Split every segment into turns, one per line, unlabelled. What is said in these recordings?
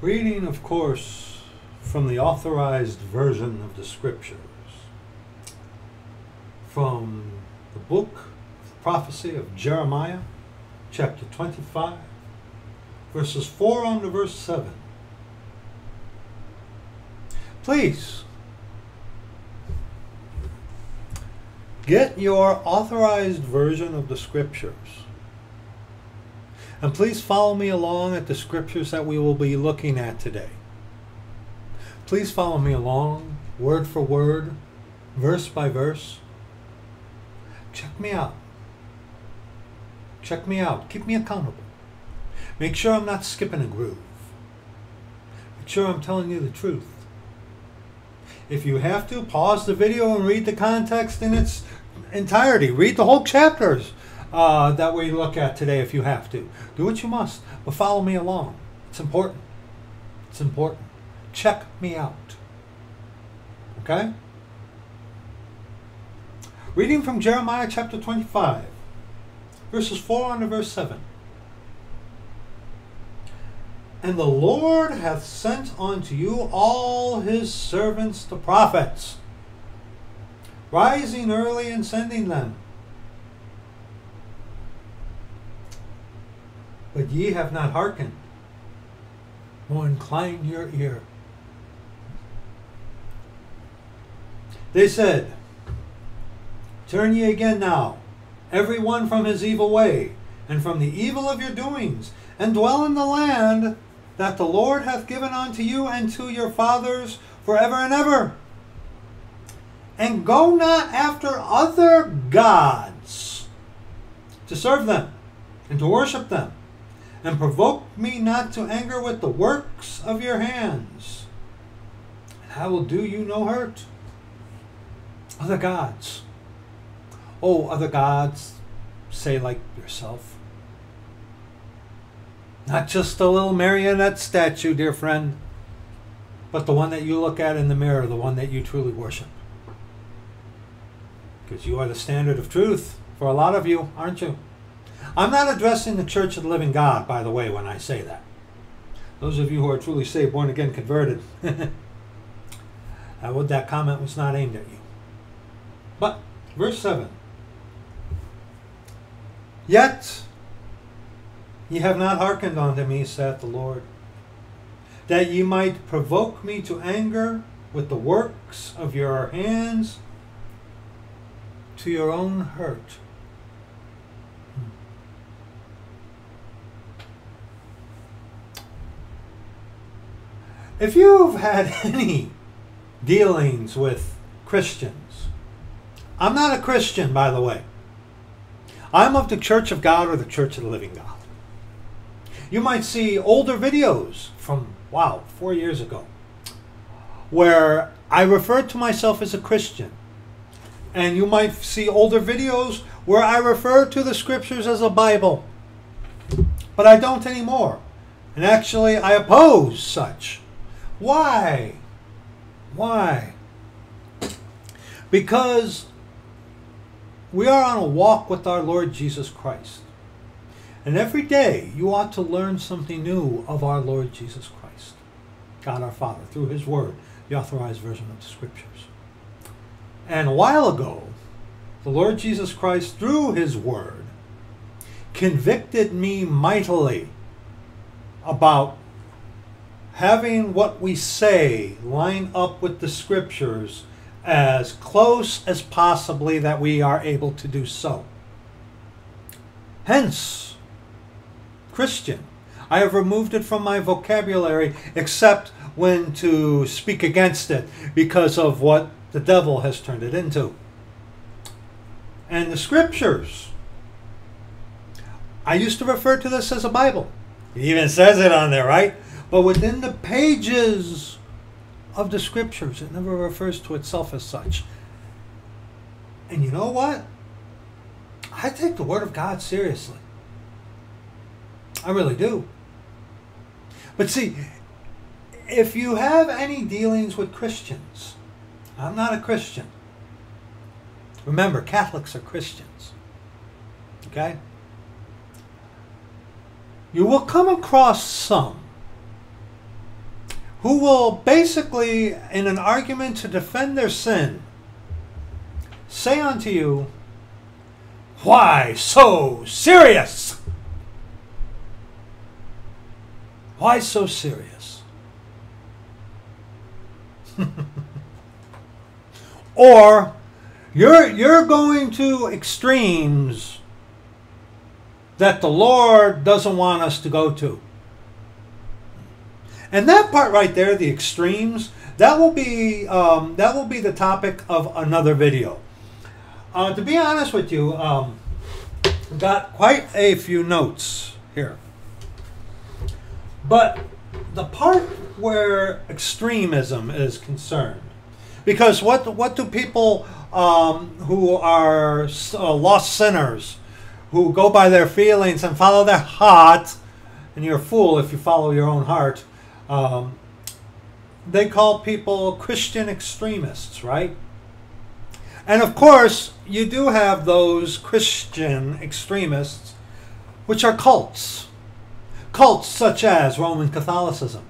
Reading, of course, from the authorized version of the scriptures, from the book of prophecy of Jeremiah, chapter 25, verses 4 on to verse 7. Please get your authorized version of the scriptures. And please follow me along at the scriptures that we will be looking at today. Please follow me along, word for word, verse by verse. Check me out. Check me out. Keep me accountable. Make sure I'm not skipping a groove. Make sure I'm telling you the truth. If you have to, pause the video and read the context in its entirety. Read the whole chapters uh, that we look at today if you have to. Do what you must, but follow me along. It's important. It's important. Check me out. Okay? Reading from Jeremiah chapter 25, verses 4 on to verse 7. And the Lord hath sent unto you all his servants the prophets, rising early and sending them But ye have not hearkened, nor inclined your ear. They said, Turn ye again now, every one from his evil way, and from the evil of your doings, and dwell in the land that the Lord hath given unto you and to your fathers forever and ever. And go not after other gods to serve them and to worship them and provoke me not to anger with the works of your hands. And I will do you no hurt. Other gods. Oh, other gods, say like yourself. Not just a little marionette statue, dear friend, but the one that you look at in the mirror, the one that you truly worship. Because you are the standard of truth for a lot of you, aren't you? I'm not addressing the Church of the Living God, by the way, when I say that. Those of you who are truly saved, born again, converted, I uh, would, that comment was not aimed at you. But, verse 7 Yet ye have not hearkened unto me, saith the Lord, that ye might provoke me to anger with the works of your hands to your own hurt. If you've had any dealings with Christians, I'm not a Christian, by the way. I'm of the Church of God or the Church of the Living God. You might see older videos from, wow, four years ago, where I referred to myself as a Christian. And you might see older videos where I refer to the scriptures as a Bible. But I don't anymore. And actually, I oppose such. Why? Why? Because we are on a walk with our Lord Jesus Christ. And every day you ought to learn something new of our Lord Jesus Christ, God our Father, through His Word, the authorized version of the Scriptures. And a while ago, the Lord Jesus Christ, through His Word, convicted me mightily about having what we say line up with the scriptures as close as possibly that we are able to do so. Hence, Christian. I have removed it from my vocabulary except when to speak against it because of what the devil has turned it into. And the scriptures. I used to refer to this as a Bible. It even says it on there, right? But within the pages of the scriptures, it never refers to itself as such. And you know what? I take the Word of God seriously. I really do. But see, if you have any dealings with Christians, I'm not a Christian. Remember, Catholics are Christians. Okay? You will come across some who will basically, in an argument to defend their sin, say unto you, Why so serious? Why so serious? or you're you're going to extremes that the Lord doesn't want us to go to. And that part right there, the extremes, that will be um, that will be the topic of another video. Uh, to be honest with you, um, got quite a few notes here, but the part where extremism is concerned, because what what do people um, who are uh, lost sinners, who go by their feelings and follow their heart, and you're a fool if you follow your own heart. Um, they call people Christian extremists, right? And of course, you do have those Christian extremists, which are cults. Cults such as Roman Catholicism.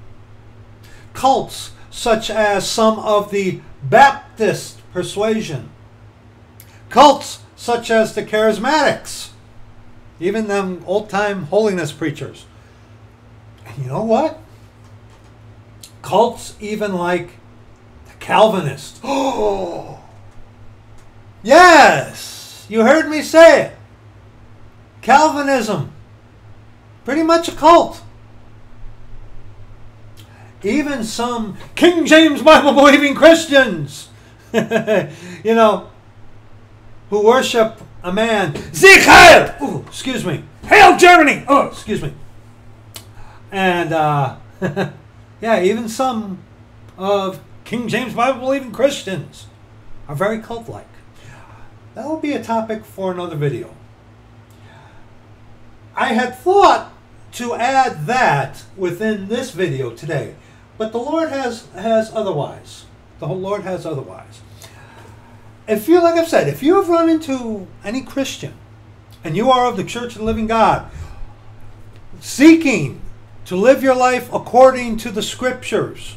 Cults such as some of the Baptist persuasion. Cults such as the Charismatics. Even them old time holiness preachers. And you know what? Cults even like the Calvinists. Oh, yes, you heard me say it. Calvinism, pretty much a cult. Even some King James Bible believing Christians, you know, who worship a man, Sieg Heil! Ooh, excuse me. Hail Germany! Oh, excuse me. And, uh, Yeah, even some of King James Bible believing Christians are very cult like. That will be a topic for another video. I had thought to add that within this video today, but the Lord has, has otherwise. The whole Lord has otherwise. If you, like I've said, if you have run into any Christian and you are of the Church of the Living God, seeking to live your life according to the scriptures.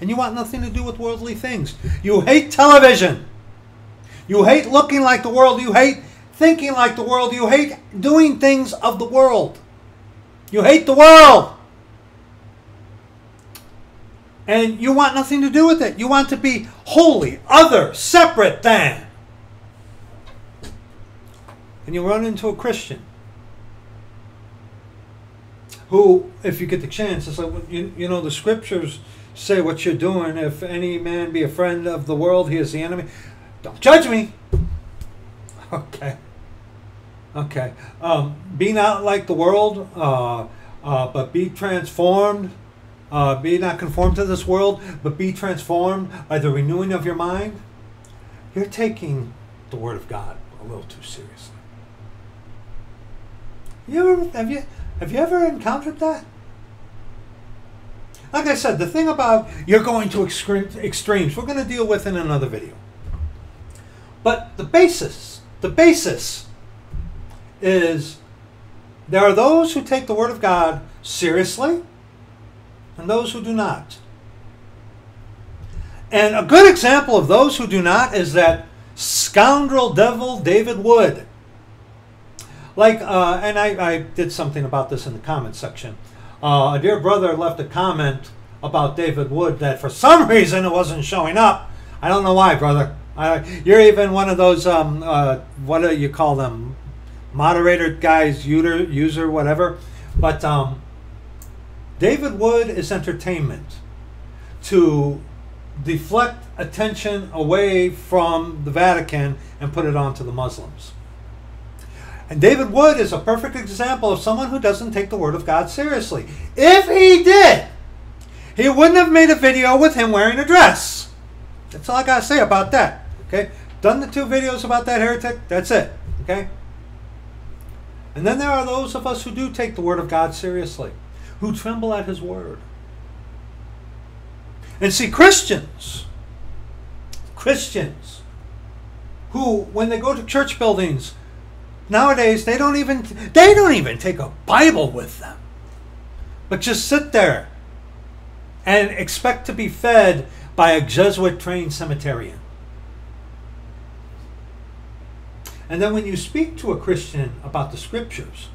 And you want nothing to do with worldly things. You hate television. You hate looking like the world. You hate thinking like the world. You hate doing things of the world. You hate the world. And you want nothing to do with it. You want to be holy, other, separate than. And you run into a Christian who, if you get the chance, it's like you, you know the scriptures say what you're doing. If any man be a friend of the world, he is the enemy. Don't judge me. Okay. Okay. Um, be not like the world, uh, uh, but be transformed. Uh, be not conformed to this world, but be transformed by the renewing of your mind. You're taking the Word of God a little too seriously. You ever have you have you ever encountered that? Like I said, the thing about you're going to extremes, we're going to deal with in another video. But the basis, the basis is there are those who take the Word of God seriously and those who do not. And a good example of those who do not is that scoundrel devil David Wood. Like, uh, and I, I did something about this in the comment section. Uh, a dear brother left a comment about David Wood that for some reason it wasn't showing up. I don't know why, brother. you're even one of those, um, uh, what do you call them? Moderator guys, user, user whatever. But um, David Wood is entertainment to deflect attention away from the Vatican and put it onto the Muslims. And David Wood is a perfect example of someone who doesn't take the Word of God seriously. If he did, he wouldn't have made a video with him wearing a dress. That's all I got to say about that. Okay? Done the two videos about that heretic. That's it. Okay? And then there are those of us who do take the Word of God seriously, who tremble at His Word. And see, Christians, Christians, who, when they go to church buildings, Nowadays, they don't even they don't even take a Bible with them, but just sit there and expect to be fed by a Jesuit trained cemeterian. And then when you speak to a Christian about the scriptures,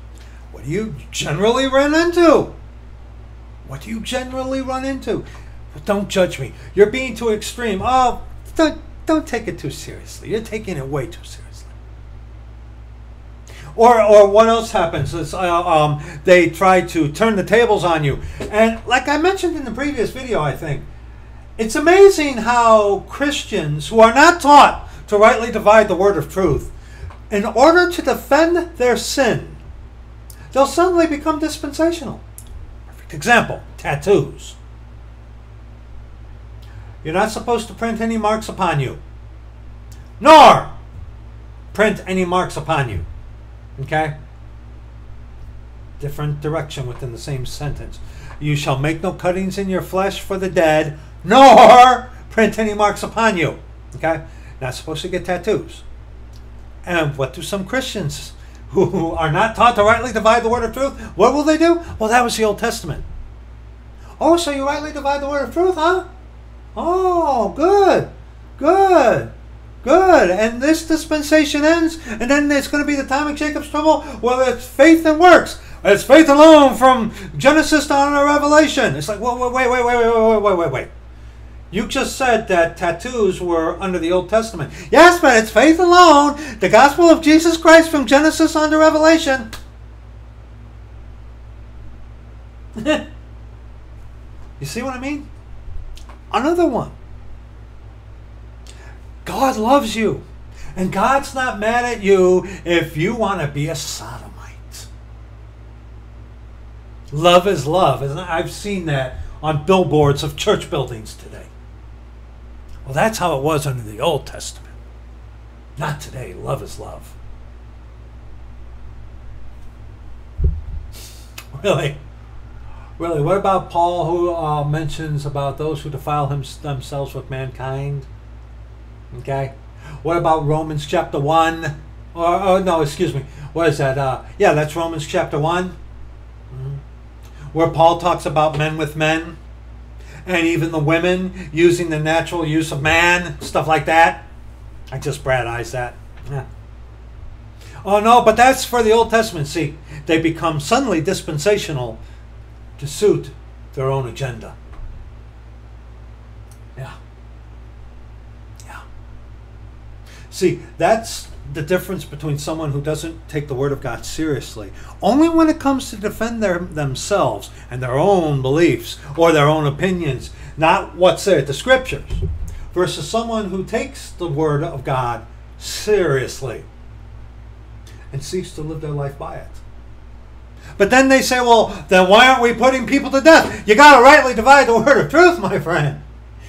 what do you generally run into? What do you generally run into? Don't judge me. You're being too extreme. Oh, don't, don't take it too seriously. You're taking it way too seriously. Or, or what else happens is uh, um, they try to turn the tables on you. And like I mentioned in the previous video, I think, it's amazing how Christians who are not taught to rightly divide the word of truth, in order to defend their sin, they'll suddenly become dispensational. Perfect example tattoos. You're not supposed to print any marks upon you, nor print any marks upon you. Okay? Different direction within the same sentence. You shall make no cuttings in your flesh for the dead, nor print any marks upon you. Okay? Not supposed to get tattoos. And what do some Christians who are not taught to rightly divide the word of truth, what will they do? Well, that was the Old Testament. Oh, so you rightly divide the word of truth, huh? Oh, good. Good. Good. And this dispensation ends, and then it's going to be the time of Jacob's trouble. Well, it's faith and works. It's faith alone from Genesis down to Revelation. It's like, wait, wait, wait, wait, wait, wait, wait, wait, wait. You just said that tattoos were under the Old Testament. Yes, but it's faith alone. The gospel of Jesus Christ from Genesis on to Revelation. you see what I mean? Another one. God loves you. And God's not mad at you if you want to be a sodomite. Love is love. And I've seen that on billboards of church buildings today. Well, that's how it was under the Old Testament. Not today. Love is love. Really? Really? What about Paul, who uh, mentions about those who defile him, themselves with mankind? Okay. What about Romans chapter 1? Or, oh, no, excuse me. What is that? Uh, yeah, that's Romans chapter 1. Mm-hmm. Where Paul talks about men with men. And even the women using the natural use of man. Stuff like that. I just Brad eyes that. Yeah. Oh, no, but that's for the Old Testament. See, they become suddenly dispensational to suit their own agenda. See, that's the difference between someone who doesn't take the Word of God seriously, only when it comes to defend their, themselves and their own beliefs or their own opinions, not what's there, the Scriptures, versus someone who takes the Word of God seriously and seeks to live their life by it. But then they say, well, then why aren't we putting people to death? You got to rightly divide the Word of truth, my friend.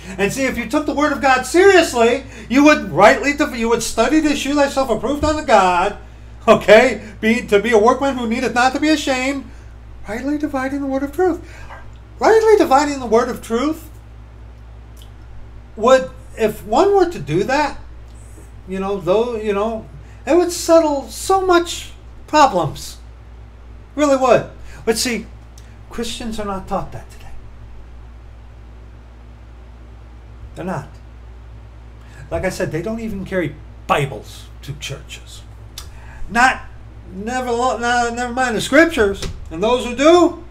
And see, if you took the word of God seriously, you would rightly you would study to shew thyself approved unto God. Okay, be to be a workman who needeth not to be ashamed, rightly dividing the word of truth. Rightly dividing the word of truth would, if one were to do that, you know, though you know, it would settle so much problems. Really would. But see, Christians are not taught that today. They're not. Like I said, they don't even carry Bibles to churches. Not, never, no, never mind the scriptures. And those who do,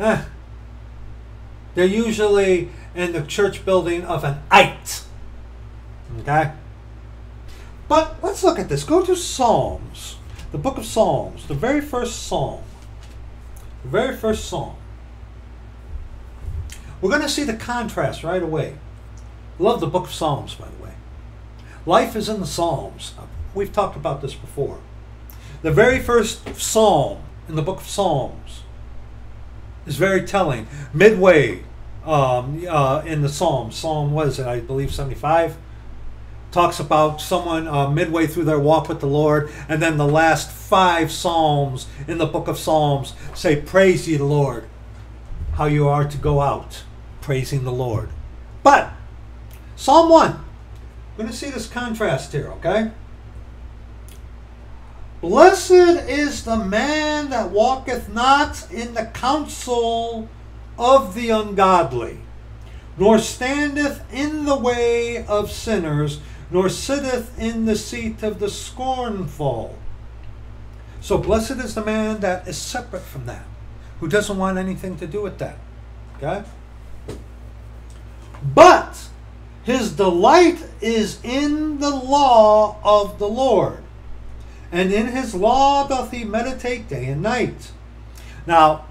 eh, they're usually in the church building of an ite. Okay? But let's look at this. Go to Psalms, the book of Psalms, the very first psalm. The very first psalm. We're going to see the contrast right away. Love the book of Psalms, by the way. Life is in the Psalms. We've talked about this before. The very first psalm in the book of Psalms is very telling. Midway um, uh, in the psalm, Psalm, what is it, I believe 75, talks about someone uh, midway through their walk with the Lord, and then the last five Psalms in the book of Psalms say, Praise ye the Lord, how you are to go out praising the Lord. But, Psalm 1, I'm going to see this contrast here, okay? Blessed is the man that walketh not in the counsel of the ungodly, nor standeth in the way of sinners, nor sitteth in the seat of the scornful. So blessed is the man that is separate from that, who doesn't want anything to do with that. Okay? But his delight is in the law of the Lord, and in his law doth he meditate day and night. Now,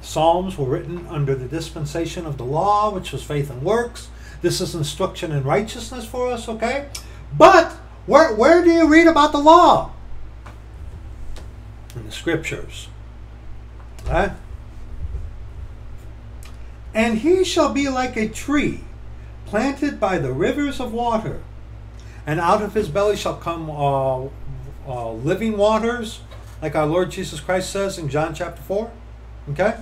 Psalms were written under the dispensation of the law, which was faith and works. This is instruction in righteousness for us, okay? But where, where do you read about the law? In the scriptures. Okay? And he shall be like a tree planted by the rivers of water, and out of his belly shall come uh, uh, living waters, like our Lord Jesus Christ says in John chapter 4. Okay?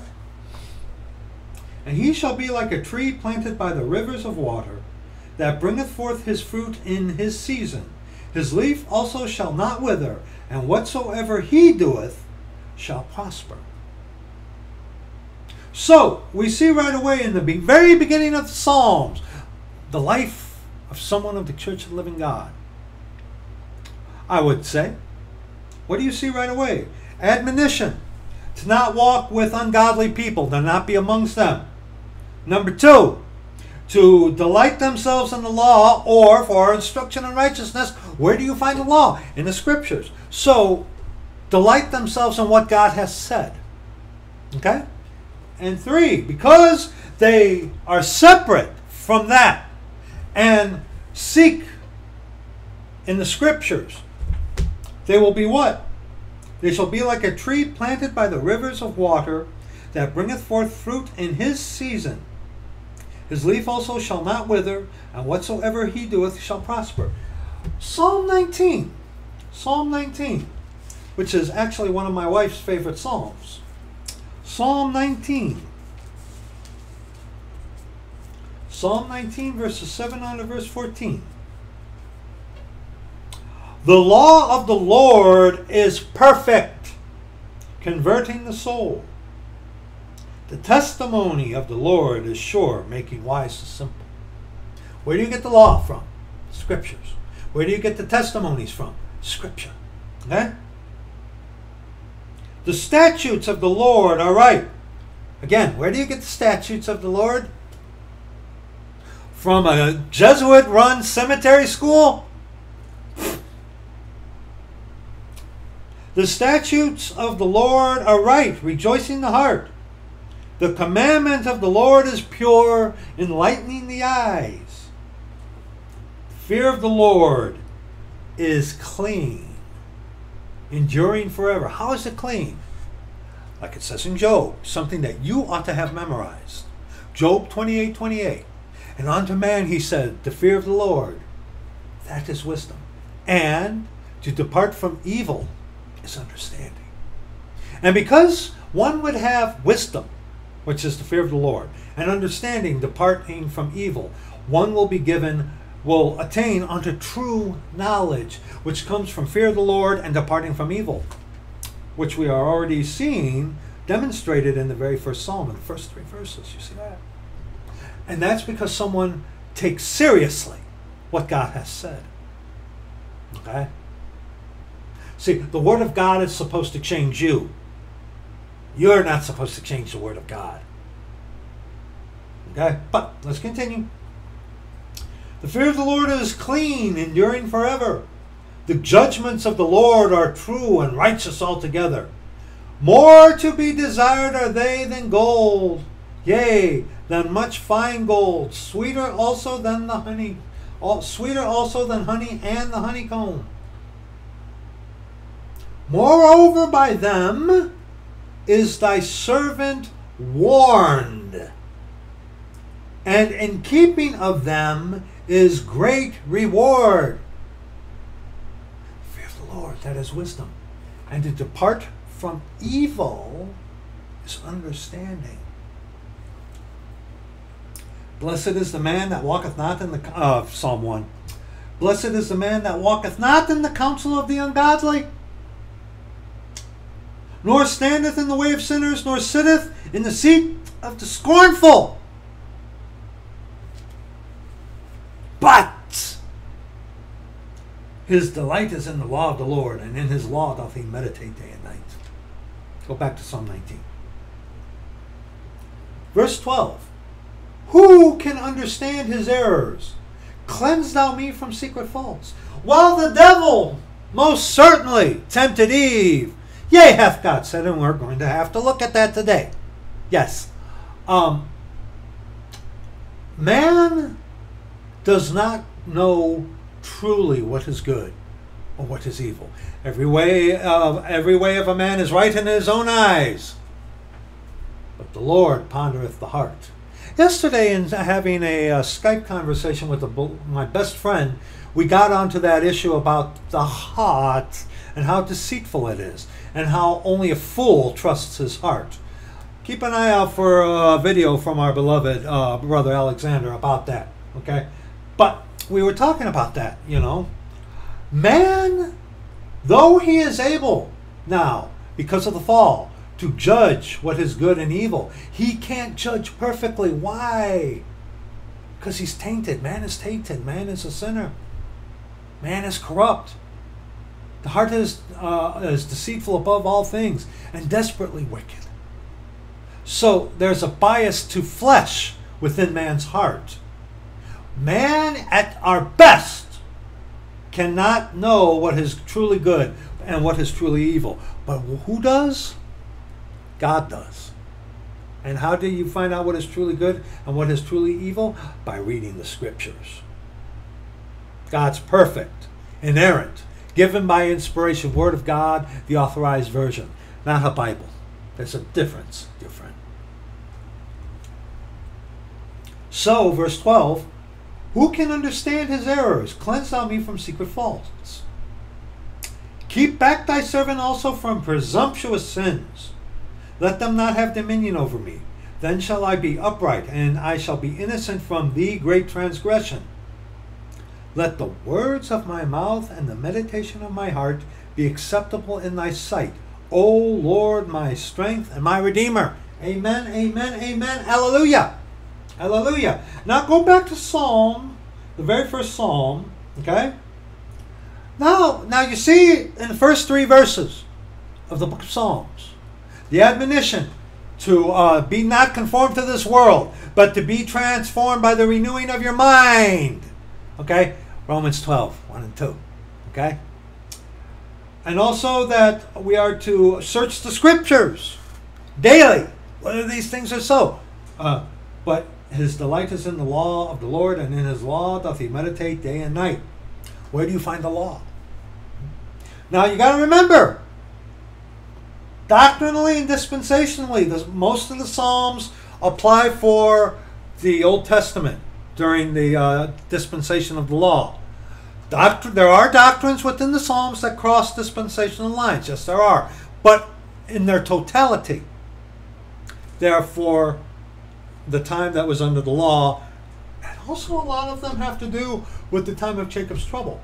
And he shall be like a tree planted by the rivers of water, that bringeth forth his fruit in his season. His leaf also shall not wither, and whatsoever he doeth shall prosper. So, we see right away in the very beginning of the Psalms the life of someone of the Church of the Living God. I would say. What do you see right away? Admonition to not walk with ungodly people, to not be amongst them. Number two, to delight themselves in the law or for instruction in righteousness. Where do you find the law? In the scriptures. So, delight themselves in what God has said. Okay? And three, because they are separate from that and seek in the scriptures, they will be what? They shall be like a tree planted by the rivers of water that bringeth forth fruit in his season. His leaf also shall not wither, and whatsoever he doeth shall prosper. Psalm 19. Psalm 19, which is actually one of my wife's favorite psalms. Psalm 19. Psalm 19, verses 7 on to verse 14. The law of the Lord is perfect, converting the soul. The testimony of the Lord is sure, making wise the simple. Where do you get the law from? Scriptures. Where do you get the testimonies from? Scripture. Okay? The statutes of the Lord are right. Again, where do you get the statutes of the Lord? From a Jesuit run cemetery school? The statutes of the Lord are right, rejoicing the heart. The commandment of the Lord is pure, enlightening the eyes. Fear of the Lord is clean, enduring forever. How is it clean? Like it says in Job, something that you ought to have memorized. Job 28 28. And unto man he said, The fear of the Lord, that is wisdom. And to depart from evil is understanding. And because one would have wisdom, which is the fear of the Lord, and understanding departing from evil, one will be given, will attain unto true knowledge, which comes from fear of the Lord and departing from evil, which we are already seeing demonstrated in the very first psalm, in the first three verses. You see that? And that's because someone takes seriously what God has said. Okay? See, the Word of God is supposed to change you. You're not supposed to change the Word of God. Okay? But let's continue. The fear of the Lord is clean, enduring forever. The judgments of the Lord are true and righteous altogether. More to be desired are they than gold, yea, than much fine gold, sweeter also than the honey, sweeter also than honey and the honeycomb. Moreover, by them is thy servant warned, and in keeping of them is great reward. Fear the Lord, that is wisdom. And to depart from evil is understanding. Blessed is the man that walketh not in the uh, Psalm 1. Blessed is the man that walketh not in the counsel of the ungodly, nor standeth in the way of sinners, nor sitteth in the seat of the scornful. But his delight is in the law of the Lord, and in his law doth he meditate day and night. Go back to Psalm 19. Verse 12 Who can understand his errors? Cleanse thou me from secret faults. While the devil most certainly tempted Eve, yea, hath God said, and we're going to have to look at that today. Yes. Um, man does not know truly what is good or what is evil. Every way of every way of a man is right in his own eyes. But the Lord pondereth the heart. Yesterday, in having a, a Skype conversation with a, my best friend, we got onto that issue about the heart and how deceitful it is, and how only a fool trusts his heart. Keep an eye out for a video from our beloved uh, brother Alexander about that. Okay, but we were talking about that. You know, man, though he is able now because of the fall to judge what is good and evil. He can't judge perfectly. Why? Because he's tainted. Man is tainted. Man is a sinner. Man is corrupt. The heart is, uh, is deceitful above all things and desperately wicked. So there's a bias to flesh within man's heart. Man, at our best, cannot know what is truly good and what is truly evil. But who does? God does. And how do you find out what is truly good and what is truly evil? By reading the scriptures. God's perfect, inerrant, given by inspiration, Word of God, the authorized version, not a Bible. There's a difference, dear friend. So, verse 12, who can understand his errors? Cleanse thou me from secret faults. Keep back thy servant also from presumptuous sins. Let them not have dominion over me. Then shall I be upright, and I shall be innocent from thee great transgression. Let the words of my mouth and the meditation of my heart be acceptable in thy sight, O Lord, my strength and my redeemer. Amen, amen, amen. Hallelujah. Hallelujah. Now go back to Psalm, the very first Psalm, okay? Now, now you see in the first three verses of the book of Psalms, the admonition to uh, be not conformed to this world, but to be transformed by the renewing of your mind. Okay? Romans 12, 1 and 2. Okay? And also that we are to search the scriptures daily, whether these things are so. Uh, but his delight is in the law of the Lord, and in his law doth he meditate day and night. Where do you find the law? Now you got to remember, doctrinally and dispensationally, the, most of the Psalms apply for the Old Testament during the uh, dispensation of the law. There are doctrines within the Psalms that cross dispensational lines. Yes, there are. But in their totality, therefore, the time that was under the law, and also a lot of them have to do with the time of Jacob's trouble.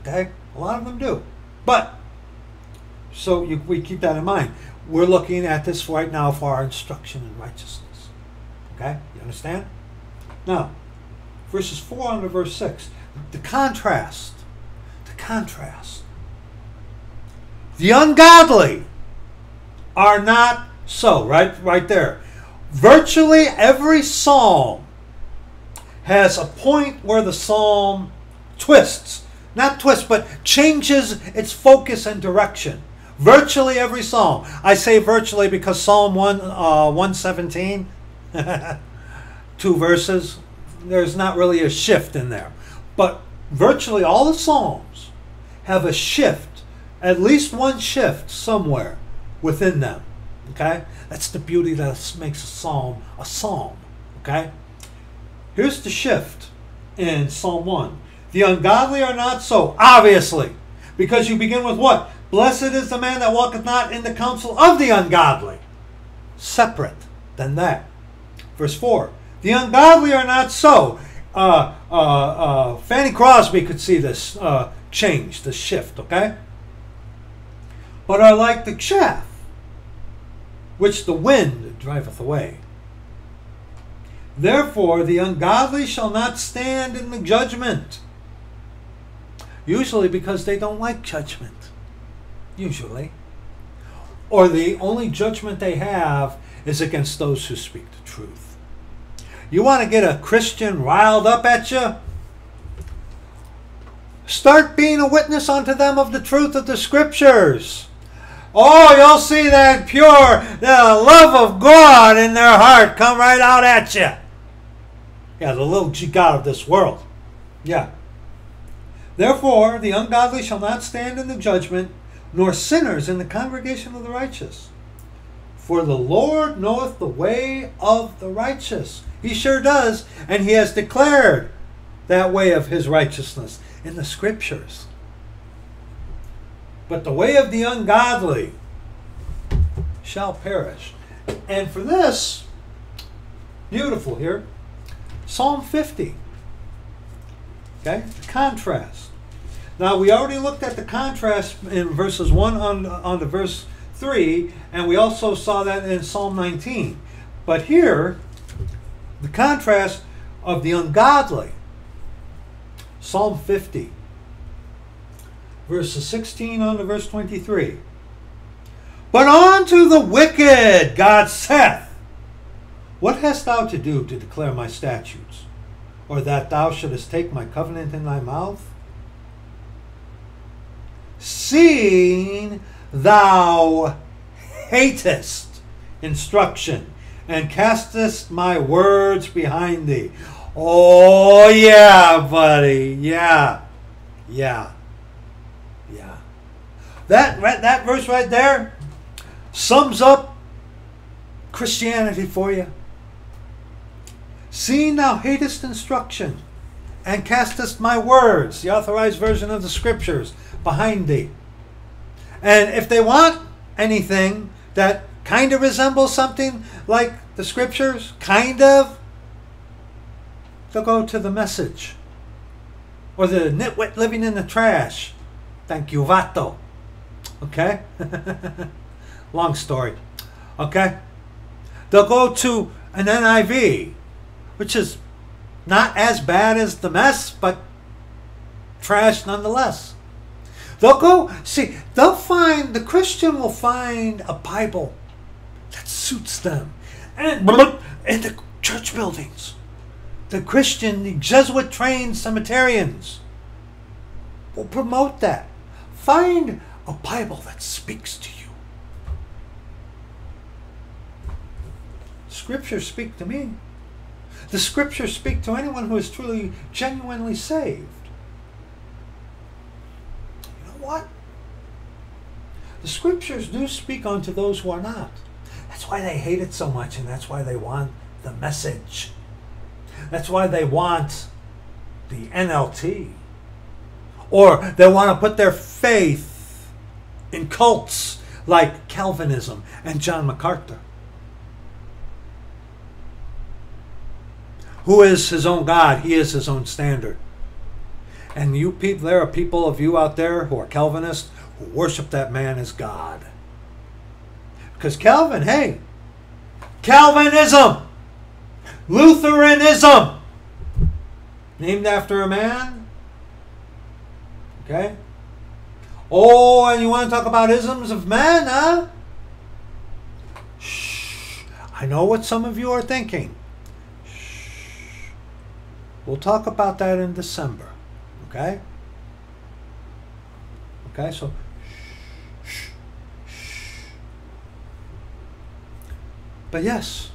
Okay? A lot of them do. But, so you, we keep that in mind. We're looking at this right now for our instruction in righteousness. Okay? You understand? Now, verses 4 on to verse 6. The contrast. The contrast. The ungodly are not so, right? Right there. Virtually every psalm has a point where the psalm twists not twists, but changes its focus and direction. Virtually every psalm. I say virtually because Psalm 1, uh, 117, two verses, there's not really a shift in there. But virtually all the psalms have a shift, at least one shift somewhere within them. Okay? That's the beauty that makes a psalm a psalm. Okay? Here's the shift in Psalm 1. The ungodly are not so, obviously. Because you begin with what? Blessed is the man that walketh not in the counsel of the ungodly. Separate than that. Verse 4. The ungodly are not so. Uh, uh, uh, Fanny Crosby could see this uh, change, this shift, okay? but are like the chaff which the wind driveth away. Therefore, the ungodly shall not stand in the judgment. Usually because they don't like judgment. Usually. Or the only judgment they have is against those who speak the truth. You want to get a Christian riled up at you? Start being a witness unto them of the truth of the scriptures. Oh, you'll see that pure, the love of God in their heart come right out at you. Yeah, the little g God of this world. Yeah. Therefore, the ungodly shall not stand in the judgment, nor sinners in the congregation of the righteous. For the Lord knoweth the way of the righteous. He sure does, and he has declared that way of his righteousness in the scriptures. But the way of the ungodly shall perish. And for this, beautiful here, Psalm 50. Okay, the contrast. Now we already looked at the contrast in verses 1 on, on to verse 3, and we also saw that in Psalm 19. But here, the contrast of the ungodly. Psalm 50, verses 16 on to verse 23. But unto the wicked God saith, what hast thou to do to declare my statutes, or that thou shouldest take my covenant in thy mouth? Seeing thou hatest instruction and castest my words behind thee. Oh, yeah, buddy. Yeah. Yeah. Yeah. That, that verse right there sums up Christianity for you. Seeing thou hatest instruction, and castest my words, the authorized version of the scriptures, behind thee. And if they want anything that kind of resembles something like the scriptures, kind of, they'll go to the message. Or the nitwit living in the trash. Thank you, Vato. Okay? Long story. Okay? They'll go to an NIV which is not as bad as the mess, but trash nonetheless. They'll go, see, they'll find, the Christian will find a Bible that suits them. And in the church buildings, the Christian, the Jesuit trained cemeterians will promote that. Find a Bible that speaks to you. Scriptures speak to me. The scriptures speak to anyone who is truly, genuinely saved. What? The scriptures do speak unto those who are not. That's why they hate it so much, and that's why they want the message. That's why they want the NLT. Or they want to put their faith in cults like Calvinism and John MacArthur. Who is his own God? He is his own standard. And you people, there are people of you out there who are Calvinists who worship that man as God. Because Calvin, hey, Calvinism, Lutheranism, named after a man. Okay? Oh, and you want to talk about isms of men, huh? Shh. I know what some of you are thinking. Shh. We'll talk about that in December. Okay? Okay, so. But yes,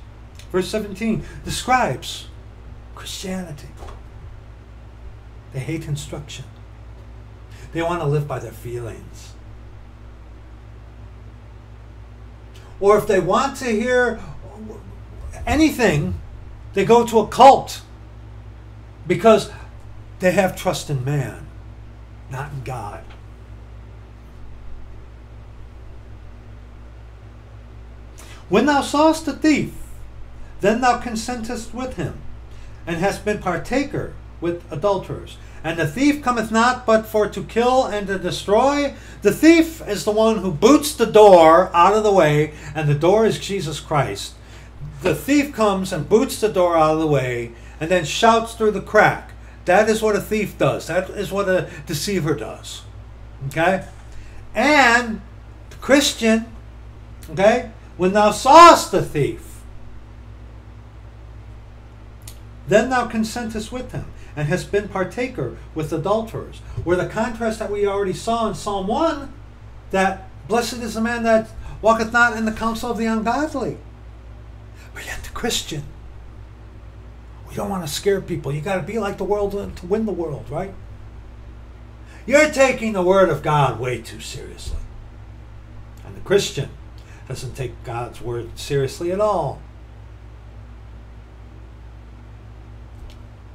verse 17 describes Christianity. They hate instruction. They want to live by their feelings. Or if they want to hear anything, they go to a cult because they have trust in man, not in God. When thou sawest a thief, then thou consentest with him, and hast been partaker with adulterers. And the thief cometh not but for to kill and to destroy. The thief is the one who boots the door out of the way, and the door is Jesus Christ. The thief comes and boots the door out of the way and then shouts through the crack. That is what a thief does. That is what a deceiver does. Okay? And the Christian, okay, when thou sawest the thief, then thou consentest with him and hast been partaker with adulterers. Where the contrast that we already saw in Psalm 1 that blessed is the man that walketh not in the counsel of the ungodly. But yet the Christian, we don't want to scare people. You got to be like the world to win the world, right? You're taking the Word of God way too seriously. And the Christian doesn't take God's Word seriously at all.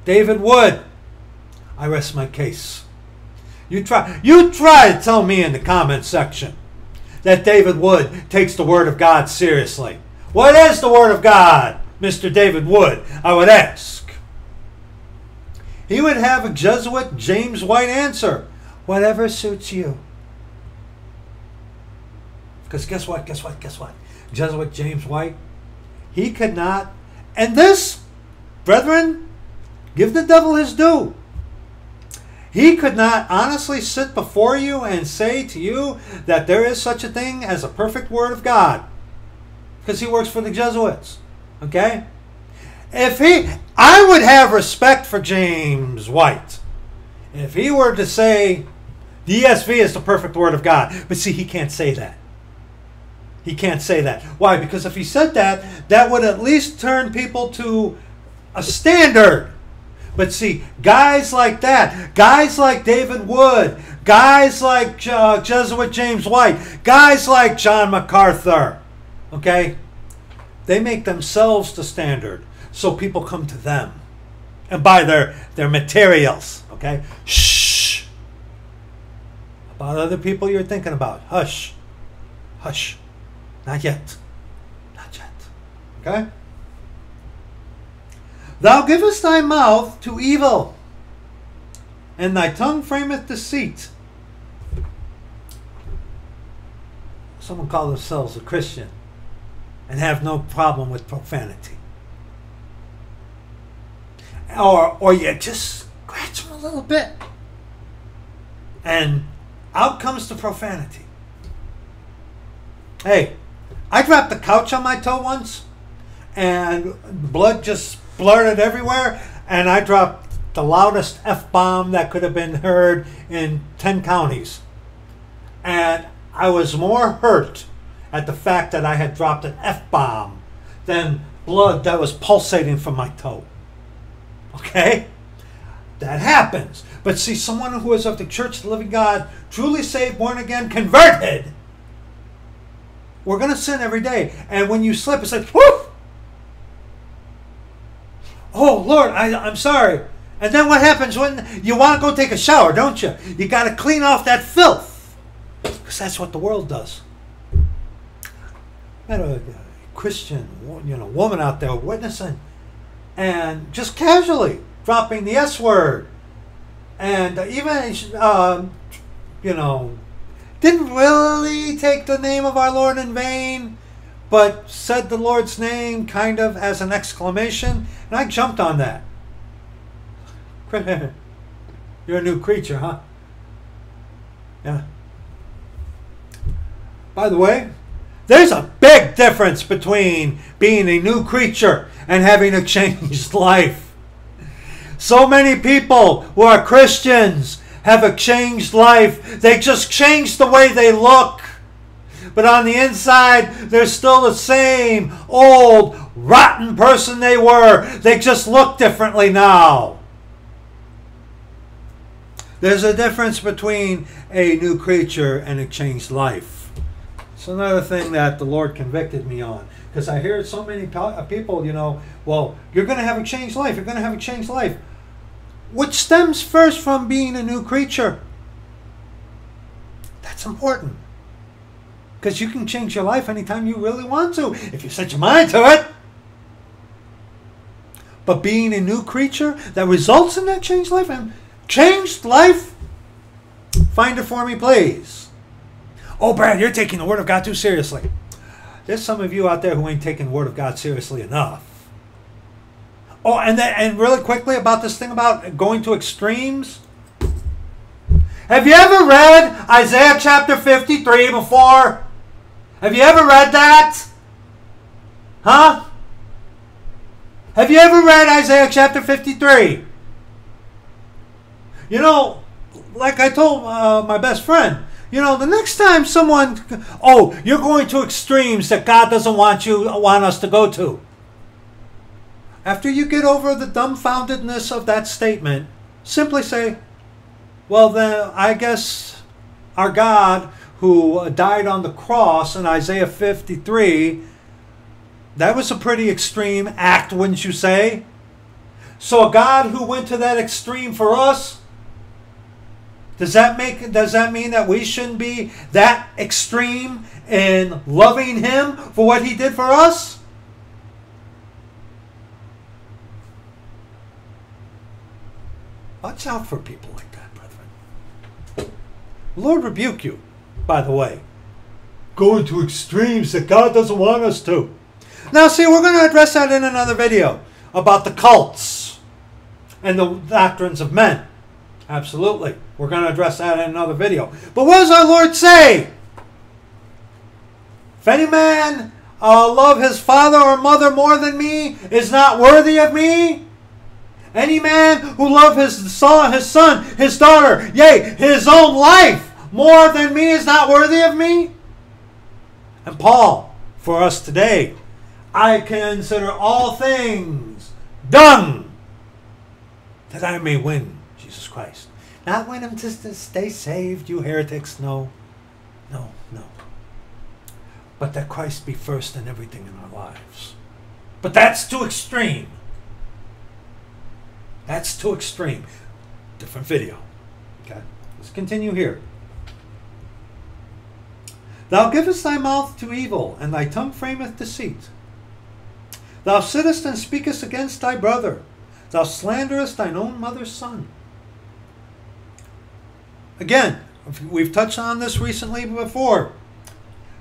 David Wood, I rest my case. You try, you try to tell me in the comment section that David Wood takes the Word of God seriously. What is the Word of God, Mr. David Wood? I would ask. He would have a Jesuit James White answer whatever suits you. Because guess what? Guess what? Guess what? Jesuit James White, he could not. And this, brethren, Give the devil his due. He could not honestly sit before you and say to you that there is such a thing as a perfect word of God. Because he works for the Jesuits. Okay? If he, I would have respect for James White. If he were to say the ESV is the perfect word of God. But see, he can't say that. He can't say that. Why? Because if he said that, that would at least turn people to a standard but see, guys like that, guys like David Wood, guys like uh, Jesuit James White, guys like John MacArthur, okay, they make themselves the standard so people come to them and buy their, their materials, okay? Shh. About other people you're thinking about, hush. Hush. Not yet. Not yet. Okay? Thou givest thy mouth to evil, and thy tongue frameth deceit. Someone call themselves a Christian and have no problem with profanity. Or, or you just scratch them a little bit, and out comes the profanity. Hey, I dropped the couch on my toe once, and blood just blurted everywhere, and I dropped the loudest F bomb that could have been heard in 10 counties. And I was more hurt at the fact that I had dropped an F bomb than blood that was pulsating from my toe. Okay? That happens. But see, someone who is of the Church of the Living God, truly saved, born again, converted, we're going to sin every day. And when you slip, it's like, whoo! oh Lord, I, I'm sorry. And then what happens when you want to go take a shower, don't you? You got to clean off that filth. Because that's what the world does. Met a Christian, you know, woman out there witnessing, and just casually dropping the S word, and even, um, you know, didn't really take the name of our Lord in vain but said the Lord's name kind of as an exclamation, and I jumped on that. You're a new creature, huh? Yeah. By the way, there's a big difference between being a new creature and having a changed life. So many people who are Christians have a changed life. They just changed the way they look but on the inside, they're still the same old, rotten person they were. They just look differently now. There's a difference between a new creature and a changed life. It's another thing that the Lord convicted me on. Because I hear so many uh, people, you know, well, you're going to have a changed life. You're going to have a changed life. Which stems first from being a new creature. That's important. Because you can change your life anytime you really want to, if you set your mind to it. But being a new creature that results in that changed life, and changed life? Find it for me, please. Oh, Brad, you're taking the Word of God too seriously. There's some of you out there who ain't taking the Word of God seriously enough. Oh, and then, and really quickly about this thing about going to extremes. Have you ever read Isaiah chapter 53 before? Have you ever read that? Huh? Have you ever read Isaiah chapter 53? You know, like I told uh, my best friend, you know, the next time someone, oh, you're going to extremes that God doesn't want you want us to go to. After you get over the dumbfoundedness of that statement, simply say, well, then I guess our God who died on the cross in Isaiah 53, that was a pretty extreme act, wouldn't you say? So a God who went to that extreme for us, does that make does that mean that we shouldn't be that extreme in loving him for what he did for us? Watch out for people like that, brethren. Lord rebuke you, by the way. Going to extremes that God doesn't want us to. Now, see, we're going to address that in another video about the cults and the doctrines of men. Absolutely. We're going to address that in another video. But what does our Lord say? If any man uh, love his father or mother more than me is not worthy of me, any man who love his son, his son, his daughter, yea, his own life more than me is not worthy of me. And Paul, for us today, I consider all things done that I may win Jesus Christ. Not win him to stay saved, you heretics. No, no, no. But that Christ be first in everything in our lives. But that's too extreme. That's too extreme. Different video. Okay, let's continue here. Thou givest thy mouth to evil, and thy tongue frameth deceit. Thou sittest and speakest against thy brother. Thou slanderest thine own mother's son. Again, we've touched on this recently before.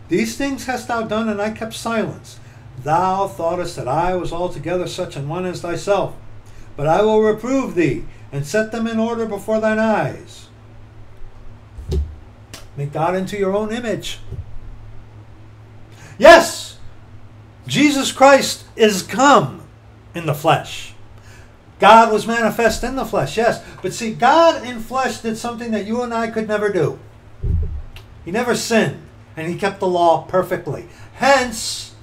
These things hast thou done, and I kept silence. Thou thoughtest that I was altogether such an one as thyself. But I will reprove thee, and set them in order before thine eyes. Make God into your own image. Yes, Jesus Christ is come in the flesh. God was manifest in the flesh, yes. But see, God in flesh did something that you and I could never do. He never sinned, and he kept the law perfectly. Hence,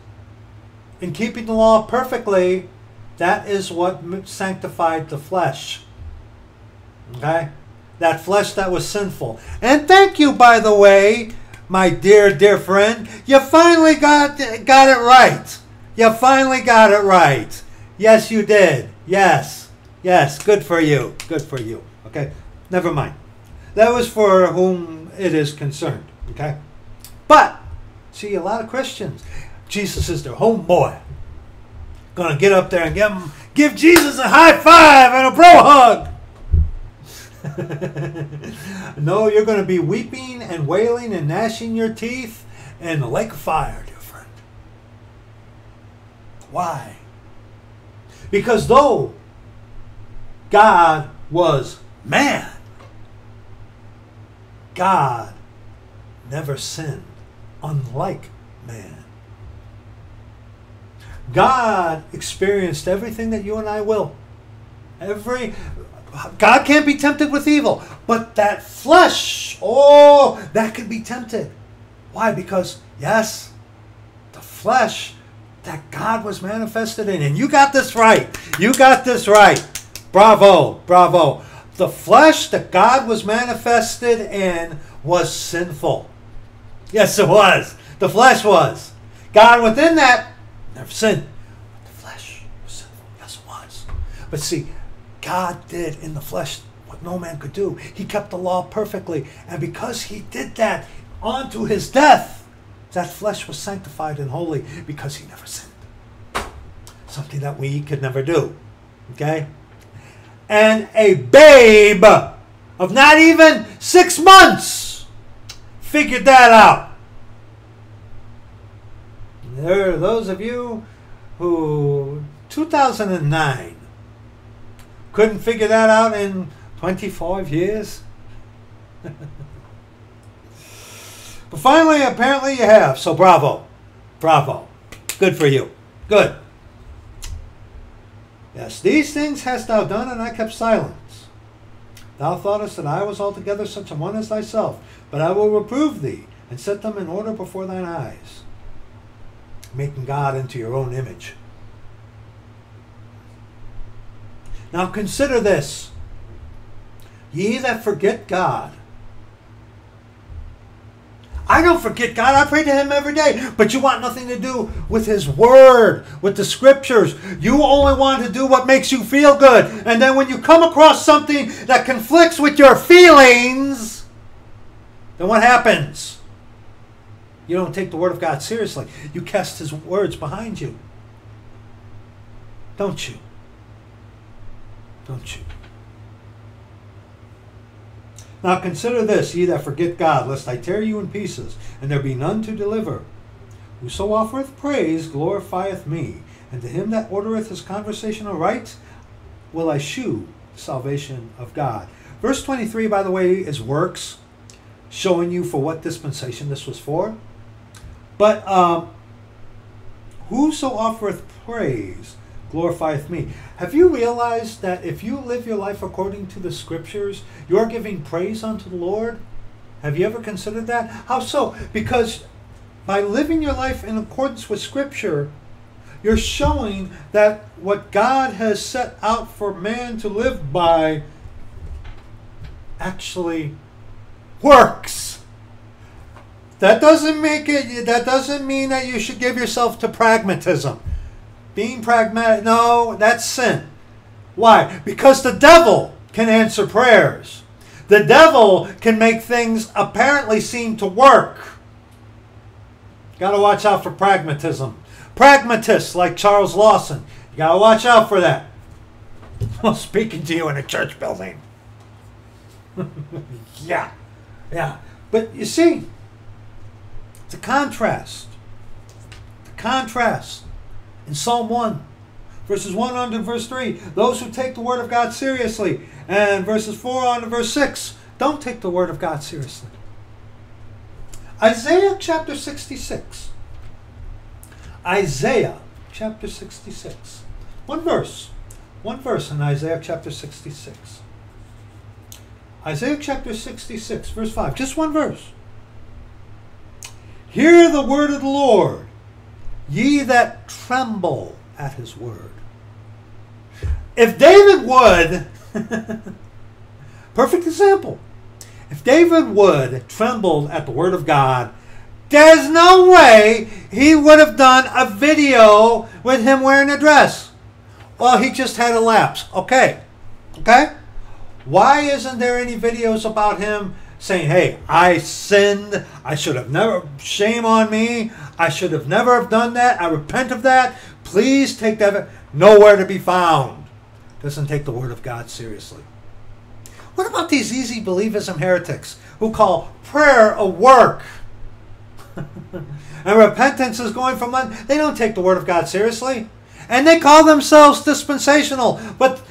in keeping the law perfectly, that is what sanctified the flesh. Okay? That flesh that was sinful. And thank you, by the way, my dear, dear friend. You finally got, got it right. You finally got it right. Yes, you did. Yes. Yes. Good for you. Good for you. Okay? Never mind. That was for whom it is concerned. Okay? But, see, a lot of Christians, Jesus is their homeboy to get up there and give, him, give Jesus a high five and a bro hug. no, you're going to be weeping and wailing and gnashing your teeth and the lake of fire, dear friend. Why? Because though God was man, God never sinned, unlike man. God experienced everything that you and I will. Every God can't be tempted with evil, but that flesh, oh, that could be tempted. Why? Because yes, the flesh that God was manifested in, and you got this right. You got this right. Bravo, bravo. The flesh that God was manifested in was sinful. Yes, it was. The flesh was. God within that never sinned. But the flesh was sinful. Yes, it was. But see, God did in the flesh what no man could do. He kept the law perfectly. And because he did that unto his death, that flesh was sanctified and holy because he never sinned. Something that we could never do. Okay? And a babe of not even six months figured that out. There are those of you who 2009 couldn't figure that out in 25 years. but finally, apparently you have. So bravo. Bravo. Good for you. Good. Yes, these things hast thou done, and I kept silence. Thou thoughtest that I was altogether such a one as thyself, but I will reprove thee, and set them in order before thine eyes, making God into your own image. Now consider this ye that forget God I don't forget God. I pray to Him every day. But you want nothing to do with His Word, with the Scriptures. You only want to do what makes you feel good. And then when you come across something that conflicts with your feelings, then what happens? You don't take the Word of God seriously. You cast His words behind you. Don't you? Don't you? Now consider this, ye that forget God, lest I tear you in pieces, and there be none to deliver. Whoso offereth praise glorifieth me, and to him that ordereth his conversation aright will I shew the salvation of God. Verse 23, by the way, is works, showing you for what dispensation this was for. But um, whoso offereth praise glorifieth me. Have you realized that if you live your life according to the scriptures, you're giving praise unto the Lord? Have you ever considered that? How so? Because by living your life in accordance with scripture, you're showing that what God has set out for man to live by actually works. That doesn't make it that doesn't mean that you should give yourself to pragmatism. Being pragmatic, no, that's sin. Why? Because the devil can answer prayers. The devil can make things apparently seem to work. Got to watch out for pragmatism. Pragmatists like Charles Lawson, you got to watch out for that. Well, speaking to you in a church building. yeah, yeah. But you see, the contrast. The contrast in Psalm 1, verses 1 on to verse 3, those who take the Word of God seriously, and verses 4 on to verse 6, don't take the Word of God seriously. Isaiah chapter 66. Isaiah chapter 66. One verse. One verse in Isaiah chapter 66. Isaiah chapter 66, verse 5. Just one verse. Hear the word of the Lord ye that tremble at his word. If David Wood, perfect example, if David Wood trembled at the word of God, there's no way he would have done a video with him wearing a dress. Well, he just had a lapse. Okay. Okay? Why isn't there any videos about him saying, hey, I sinned. I should have never, shame on me. I should have never have done that. I repent of that. Please take that. Nowhere to be found. Doesn't take the word of God seriously. What about these easy believism heretics who call prayer a work? and repentance is going from one. They don't take the word of God seriously. And they call themselves dispensational. But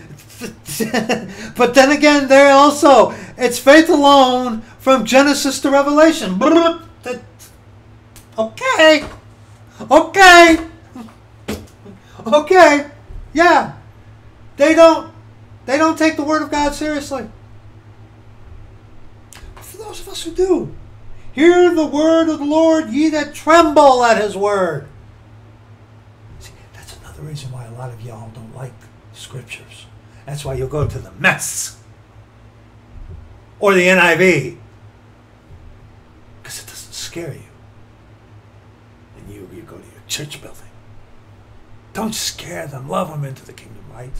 but then again, there also, it's faith alone from Genesis to Revelation. Okay. Okay. Okay. Yeah. They don't they don't take the word of God seriously. For those of us who do, hear the word of the Lord, ye that tremble at his word. See, that's another reason why a lot of y'all don't like scriptures. That's why you'll go to the mess or the NIV because it doesn't scare you. And you, you go to your church building. Don't scare them, love them into the kingdom, right?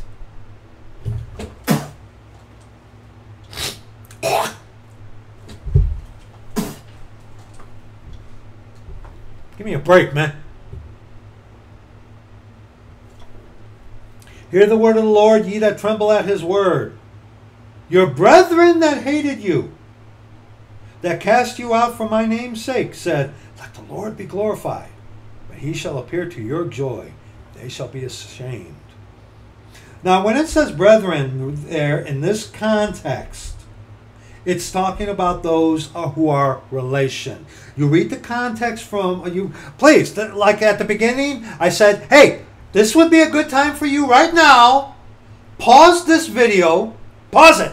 Give me a break, man. Hear the word of the Lord, ye that tremble at his word. Your brethren that hated you, that cast you out for my name's sake, said, Let the Lord be glorified. But he shall appear to your joy. They shall be ashamed. Now, when it says brethren there in this context, it's talking about those uh, who are relation. You read the context from uh, you. Please, like at the beginning, I said, "Hey, this would be a good time for you right now. Pause this video, pause it,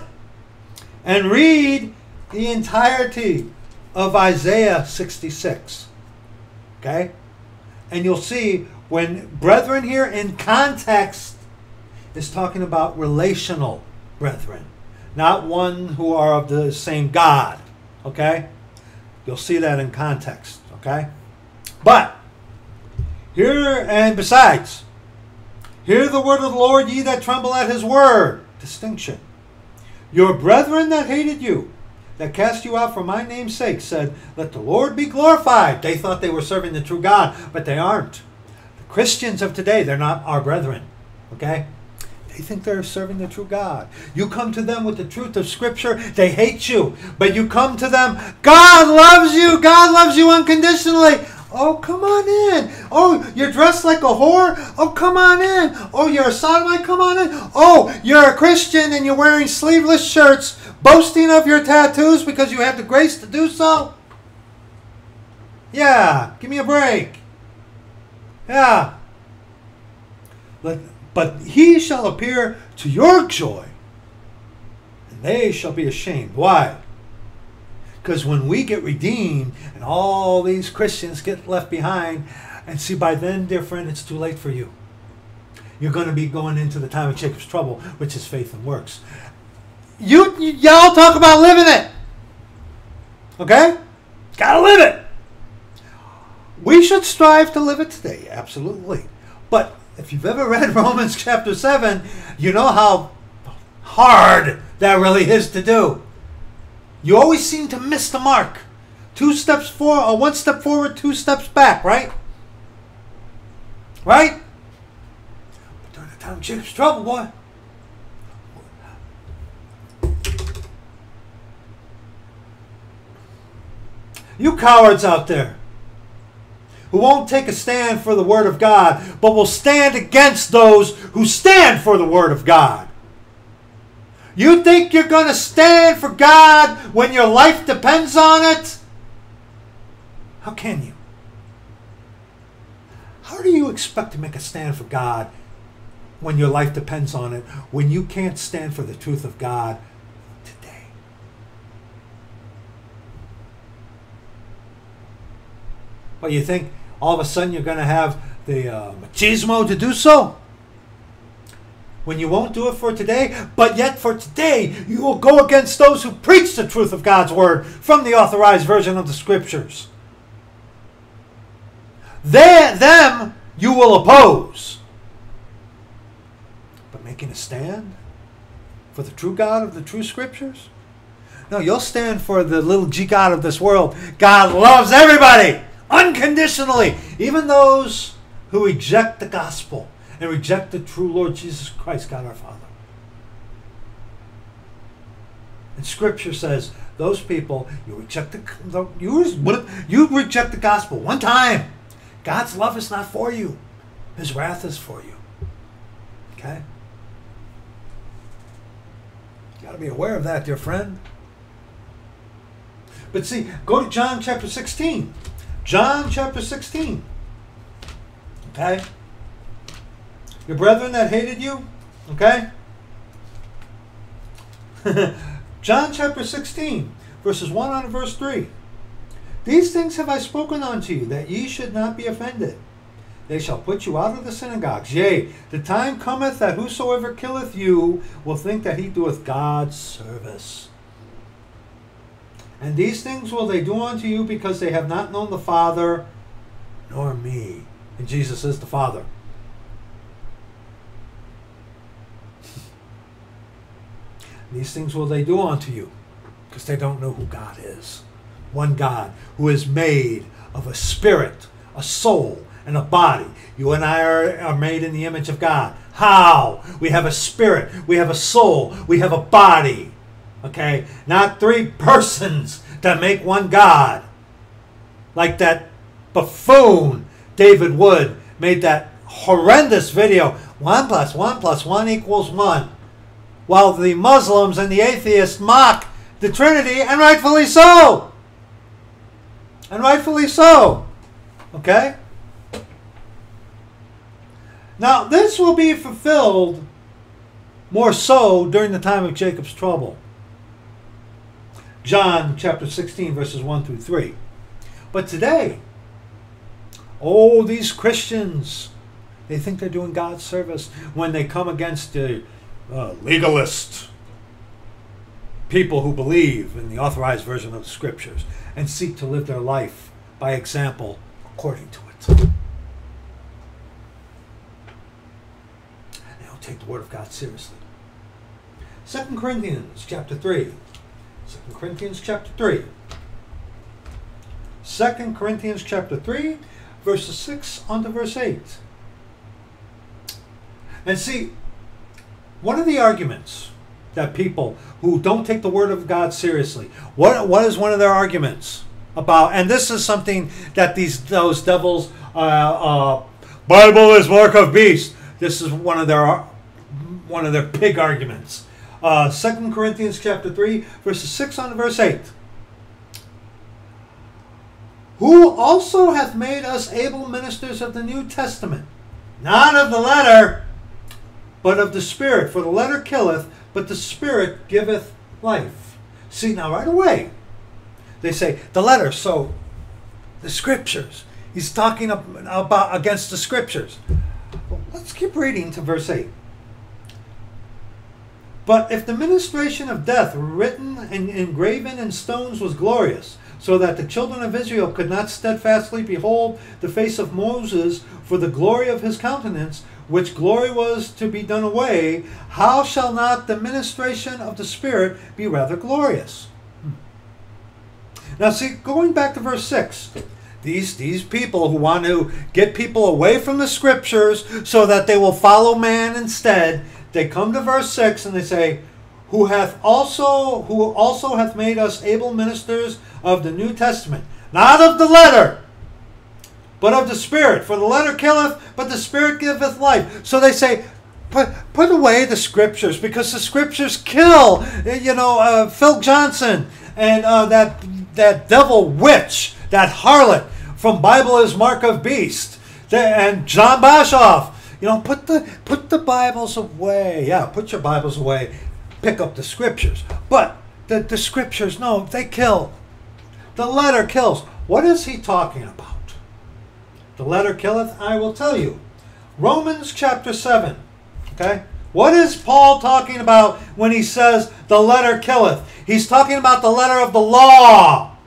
and read the entirety of Isaiah 66. Okay? And you'll see when brethren here in context is talking about relational brethren, not one who are of the same God. Okay? You'll see that in context. Okay? But, here and besides, hear the word of the Lord, ye that tremble at his word. Distinction. Your brethren that hated you, that cast you out for my name's sake, said, Let the Lord be glorified. They thought they were serving the true God, but they aren't. The Christians of today, they're not our brethren. Okay? They think they're serving the true God. You come to them with the truth of Scripture, they hate you. But you come to them, God loves you. God loves you unconditionally. Oh, come on in. Oh, you're dressed like a whore? Oh, come on in. Oh, you're a sodomite? Come on in. Oh, you're a Christian and you're wearing sleeveless shirts, boasting of your tattoos because you have the grace to do so? Yeah, give me a break. Yeah. But, but he shall appear to your joy, and they shall be ashamed. Why? Because when we get redeemed and all these Christians get left behind, and see, by then, dear friend, it's too late for you. You're going to be going into the time of Jacob's trouble, which is faith and works. You, y- y'all talk about living it. Okay? Gotta live it. We should strive to live it today, absolutely. But if you've ever read Romans chapter 7, you know how hard that really is to do. You always seem to miss the mark. Two steps forward, or uh, one step forward, two steps back, right? Right? But during the time Jacob's trouble, boy. You cowards out there who won't take a stand for the Word of God, but will stand against those who stand for the Word of God. You think you're going to stand for God when your life depends on it? How can you? How do you expect to make a stand for God when your life depends on it, when you can't stand for the truth of God today? Well, you think all of a sudden you're going to have the uh, machismo to do so? When you won't do it for today, but yet for today you will go against those who preach the truth of God's word from the authorized version of the scriptures. They, them you will oppose. But making a stand for the true God of the true scriptures? No, you'll stand for the little g God of this world. God loves everybody unconditionally, even those who reject the gospel and reject the true Lord Jesus Christ, God our Father. And Scripture says those people you reject the you you reject the gospel one time. God's love is not for you; His wrath is for you. Okay. Got to be aware of that, dear friend. But see, go to John chapter 16. John chapter 16. Okay? Your brethren that hated you? Okay? John chapter 16, verses 1 on verse 3. These things have I spoken unto you, that ye should not be offended. They shall put you out of the synagogues. Yea, the time cometh that whosoever killeth you will think that he doeth God's service. And these things will they do unto you because they have not known the Father nor me. And Jesus is the Father. These things will they do unto you because they don't know who God is. One God who is made of a spirit, a soul, and a body. You and I are, are made in the image of God. How? We have a spirit, we have a soul, we have a body. Okay? Not three persons that make one God. Like that buffoon David Wood made that horrendous video 1 plus 1 plus 1 equals 1. While the Muslims and the atheists mock the Trinity, and rightfully so. And rightfully so. Okay? Now, this will be fulfilled more so during the time of Jacob's trouble. John chapter 16, verses 1 through 3. But today, oh, these Christians, they think they're doing God's service when they come against the uh, legalist people who believe in the authorized version of the scriptures and seek to live their life by example according to it. They don't take the word of God seriously. 2 Corinthians chapter 3. 2 Corinthians chapter 3. 2 Corinthians chapter 3, verses 6 on to verse 8. And see, one are the arguments that people who don't take the word of God seriously, what what is one of their arguments about? And this is something that these those devils, uh, uh, Bible is mark of beast. This is one of their one of their big arguments. Uh, 2 Corinthians chapter 3, verses 6 on verse 8. Who also hath made us able ministers of the New Testament, not of the letter, but of the Spirit. For the letter killeth, but the Spirit giveth life. See, now right away, they say the letter, so the Scriptures. He's talking about against the Scriptures. Let's keep reading to verse 8. But if the ministration of death written and engraven in stones was glorious, so that the children of Israel could not steadfastly behold the face of Moses for the glory of his countenance, which glory was to be done away, how shall not the ministration of the Spirit be rather glorious? Now, see, going back to verse 6, these, these people who want to get people away from the scriptures so that they will follow man instead, they come to verse 6 and they say, who hath also who also hath made us able ministers of the New Testament, not of the letter, but of the Spirit. For the letter killeth, but the Spirit giveth life. So they say, put, put away the scriptures because the scriptures kill. You know, uh, Phil Johnson and uh, that that devil witch, that harlot from Bible is Mark of Beast, and John Boshoff. You know, put the put the Bibles away. Yeah, put your Bibles away pick up the scriptures. But the, the scriptures, no, they kill. The letter kills. What is he talking about? The letter killeth, I will tell you. Romans chapter 7. Okay? What is Paul talking about when he says the letter killeth? He's talking about the letter of the law.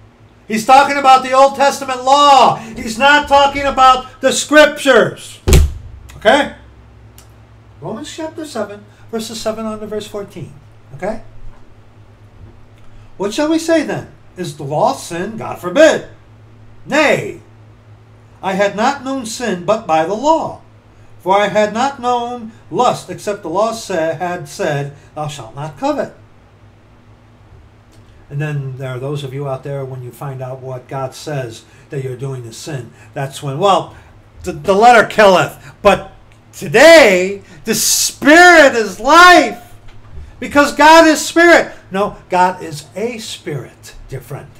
He's talking about the Old Testament law. He's not talking about the scriptures. Okay? Romans chapter 7, verses 7 on to verse 14. Okay? What shall we say then? Is the law sin? God forbid. Nay, I had not known sin but by the law. For I had not known lust except the law had said, Thou shalt not covet. And then there are those of you out there when you find out what God says that you're doing is sin. That's when, well, the, the letter killeth. But today, the Spirit is life. Because God is spirit. No, God is a spirit, dear friend.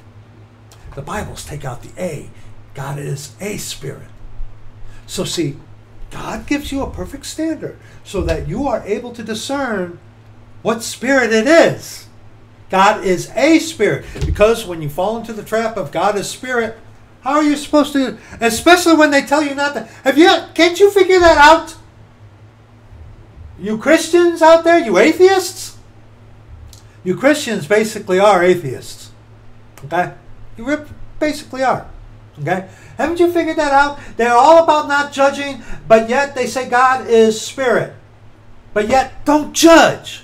The Bibles take out the A. God is a spirit. So, see, God gives you a perfect standard so that you are able to discern what spirit it is. God is a spirit. Because when you fall into the trap of God is spirit, how are you supposed to, especially when they tell you not to, have you, can't you figure that out? You Christians out there, you atheists, you Christians basically are atheists. Okay? You basically are. Okay? Haven't you figured that out? They're all about not judging, but yet they say God is spirit. But yet don't judge.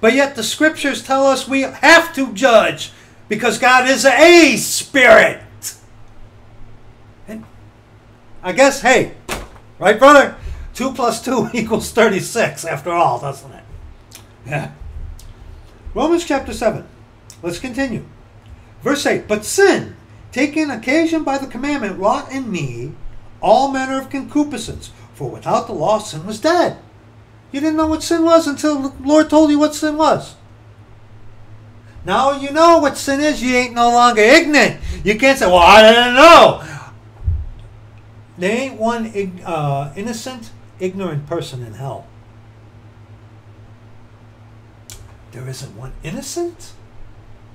But yet the scriptures tell us we have to judge because God is a spirit. And I guess, hey, right, brother? 2 plus 2 equals 36 after all, doesn't it? Yeah. Romans chapter 7. Let's continue. Verse 8 But sin, taking occasion by the commandment, wrought in me all manner of concupiscence, for without the law sin was dead. You didn't know what sin was until the Lord told you what sin was. Now you know what sin is, you ain't no longer ignorant. You can't say, Well, I didn't know. There ain't one uh, innocent, ignorant person in hell. There isn't one innocent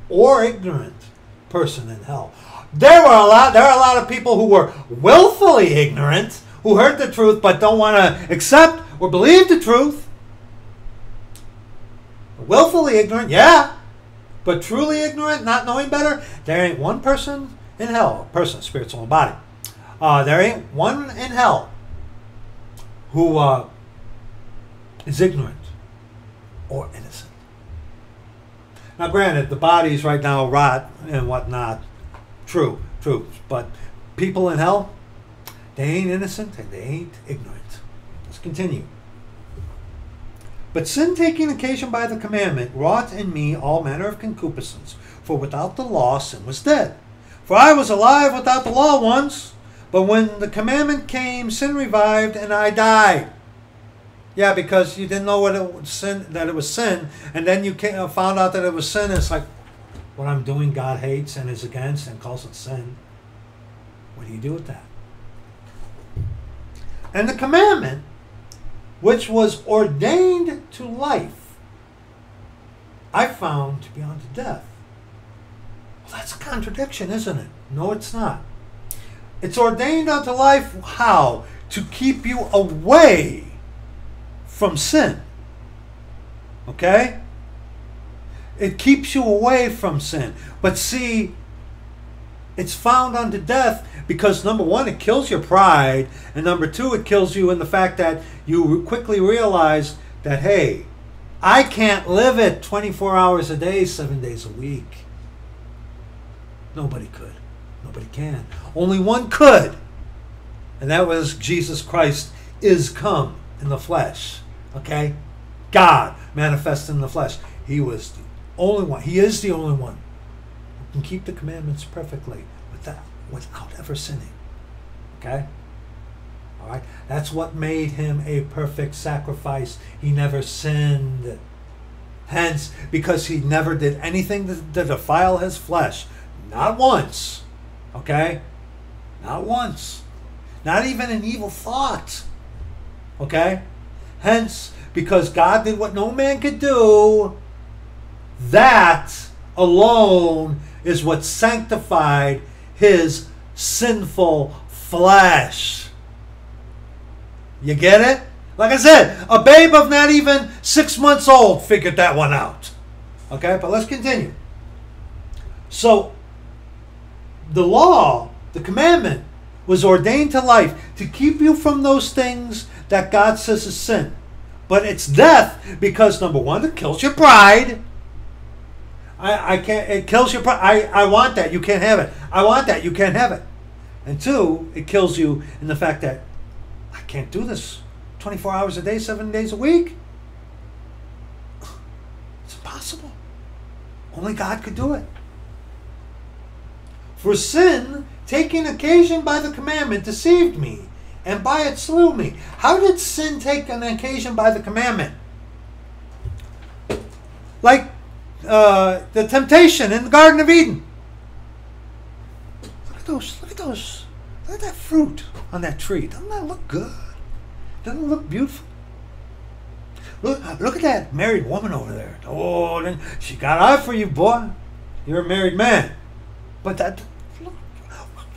or ignorant person in hell. There were a lot. There are a lot of people who were willfully ignorant, who heard the truth but don't want to accept or believe the truth. Willfully ignorant, yeah, but truly ignorant, not knowing better. There ain't one person in hell, person, spirit, soul, body. Uh, there ain't one in hell who uh, is ignorant or innocent. Now, granted, the bodies right now rot and whatnot. True, true. But people in hell, they ain't innocent and they ain't ignorant. Let's continue. But sin taking occasion by the commandment wrought in me all manner of concupiscence. For without the law, sin was dead. For I was alive without the law once, but when the commandment came, sin revived and I died. Yeah, because you didn't know what it sin that it was sin, and then you came, uh, found out that it was sin. It's like, what I'm doing, God hates and is against and calls it sin. What do you do with that? And the commandment, which was ordained to life, I found to be unto death. Well, that's a contradiction, isn't it? No, it's not. It's ordained unto life. How? To keep you away from sin. Okay? It keeps you away from sin. But see, it's found unto death because number one, it kills your pride, and number two, it kills you in the fact that you quickly realize that, hey, I can't live it 24 hours a day, seven days a week. Nobody could. Nobody can. Only one could. And that was Jesus Christ is come in the flesh. Okay? God manifest in the flesh. He was the only one. He is the only one who can keep the commandments perfectly without, without ever sinning. Okay? All right? That's what made him a perfect sacrifice. He never sinned. Hence, because he never did anything to, to defile his flesh. Not once. Okay? Not once. Not even an evil thought. Okay? Hence, because God did what no man could do, that alone is what sanctified his sinful flesh. You get it? Like I said, a babe of not even six months old figured that one out. Okay, but let's continue. So, the law, the commandment, was ordained to life to keep you from those things that God says is sin. But it's death because number one, it kills your pride. I, I can't it kills your. I, I want that, you can't have it. I want that, you can't have it. And two, it kills you in the fact that I can't do this 24 hours a day, seven days a week. It's impossible. Only God could do it. For sin, taking occasion by the commandment, deceived me, and by it slew me. How did sin take an occasion by the commandment? Like uh, the temptation in the Garden of Eden. Look at those, look at those, look at that fruit on that tree. Doesn't that look good? Doesn't it look beautiful? Look, look at that married woman over there. Oh, then she got eye for you, boy. You're a married man. But that,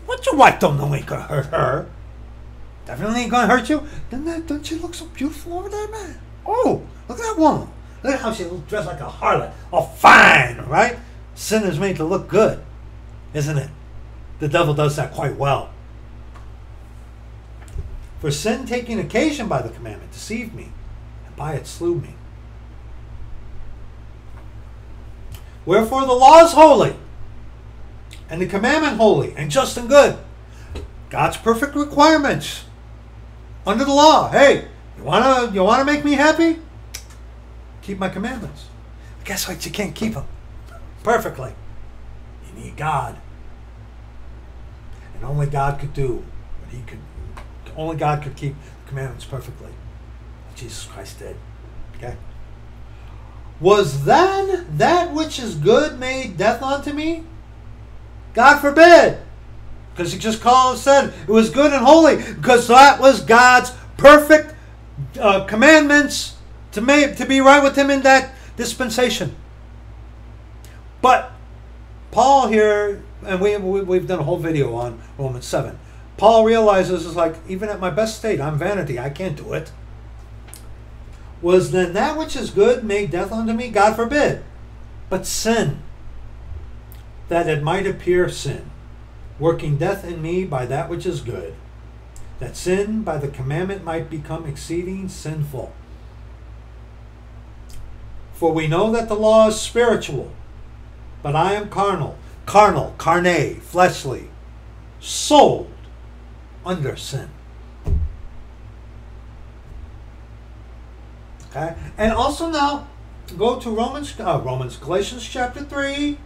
what your wife don't know ain't gonna hurt her. Definitely ain't gonna hurt you. Doesn't that, doesn't she look so beautiful over there, man? Oh, look at that woman. Look at how she looks dressed like a harlot. All fine, right? Sin is made to look good, isn't it? The devil does that quite well. For sin taking occasion by the commandment deceived me, and by it slew me. Wherefore the law is holy, and the commandment holy, and just and good. God's perfect requirements under the law. Hey, you wanna you wanna make me happy? Keep my commandments. guess what? You can't keep them perfectly. You need God. And only God could do what he could. Only God could keep the commandments perfectly. Jesus Christ did. Okay? Was then that which is good made death unto me? God forbid. Because he just called and said it was good and holy, because that was God's perfect uh, commandments to make to be right with him in that dispensation. But Paul here, and we, we we've done a whole video on Romans seven. Paul realizes it's like even at my best state, I'm vanity. I can't do it. Was then that which is good made death unto me? God forbid. But sin, that it might appear sin, working death in me by that which is good, that sin by the commandment might become exceeding sinful. For we know that the law is spiritual, but I am carnal, carnal, carne, fleshly, sold under sin. Okay? And also now, go to Romans, uh, Romans, Galatians chapter 3.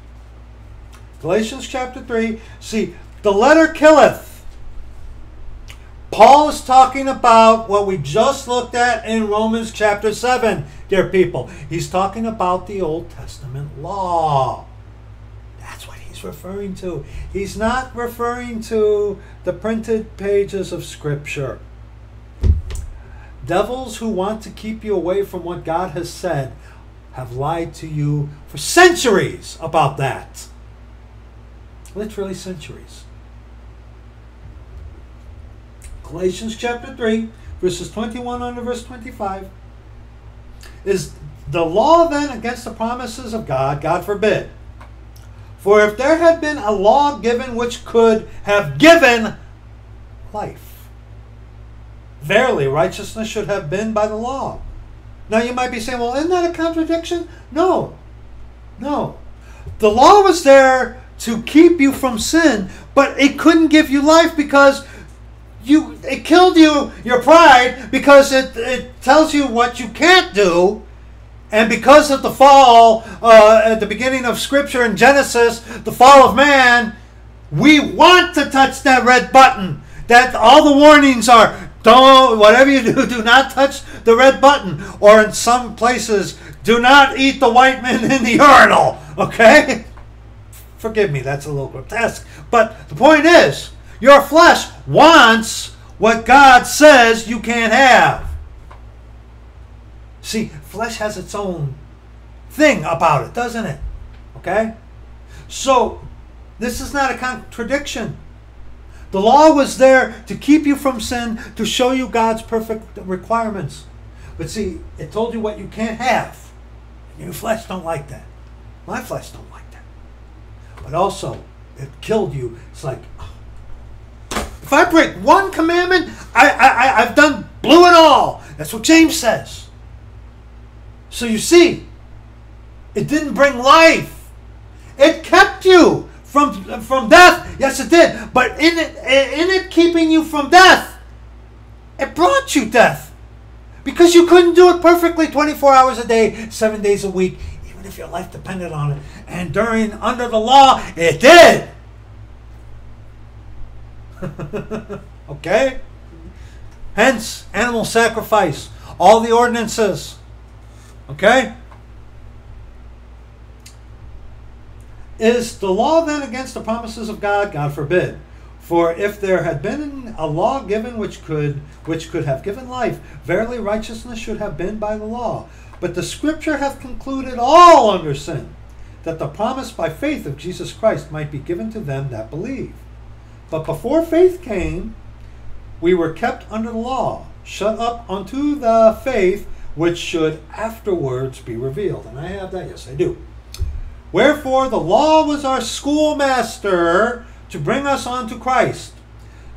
Galatians chapter 3. See, the letter killeth. Paul is talking about what we just looked at in Romans chapter 7, dear people. He's talking about the Old Testament law. That's what he's referring to. He's not referring to the printed pages of Scripture. Devils who want to keep you away from what God has said have lied to you for centuries about that. Literally centuries. Galatians chapter 3, verses 21 on to verse 25. Is the law then against the promises of God? God forbid. For if there had been a law given which could have given life, Verily, righteousness should have been by the law. Now you might be saying, well, isn't that a contradiction? No. No. The law was there to keep you from sin, but it couldn't give you life because you it killed you your pride because it, it tells you what you can't do and because of the fall uh, at the beginning of scripture in genesis the fall of man we want to touch that red button that all the warnings are don't, whatever you do, do not touch the red button. Or in some places, do not eat the white men in the urinal. Okay? Forgive me, that's a little grotesque. But the point is, your flesh wants what God says you can't have. See, flesh has its own thing about it, doesn't it? Okay? So, this is not a contradiction. The law was there to keep you from sin, to show you God's perfect requirements. But see, it told you what you can't have. Your flesh don't like that. My flesh don't like that. But also, it killed you. It's like, if I break one commandment, I, I, I've done blew it all. That's what James says. So you see, it didn't bring life. It kept you from from death. Yes, it did. But in it in it keeping you from death, it brought you death because you couldn't do it perfectly 24 hours a day, seven days a week, even if your life depended on it. And during under the law, it did. okay. Hence, animal sacrifice, all the ordinances. Okay. Is the law then against the promises of God? God forbid. For if there had been a law given which could which could have given life, verily righteousness should have been by the law. But the scripture hath concluded all under sin, that the promise by faith of Jesus Christ might be given to them that believe. But before faith came, we were kept under the law, shut up unto the faith which should afterwards be revealed. And I have that, yes, I do. Wherefore the law was our schoolmaster to bring us unto Christ,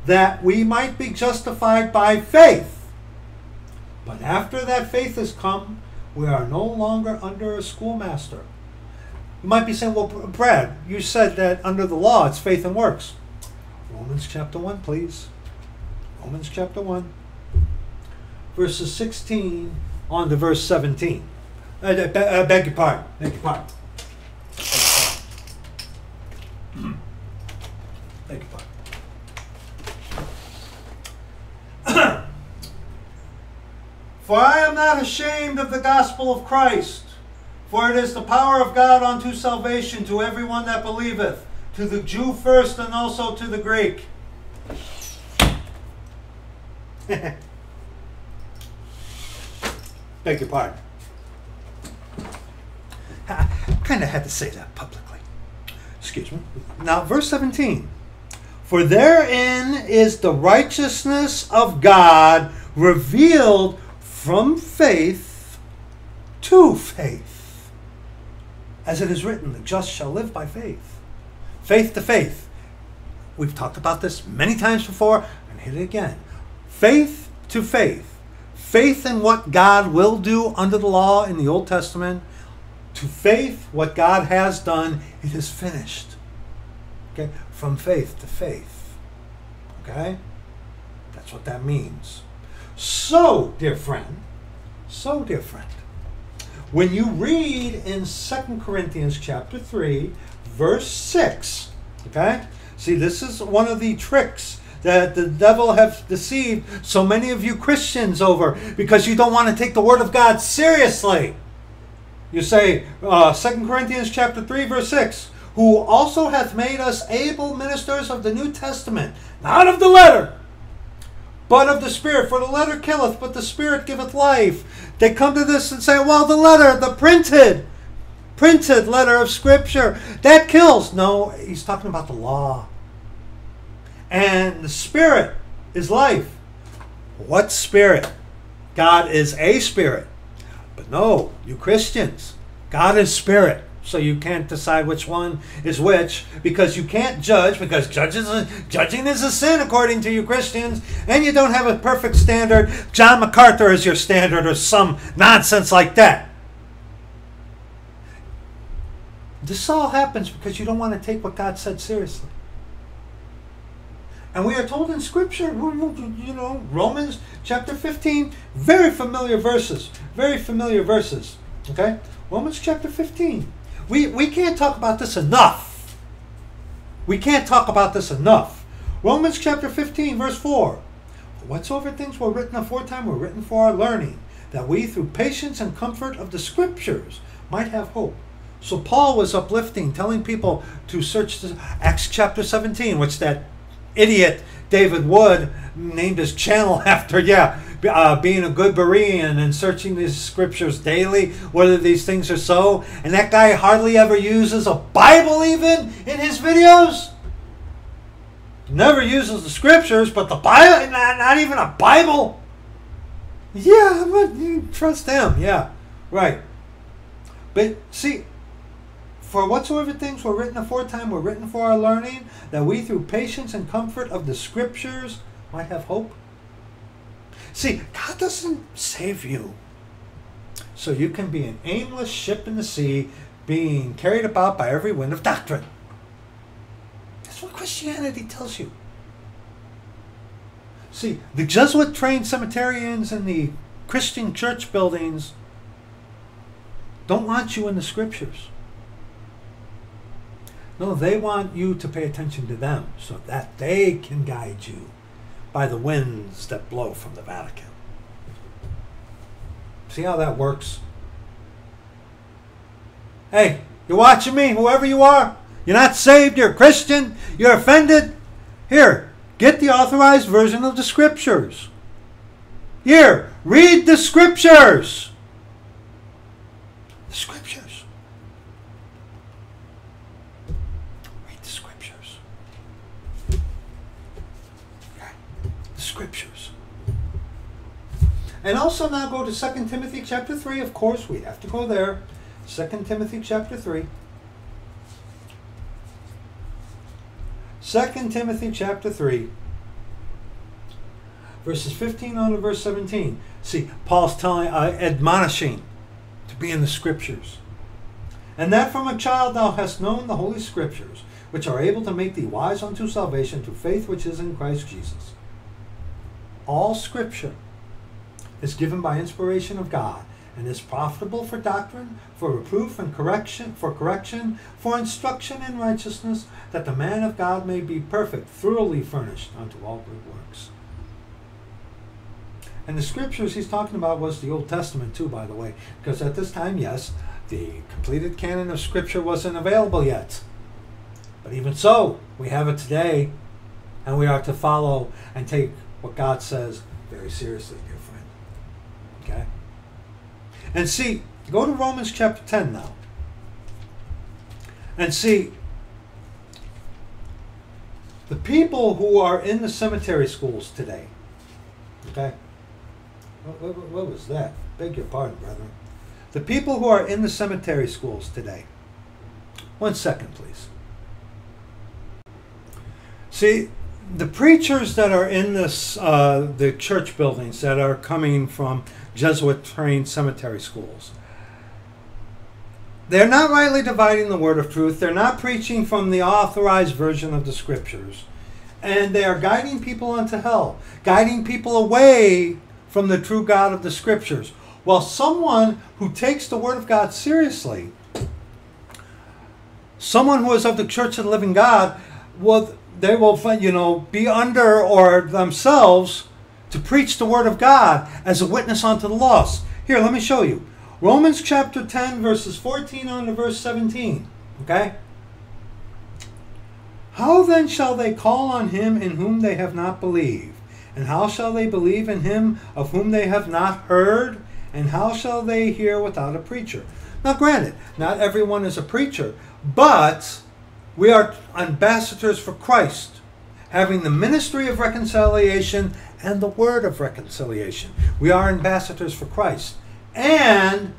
that we might be justified by faith. But after that faith has come, we are no longer under a schoolmaster. You might be saying, well, Brad, you said that under the law it's faith and works. Romans chapter 1, please. Romans chapter 1, verses 16 on to verse 17. Uh, uh, be- uh, beg your pardon. Beg your pardon. Beg your pardon. For I am not ashamed of the gospel of Christ, for it is the power of God unto salvation to everyone that believeth, to the Jew first and also to the Greek. Beg your pardon. I kind of had to say that publicly. Excuse me. Now, verse 17. For therein is the righteousness of God revealed from faith to faith. As it is written, the just shall live by faith. Faith to faith. We've talked about this many times before, and hit it again. Faith to faith. Faith in what God will do under the law in the Old Testament. To faith, what God has done, it is finished. Okay? From faith to faith. Okay? That's what that means. So, dear friend, so dear friend, when you read in Second Corinthians chapter 3, verse 6, okay? See, this is one of the tricks that the devil have deceived so many of you Christians over because you don't want to take the word of God seriously. You say, uh, 2 Corinthians chapter 3, verse 6, who also hath made us able ministers of the New Testament, not of the letter, but of the Spirit. For the letter killeth, but the Spirit giveth life. They come to this and say, well, the letter, the printed, printed letter of Scripture, that kills. No, he's talking about the law. And the Spirit is life. What Spirit? God is a Spirit. But no, you Christians, God is Spirit. So you can't decide which one is which because you can't judge because judges, judging is a sin according to you Christians, and you don't have a perfect standard. John MacArthur is your standard or some nonsense like that. This all happens because you don't want to take what God said seriously. And we are told in Scripture, you know, Romans chapter 15, very familiar verses. Very familiar verses. Okay? Romans chapter 15. We, we can't talk about this enough. We can't talk about this enough. Romans chapter 15, verse 4. Whatsoever things were written aforetime were written for our learning, that we through patience and comfort of the Scriptures might have hope. So Paul was uplifting, telling people to search the, Acts chapter 17, which that idiot David Wood named his channel after, yeah, uh, being a good Berean and searching these scriptures daily, whether these things are so. And that guy hardly ever uses a Bible even in his videos. Never uses the scriptures, but the Bible, not, not even a Bible. Yeah, but you trust him. Yeah, right. But see, for whatsoever things were written aforetime were written for our learning, that we through patience and comfort of the scriptures might have hope. See, God doesn't save you so you can be an aimless ship in the sea being carried about by every wind of doctrine. That's what Christianity tells you. See, the Jesuit trained cemeterians in the Christian church buildings don't want you in the scriptures. No, they want you to pay attention to them so that they can guide you by the winds that blow from the Vatican. See how that works? Hey, you're watching me, whoever you are. You're not saved, you're a Christian, you're offended. Here, get the authorized version of the scriptures. Here, read the scriptures. The scriptures. Scriptures. And also now go to 2 Timothy chapter 3. Of course, we have to go there. 2 Timothy chapter 3. 2 Timothy chapter 3. Verses 15 on to verse 17. See, Paul's telling, uh, admonishing to be in the scriptures. And that from a child thou hast known the holy scriptures, which are able to make thee wise unto salvation through faith which is in Christ Jesus all scripture is given by inspiration of God and is profitable for doctrine, for reproof and correction, for correction, for instruction in righteousness, that the man of God may be perfect, thoroughly furnished unto all good works. And the scriptures he's talking about was the Old Testament too, by the way, because at this time, yes, the completed canon of scripture wasn't available yet. But even so, we have it today, and we are to follow and take what God says very seriously, dear friend. Okay? And see, go to Romans chapter 10 now. And see, the people who are in the cemetery schools today, okay? What, what, what was that? Beg your pardon, brethren. The people who are in the cemetery schools today. One second, please. See, the preachers that are in this, uh, the church buildings that are coming from Jesuit trained cemetery schools, they're not rightly dividing the word of truth. They're not preaching from the authorized version of the scriptures. And they are guiding people into hell, guiding people away from the true God of the scriptures. While someone who takes the word of God seriously, someone who is of the church of the living God, will they will you know be under or themselves to preach the word of God as a witness unto the lost. Here, let me show you. Romans chapter 10, verses 14 on to verse 17. Okay? How then shall they call on him in whom they have not believed? And how shall they believe in him of whom they have not heard? And how shall they hear without a preacher? Now, granted, not everyone is a preacher, but we are ambassadors for Christ, having the ministry of reconciliation and the word of reconciliation. We are ambassadors for Christ. And,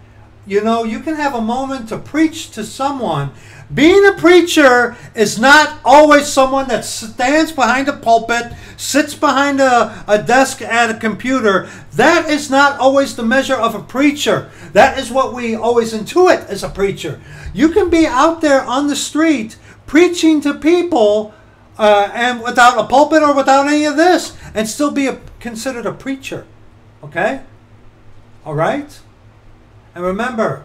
you know, you can have a moment to preach to someone. Being a preacher is not always someone that stands behind a pulpit, sits behind a, a desk at a computer. That is not always the measure of a preacher. That is what we always intuit as a preacher. You can be out there on the street preaching to people uh, and without a pulpit or without any of this and still be a, considered a preacher. Okay? All right? And remember,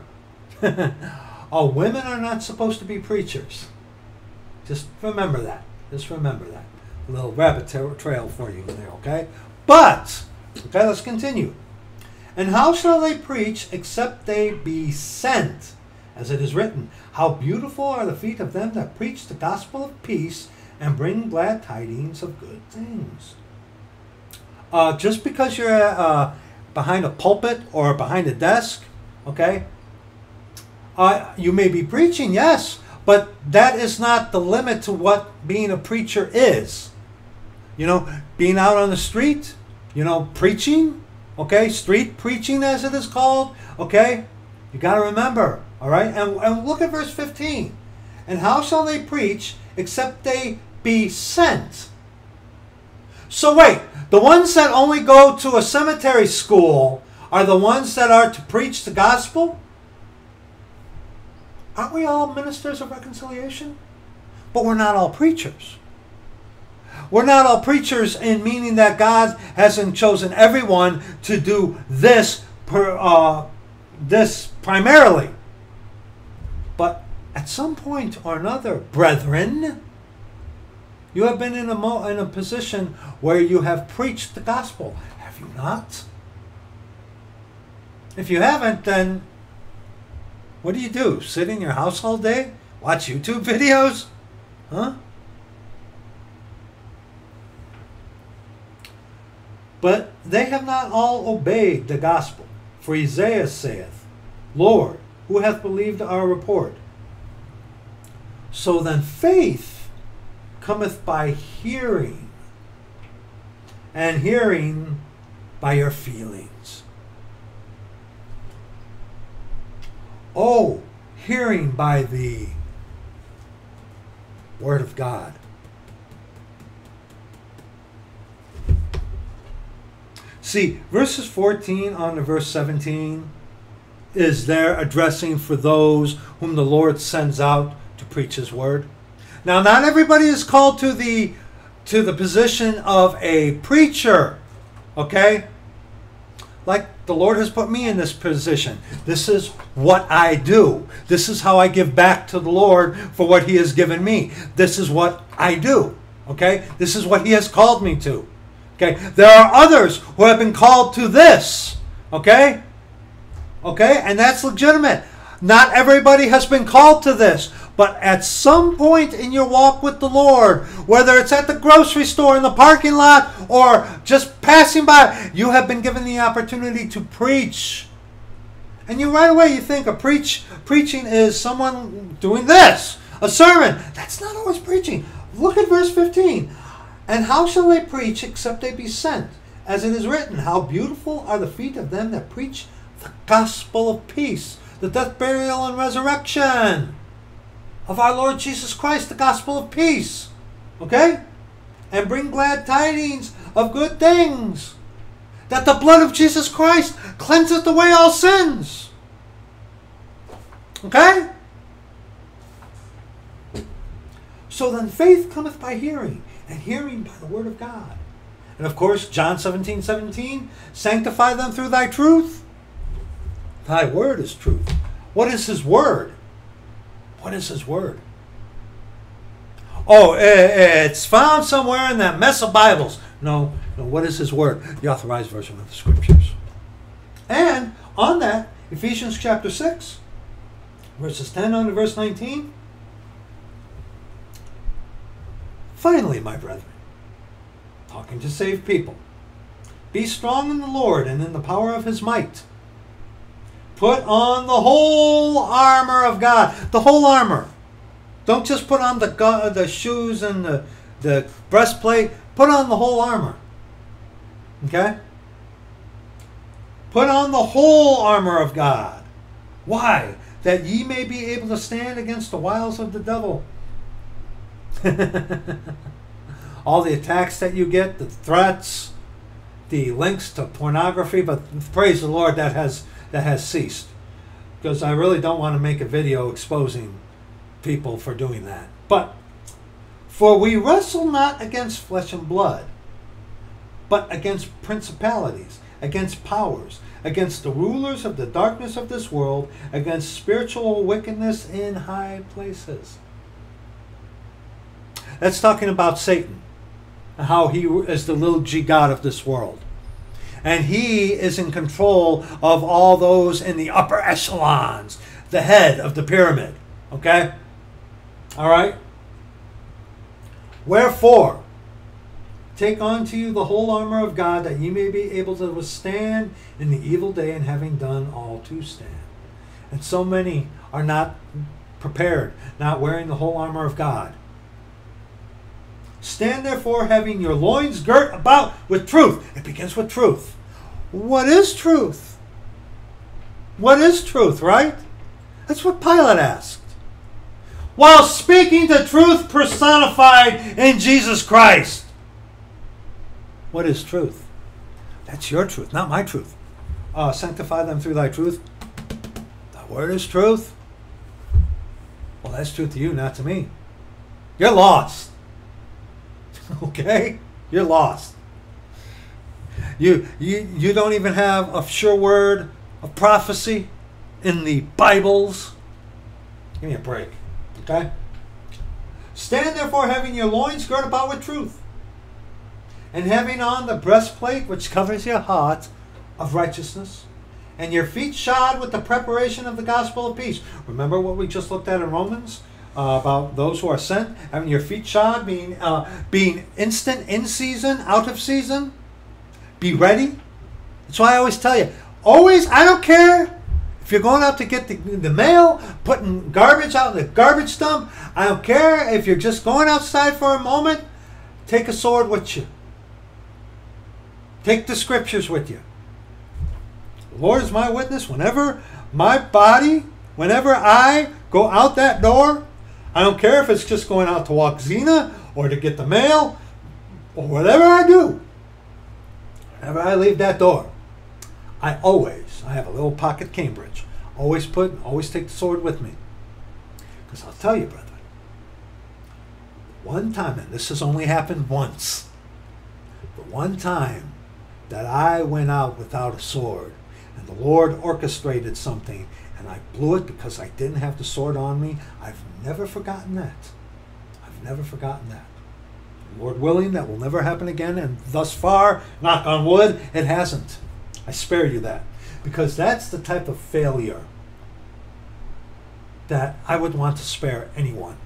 all women are not supposed to be preachers. Just remember that. Just remember that. A little rabbit trail for you there, okay? But, okay, let's continue. And how shall they preach except they be sent? As it is written, How beautiful are the feet of them that preach the gospel of peace and bring glad tidings of good things. Uh, just because you're uh, behind a pulpit or behind a desk, okay, uh, you may be preaching, yes, but that is not the limit to what being a preacher is. You know, being out on the street, you know, preaching, okay, street preaching as it is called, okay, you got to remember, all right? And, and look at verse 15. And how shall they preach except they be sent? So wait, the ones that only go to a cemetery school are the ones that are to preach the gospel? Aren't we all ministers of reconciliation? But we're not all preachers. We're not all preachers in meaning that God hasn't chosen everyone to do this per, uh, this primarily. But at some point or another, brethren, you have been in a, in a position where you have preached the gospel. Have you not? If you haven't, then what do you do? Sit in your house all day? Watch YouTube videos? Huh? But they have not all obeyed the gospel. For Isaiah saith, Lord, who hath believed our report? So then faith cometh by hearing, and hearing by your feelings. Oh, hearing by the Word of God. See, verses 14 on to verse 17 is there addressing for those whom the Lord sends out to preach his word. Now, not everybody is called to the to the position of a preacher, okay? like the Lord has put me in this position. This is what I do. This is how I give back to the Lord for what He has given me. This is what I do. Okay? This is what He has called me to. Okay? There are others who have been called to this. Okay? Okay? And that's legitimate. Not everybody has been called to this. But at some point in your walk with the Lord, whether it's at the grocery store, in the parking lot, or just passing by, you have been given the opportunity to preach. And you right away you think a preach preaching is someone doing this, a sermon. That's not always preaching. Look at verse 15. And how shall they preach except they be sent? As it is written, How beautiful are the feet of them that preach the gospel of peace, the death, burial, and resurrection of our Lord Jesus Christ, the gospel of peace. Okay? And bring glad tidings of good things. That the blood of Jesus Christ cleanseth away all sins. Okay? So then faith cometh by hearing, and hearing by the word of God. And of course, John 17, 17, sanctify them through thy truth. Thy word is truth. What is his word? What is his word? Oh, eh, eh, it's found somewhere in that mess of Bibles. No, no, what is his word? The authorized version of the scriptures. And on that, Ephesians chapter 6, verses 10 on to verse 19. Finally, my brethren, talking to saved people, be strong in the Lord and in the power of his might. Put on the whole armor of God. The whole armor. Don't just put on the the shoes and the, the breastplate. Put on the whole armor. Okay? Put on the whole armor of God. Why? That ye may be able to stand against the wiles of the devil. All the attacks that you get, the threats, the links to pornography, but praise the Lord that has that has ceased. Because I really don't want to make a video exposing people for doing that. But, for we wrestle not against flesh and blood, but against principalities, against powers, against the rulers of the darkness of this world, against spiritual wickedness in high places. That's talking about Satan, how he is the little g god of this world and he is in control of all those in the upper echelons, the head of the pyramid. Okay? All right? Wherefore, take unto you the whole armor of God, that ye may be able to withstand in the evil day, and having done all to stand. And so many are not prepared, not wearing the whole armor of God. Stand therefore, having your loins girt about with truth. It begins with truth. What is truth? What is truth, right? That's what Pilate asked. While speaking the truth personified in Jesus Christ. What is truth? That's your truth, not my truth. Uh, sanctify them through thy truth. The word is truth. Well, that's truth to you, not to me. You're lost. okay? You're lost. You, you, you don't even have a sure word of prophecy in the Bibles. Give me a break. Okay? Stand therefore having your loins girt about with truth, and having on the breastplate which covers your heart of righteousness, and your feet shod with the preparation of the gospel of peace. Remember what we just looked at in Romans? Uh, about those who are sent, having your feet shod, being uh, being instant in season, out of season. Be ready. That's why I always tell you, always. I don't care if you're going out to get the, the mail, putting garbage out in the garbage dump. I don't care if you're just going outside for a moment. Take a sword with you. Take the scriptures with you. The Lord is my witness. Whenever my body, whenever I go out that door, I don't care if it's just going out to walk Xena or to get the mail or whatever I do. Whenever I leave that door, I always, I have a little pocket Cambridge. Always put, always take the sword with me. Because I'll tell you, brother, one time, and this has only happened once, but one time that I went out without a sword, and the Lord orchestrated something, and I blew it because I didn't have the sword on me. I've never forgotten that. I've never forgotten that. Lord willing, that will never happen again, and thus far, knock on wood, it hasn't. I spare you that. Because that's the type of failure that I would want to spare anyone.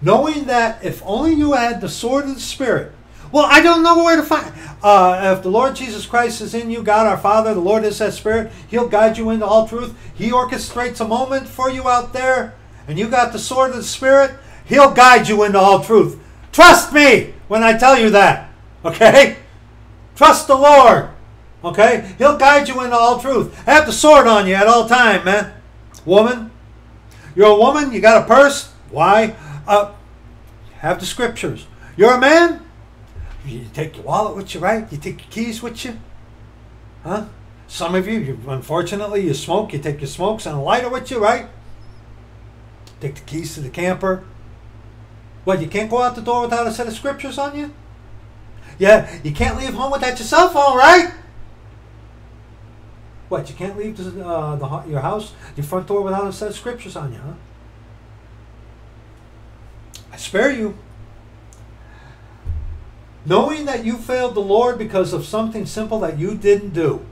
Knowing that if only you had the sword of the Spirit, well, I don't know where to find. Uh, if the Lord Jesus Christ is in you, God our Father, the Lord is that Spirit, He'll guide you into all truth. He orchestrates a moment for you out there, and you got the sword of the Spirit, He'll guide you into all truth. Trust me when I tell you that. Okay? Trust the Lord. Okay? He'll guide you into all truth. Have the sword on you at all time, man. Woman. You're a woman, you got a purse. Why? Uh, have the scriptures. You're a man, you take your wallet with you, right? You take your keys with you. Huh? Some of you, you unfortunately, you smoke. You take your smokes and a lighter with you, right? Take the keys to the camper. What, you can't go out the door without a set of scriptures on you? Yeah, you can't leave home without your cell phone, right? What, you can't leave the, uh, the, your house, your front door without a set of scriptures on you, huh? I spare you. Knowing that you failed the Lord because of something simple that you didn't do.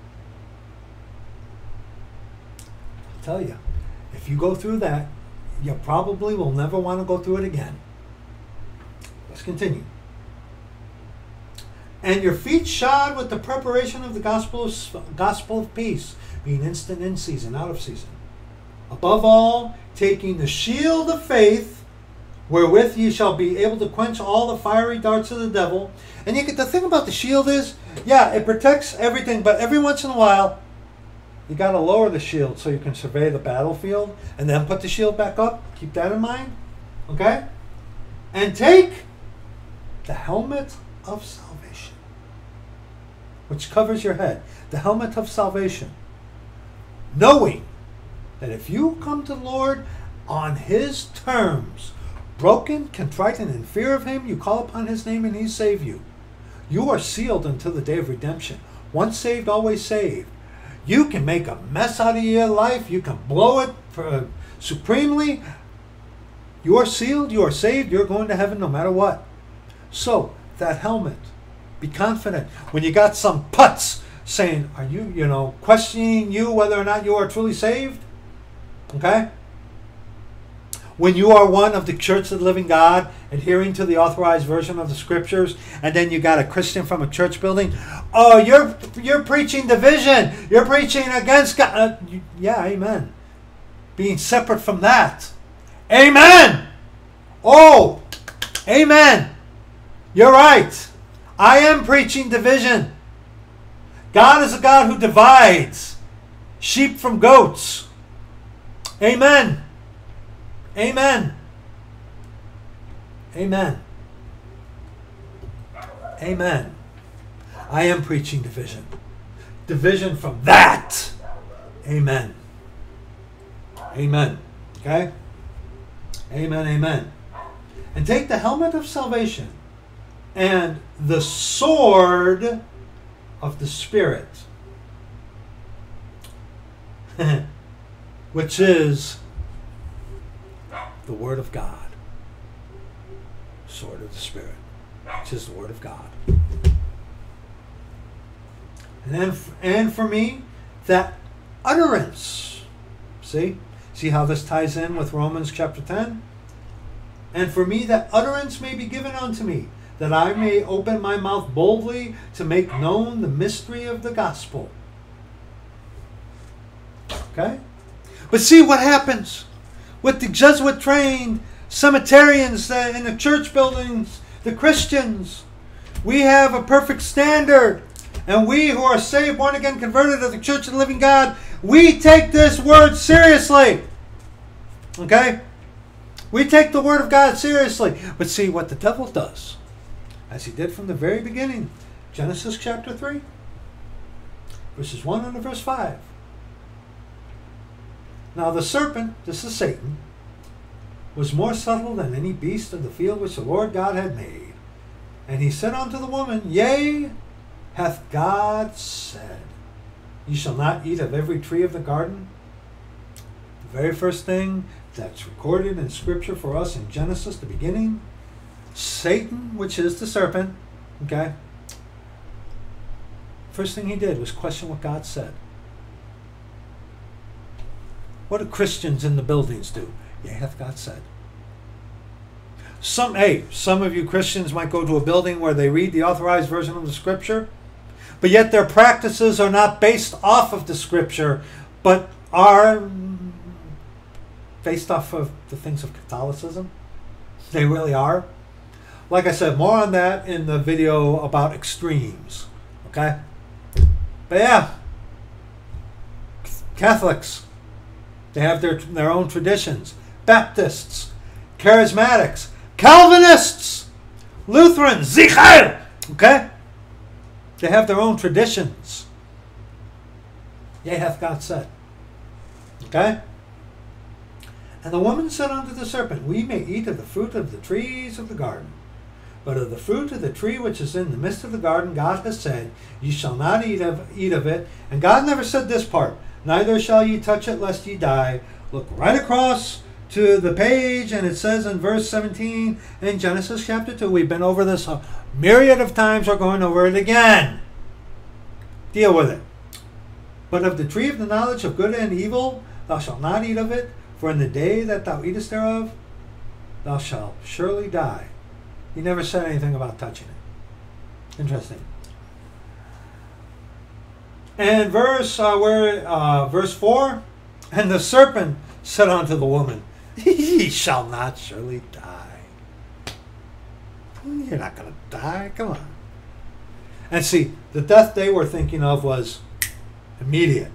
I'll tell you, if you go through that, you probably will never want to go through it again. Let's continue. And your feet shod with the preparation of the gospel of, gospel of peace, being instant in season, out of season. Above all, taking the shield of faith, wherewith ye shall be able to quench all the fiery darts of the devil. And you get the thing about the shield is, yeah, it protects everything, but every once in a while, you got to lower the shield so you can survey the battlefield, and then put the shield back up. Keep that in mind, okay? And take the helmet of salvation, which covers your head. The helmet of salvation, knowing that if you come to the Lord on His terms, broken, contrite, and in fear of Him, you call upon His name and He save you. You are sealed until the day of redemption. Once saved, always saved. You can make a mess out of your life. You can blow it for, uh, supremely. You are sealed. You are saved. You're going to heaven no matter what. So that helmet, be confident. When you got some putts saying, "Are you, you know, questioning you whether or not you are truly saved?" Okay when you are one of the Church of the Living God, adhering to the authorized version of the Scriptures, and then you got a Christian from a church building, oh, you're you're preaching division. You're preaching against God. Uh, yeah, amen. Being separate from that, amen. Oh, amen. You're right. I am preaching division. God is a God who divides sheep from goats. Amen. Amen. Amen. Amen. I am preaching division. Division from that. Amen. Amen. Okay? Amen. Amen. And take the helmet of salvation and the sword of the Spirit, which is the Word of God, sword of the Spirit, which is the Word of God. And then, and for me, that utterance. See, see how this ties in with Romans chapter ten. And for me, that utterance may be given unto me, that I may open my mouth boldly to make known the mystery of the gospel. Okay? But see what happens with the Jesuit trained cemeterians uh, in the church buildings, the Christians. We have a perfect standard. And we who are saved, born again, converted to the church of the living God, we take this word seriously. Okay? We take the word of God seriously. But see what the devil does, as he did from the very beginning. Genesis chapter 3, verses 1 and verse 5. Now the serpent, this is Satan, was more subtle than any beast of the field which the Lord God had made. And he said unto the woman, Yea, hath God said, Ye shall not eat of every tree of the garden? The very first thing that's recorded in Scripture for us in Genesis, the beginning, Satan, which is the serpent, okay, first thing he did was question what God said. What do Christians in the buildings do? Yea, hath God said. Some, hey, some of you Christians might go to a building where they read the authorized version of the Scripture, but yet their practices are not based off of the Scripture, but are based off of the things of Catholicism. They really are. Like I said, more on that in the video about extremes. Okay? But yeah, Catholics, they have their, their own traditions. Baptists, Charismatics, Calvinists, Lutherans, Zichel, okay? They have their own traditions. Yea, hath God said. Okay? And the woman said unto the serpent, We may eat of the fruit of the trees of the garden. But of the fruit of the tree which is in the midst of the garden, God has said, Ye shall not eat of, eat of it. And God never said this part, Neither shall ye touch it, lest ye die. Look right across to the page, and it says in verse 17 in Genesis chapter 2, we've been over this a myriad of times, we're going over it again. Deal with it. But of the tree of the knowledge of good and evil, thou shalt not eat of it, for in the day that thou eatest thereof, thou shalt surely die. He never said anything about touching it. Interesting. And verse uh, where uh, verse four, and the serpent said unto the woman, Ye shall not surely die. You're not going to die. Come on. And see, the death they were thinking of was immediate.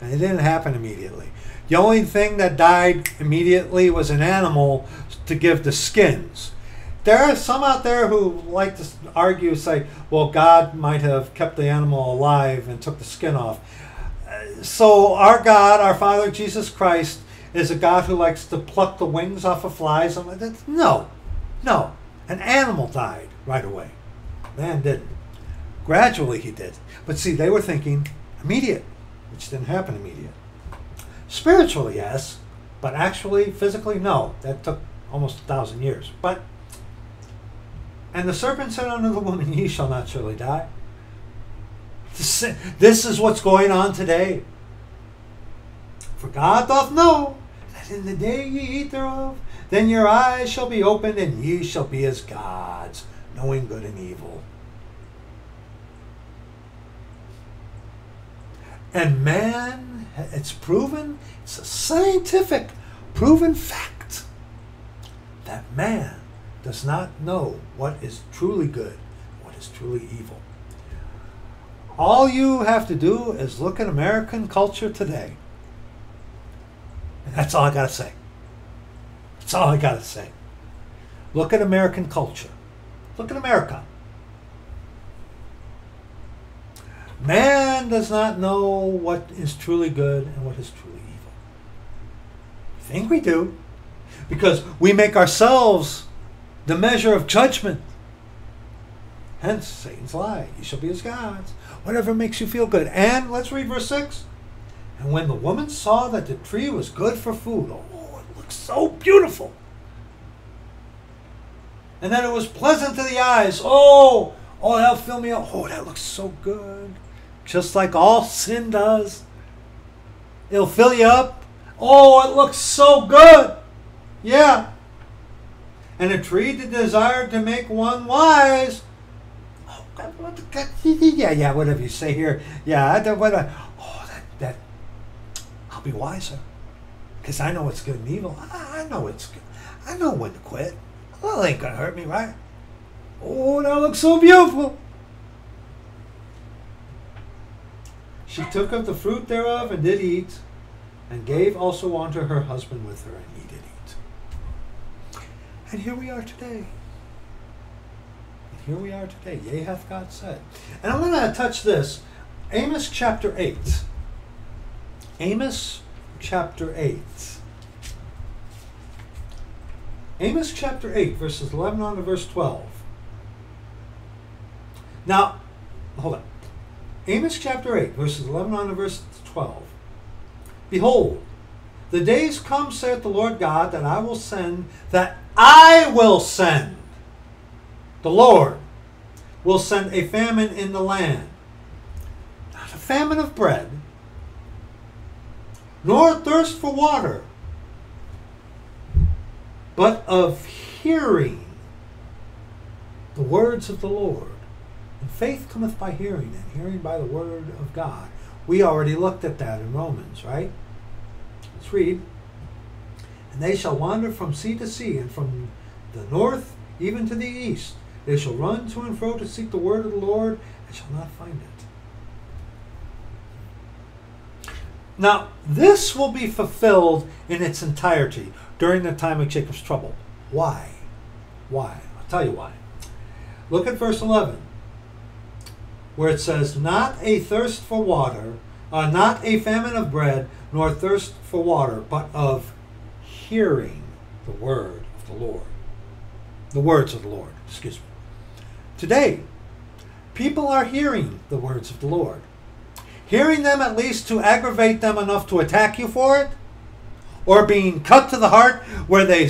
And it didn't happen immediately. The only thing that died immediately was an animal to give the skins. There are some out there who like to argue, say, well, God might have kept the animal alive and took the skin off. Uh, so, our God, our Father Jesus Christ, is a God who likes to pluck the wings off of flies. No, no. An animal died right away. Man didn't. Gradually he did. But see, they were thinking immediate, which didn't happen immediate. Spiritually, yes, but actually, physically, no. That took almost a thousand years. But and the serpent said unto the woman, Ye shall not surely die. This is what's going on today. For God doth know that in the day ye eat thereof, then your eyes shall be opened, and ye shall be as gods, knowing good and evil. And man, it's proven, it's a scientific, proven fact that man does not know what is truly good, what is truly evil. All you have to do is look at American culture today. And that's all I got to say. That's all I got to say. Look at American culture. Look at America. Man does not know what is truly good and what is truly evil. We think we do because we make ourselves the measure of judgment. Hence, Satan's lie. You shall be as gods. Whatever makes you feel good. And let's read verse 6. And when the woman saw that the tree was good for food, oh, it looked so beautiful. And that it was pleasant to the eyes. Oh, oh, that'll fill me up. Oh, that looks so good. Just like all sin does. It'll fill you up. Oh, it looks so good. Yeah. And a tree that desired to make one wise. Oh, yeah, yeah, whatever you say here. Yeah, I, what, oh, that, that, I'll be wiser. Because I know what's good and evil. I, know it's good. I know when to quit. Well, it ain't going to hurt me, right? Oh, that looks so beautiful. She took of the fruit thereof and did eat, and gave also unto her husband with her, and he did eat. And here we are today. And here we are today. Yea, hath God said. And I'm going to touch this. Amos chapter 8. Amos chapter 8. Amos chapter 8, verses 11 on to verse 12. Now, hold on. Amos chapter 8, verses 11 on to verse 12. Behold, the days come, saith the Lord God, that I will send, that I will send. The Lord will send a famine in the land. Not a famine of bread, nor thirst for water, but of hearing the words of the Lord. And faith cometh by hearing, and hearing by the word of God. We already looked at that in Romans, right? Let's read. And they shall wander from sea to sea, and from the north even to the east. They shall run to and fro to seek the word of the Lord, and shall not find it. Now, this will be fulfilled in its entirety during the time of Jacob's trouble. Why? Why? I'll tell you why. Look at verse 11, where it says, Not a thirst for water, uh, not a famine of bread, nor thirst for water, but of hearing the word of the Lord. The words of the Lord, excuse me. Today, people are hearing the words of the Lord. Hearing them at least to aggravate them enough to attack you for it, or being cut to the heart where they,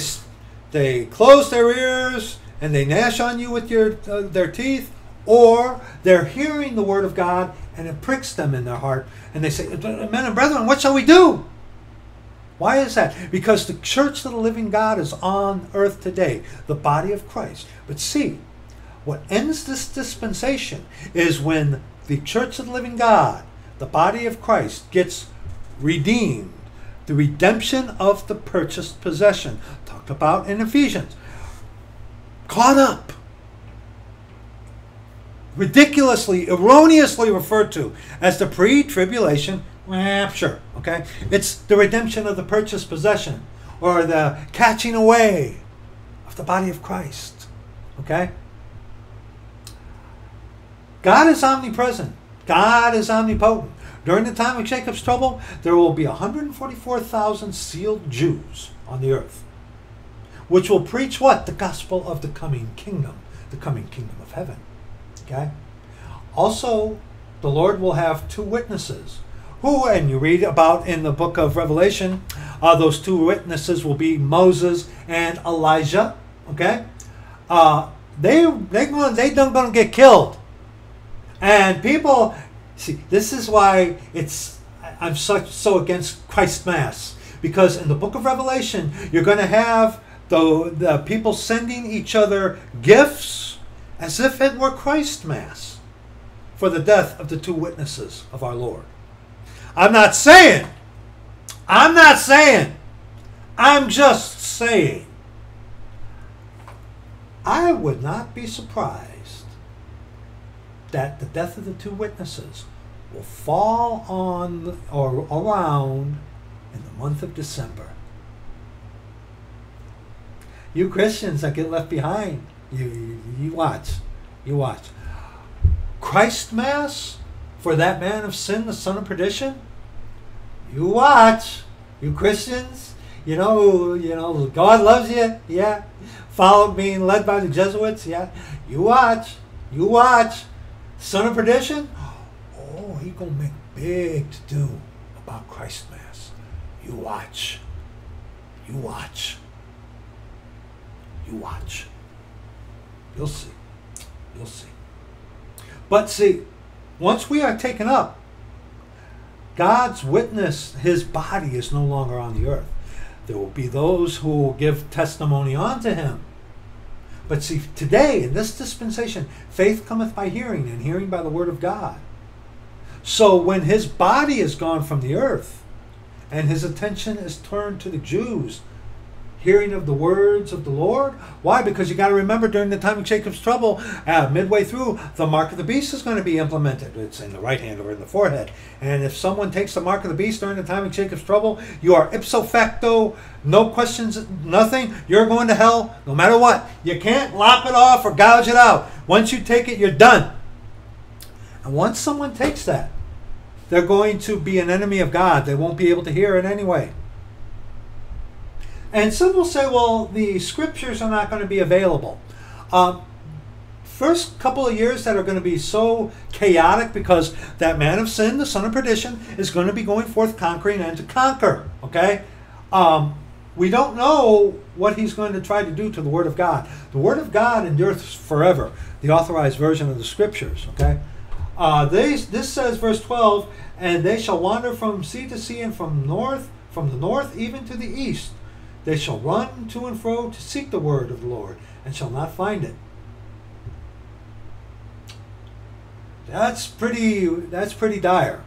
they close their ears and they gnash on you with your, uh, their teeth, or they're hearing the word of God and it pricks them in their heart and they say, Men and brethren, what shall we do? Why is that? Because the church of the living God is on earth today, the body of Christ. But see, what ends this dispensation is when the church of the living God, the body of Christ, gets redeemed. The redemption of the purchased possession, talked about in Ephesians. Caught up ridiculously, erroneously referred to as the pre tribulation Eh, rapture. Okay? It's the redemption of the purchased possession or the catching away of the body of Christ. Okay? God is omnipresent, God is omnipotent. During the time of Jacob's trouble, there will be 144,000 sealed Jews on the earth, which will preach what? The gospel of the coming kingdom, the coming kingdom of heaven. Okay? Also, the Lord will have two witnesses. Who, and you read about in the book of Revelation, uh, those two witnesses will be Moses and Elijah. Okay? Uh, they they gonna they don't going to get killed, and people see this is why it's I'm such so against Christ Mass because in the book of Revelation you're going to have the the people sending each other gifts as if it were Christ Mass for the death of the two witnesses of our Lord. I'm not saying, I'm not saying, I'm just saying, I would not be surprised that the death of the two witnesses will fall on or around in the month of December. You Christians that get left behind, you, you watch. You watch. Christ Mass for that man of sin, the son of perdition? You watch. You Christians, you know, you know, God loves you, yeah. Follow being led by the Jesuits, yeah. You watch. You watch. Son of perdition? Oh, he gonna make big to do about Christ Mass. You watch. You watch. You watch. You'll see. You'll see. But see, once we are taken up, God's witness, his body is no longer on the earth. There will be those who will give testimony unto him. But see, today, in this dispensation, faith cometh by hearing, and hearing by the word of God. So when his body is gone from the earth, and his attention is turned to the Jews, hearing of the words of the Lord. Why? Because you got to remember during the time of Jacob's trouble, uh, midway through, the mark of the beast is going to be implemented. It's in the right hand or in the forehead. And if someone takes the mark of the beast during the time of Jacob's trouble, you are ipso facto, no questions, nothing. You're going to hell no matter what. You can't lop it off or gouge it out. Once you take it, you're done. And once someone takes that, they're going to be an enemy of God. They won't be able to hear it anyway. And some will say, well, the scriptures are not going to be available. Um, first couple of years that are going to be so chaotic because that man of sin, the son of perdition, is going to be going forth conquering and to conquer. Okay? Um, we don't know what he's going to try to do to the Word of God. The Word of God endures forever, the authorized version of the Scriptures. Okay? Uh, they, this says, verse 12, and they shall wander from sea to sea and from north, from the north even to the east. They shall run to and fro to seek the word of the Lord and shall not find it. That's pretty that's pretty dire.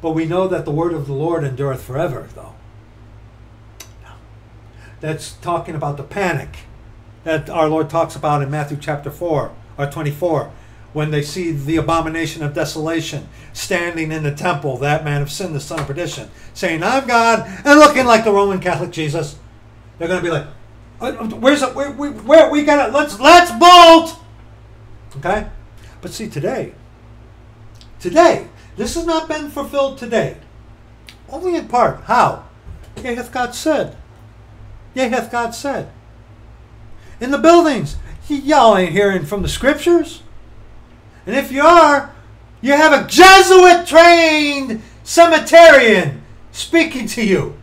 But we know that the word of the Lord endureth forever, though. That's talking about the panic that our Lord talks about in Matthew chapter 4 or 24 when they see the abomination of desolation standing in the temple, that man of sin, the son of perdition, saying, I'm God, and looking like the Roman Catholic Jesus. They're going to be like, uh, uh, where's it? Where, where, where we got it? Let's, let's bolt! Okay? But see, today, today, this has not been fulfilled today. Only in part. How? Yea, hath God said. Yea, hath God said. In the buildings, y'all ain't hearing from the scriptures. And if you are, you have a Jesuit trained cemeterian speaking to you.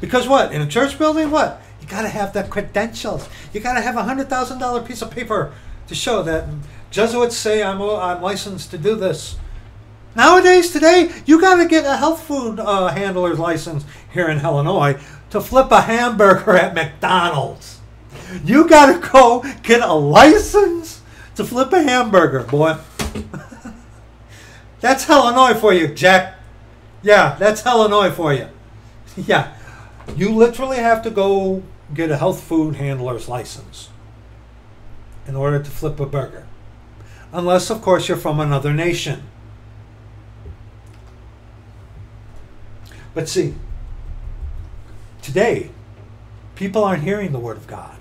Because what? In a church building, what? You got to have the credentials. You got to have a $100,000 piece of paper to show that Jesuits say I'm, I'm licensed to do this. Nowadays, today, you got to get a health food uh, handler's license here in Illinois to flip a hamburger at McDonald's. You got to go get a license to flip a hamburger, boy. that's Illinois for you, Jack. Yeah, that's Illinois for you. Yeah, you literally have to go get a health food handler's license in order to flip a burger. Unless, of course, you're from another nation. But see, today, people aren't hearing the Word of God.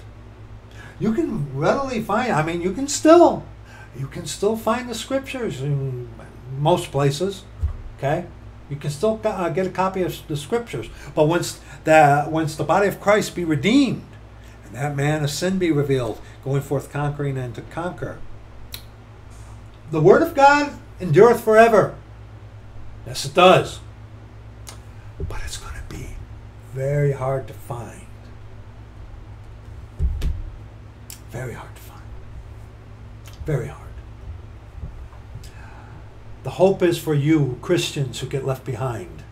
You can readily find, I mean, you can still, you can still find the scriptures in most places, okay? You can still uh, get a copy of the scriptures. But once the, once the body of Christ be redeemed, and that man of sin be revealed, going forth conquering and to conquer, the word of God endureth forever. Yes, it does. But it's going to be very hard to find. Very hard to find. Very hard. The hope is for you, Christians who get left behind,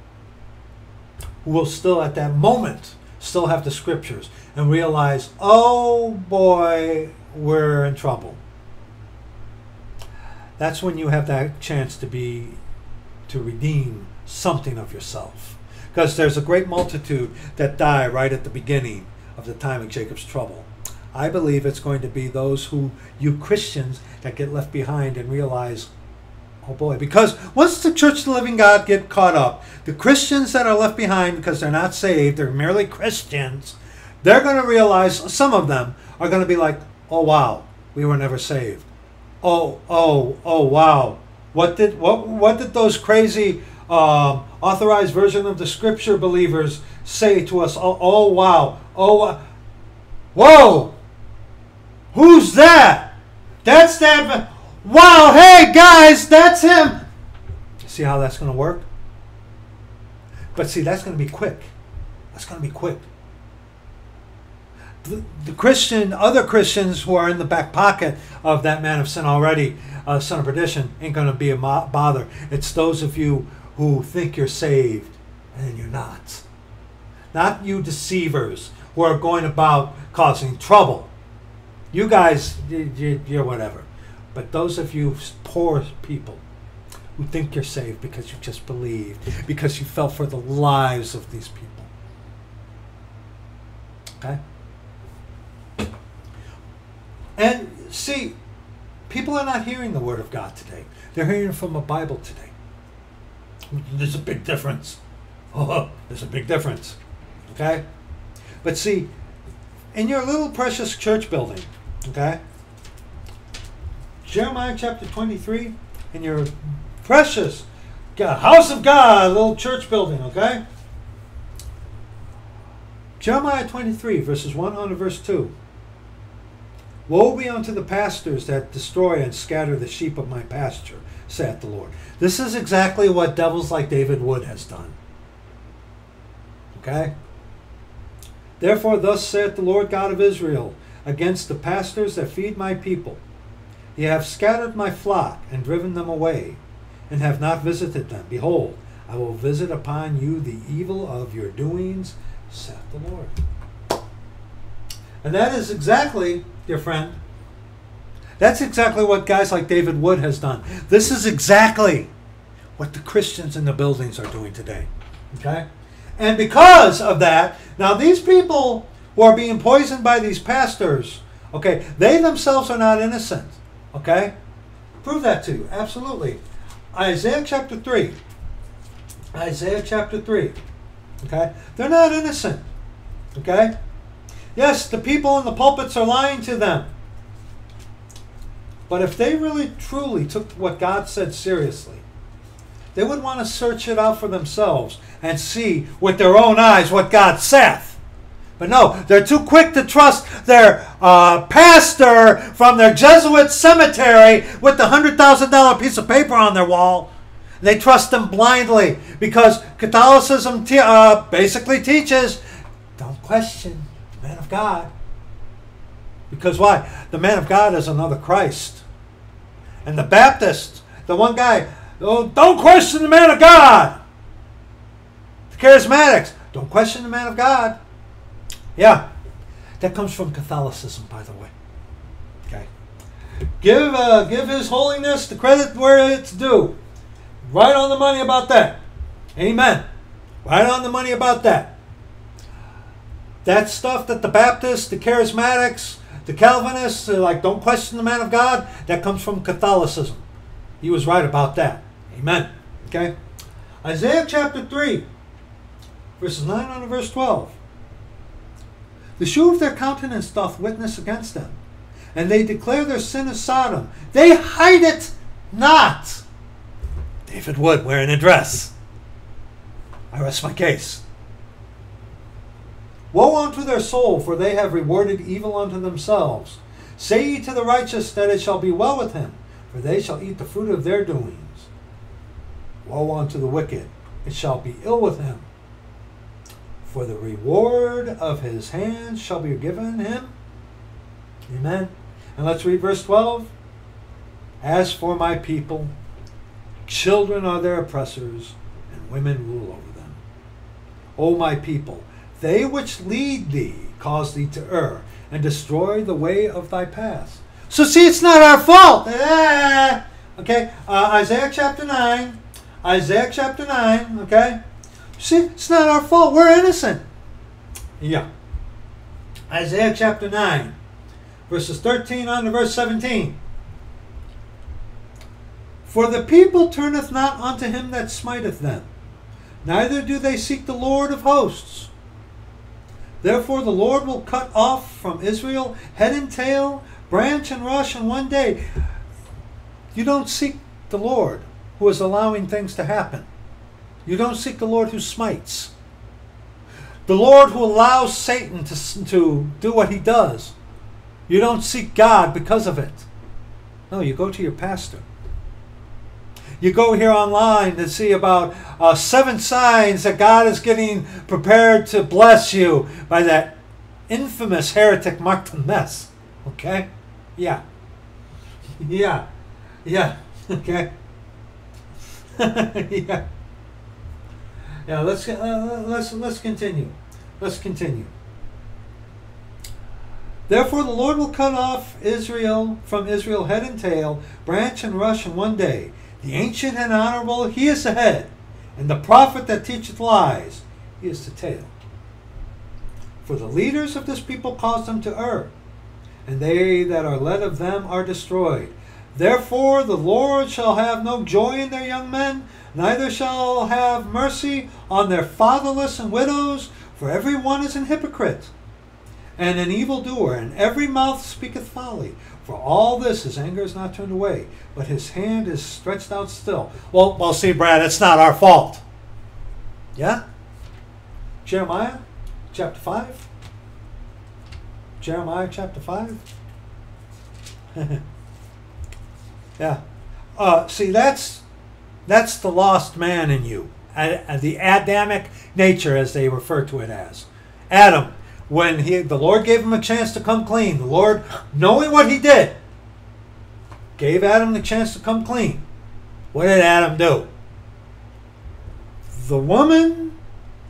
who will still at that moment still have the scriptures and realize, oh boy, we're in trouble. That's when you have that chance to be, to redeem something of yourself. Because there's a great multitude that die right at the beginning of the time of Jacob's trouble. I believe it's going to be those who, you Christians, that get left behind and realize, Oh boy, because once the Church of the Living God get caught up, the Christians that are left behind because they're not saved, they're merely Christians, they're going to realize, some of them are going to be like, oh wow, we were never saved. Oh, oh, oh wow. What did what what did those crazy um, authorized version of the scripture believers say to us? Oh, oh wow. Oh, whoa. Who's that? That's that. Wow, hey guys, that's him. See how that's going to work? But see, that's going to be quick. That's going to be quick. The, the, Christian, other Christians who are in the back pocket of that man of sin already, uh, son of perdition, ain't going to be a bother. It's those of you who think you're saved and you're not. Not you deceivers who are going about causing trouble. You guys, you're whatever. But those of you poor people who think you're saved because you just believed, because you felt for the lives of these people. Okay? And see, people are not hearing the Word of God today. They're hearing from a Bible today. There's a big difference. Oh, there's a big difference. Okay? But see, in your little precious church building, okay? Jeremiah chapter 23 in your precious house of God, little church building, okay? Jeremiah 23, verses 1 on to verse 2. Woe be unto the pastors that destroy and scatter the sheep of my pasture, saith the Lord. This is exactly what devils like David Wood has done. Okay? Therefore, thus saith the Lord God of Israel against the pastors that feed my people Ye have scattered my flock and driven them away, and have not visited them. Behold, I will visit upon you the evil of your doings, saith the Lord. And that is exactly, dear friend, that's exactly what guys like David Wood has done. This is exactly what the Christians in the buildings are doing today. Okay? And because of that, now these people who are being poisoned by these pastors, okay, they themselves are not innocent. Okay? Prove that to you. Absolutely. Isaiah chapter 3. Isaiah chapter 3. Okay? They're not innocent. Okay? Yes, the people in the pulpits are lying to them. But if they really truly took what God said seriously, they would want to search it out for themselves and see with their own eyes what God saith. But no, they're too quick to trust their uh, pastor from their Jesuit cemetery with the $100,000 piece of paper on their wall. They trust them blindly because Catholicism te- uh, basically teaches don't question the man of God. Because why? The man of God is another Christ. And the Baptist, the one guy, oh, don't question the man of God. The charismatics, don't question the man of God. Yeah, that comes from Catholicism, by the way. Okay, give uh, give His Holiness the credit where it's due. Right on the money about that. Amen. Right on the money about that. That stuff that the Baptists, the Charismatics, the Calvinists, like, don't question the man of God, that comes from Catholicism. He was right about that. Amen. Okay? Isaiah chapter 3, verses 9 on to verse 12. The shew of their countenance doth witness against them, and they declare their sin as Sodom. They hide it not. David Wood wearing a dress. I rest my case. Woe unto their soul, for they have rewarded evil unto themselves. Say ye to the righteous that it shall be well with him, for they shall eat the fruit of their doings. Woe unto the wicked, it shall be ill with him for the reward of his hands shall be given him. Amen. And let's read verse 12. As for my people, children are their oppressors, and women rule over them. O my people, they which lead thee cause thee to err, and destroy the way of thy path. So see, it's not our fault. Ah, okay, uh, Isaiah chapter 9. Isaiah chapter 9, okay? See, it's not our fault. We're innocent. Yeah. Isaiah chapter 9, verses 13 on to verse 17. For the people turneth not unto him that smiteth them, neither do they seek the Lord of hosts. Therefore the Lord will cut off from Israel head and tail, branch and rush in one day. You don't seek the Lord who is allowing things to happen. You don't seek the Lord who smites. The Lord who allows Satan to, to do what he does. You don't seek God because of it. No, you go to your pastor. You go here online to see about uh, seven signs that God is getting prepared to bless you by that infamous heretic Martin Mess. Okay? Yeah. Yeah. Yeah. Okay? yeah. Now let's uh, let's let's continue. Let's continue. Therefore, the Lord will cut off Israel from Israel head and tail, branch and rush in one day. The ancient and honorable, he is the head, and the prophet that teacheth lies, he is the tail. For the leaders of this people cause them to err, and they that are led of them are destroyed. Therefore, the Lord shall have no joy in their young men, neither shall have mercy on their fatherless and widows, for every one is an hypocrite and an evildoer, and every mouth speaketh folly. For all this his anger is not turned away, but his hand is stretched out still. Well, well, see, Brad, it's not our fault. Yeah? Jeremiah chapter 5. Jeremiah chapter 5. yeah. Uh, see, that's that's the lost man in you, the Adamic nature, as they refer to it as. Adam, when he the Lord gave him a chance to come clean, the Lord, knowing what he did, gave Adam the chance to come clean. What did Adam do? The woman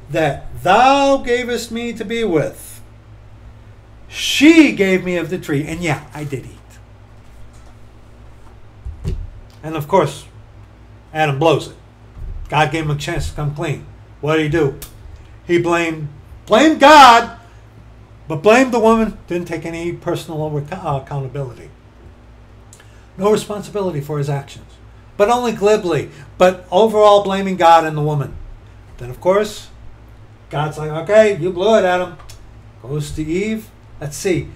that thou gavest me to be with, she gave me of the tree, and yeah, I did eat. And of course, Adam blows it. God gave him a chance to come clean. What did he do? He blamed blamed God, but blamed the woman. Didn't take any personal uh, accountability. No responsibility for his actions, but only glibly. But overall, blaming God and the woman. Then, of course, God's like, "Okay, you blew it, Adam." Goes to Eve. Let's see.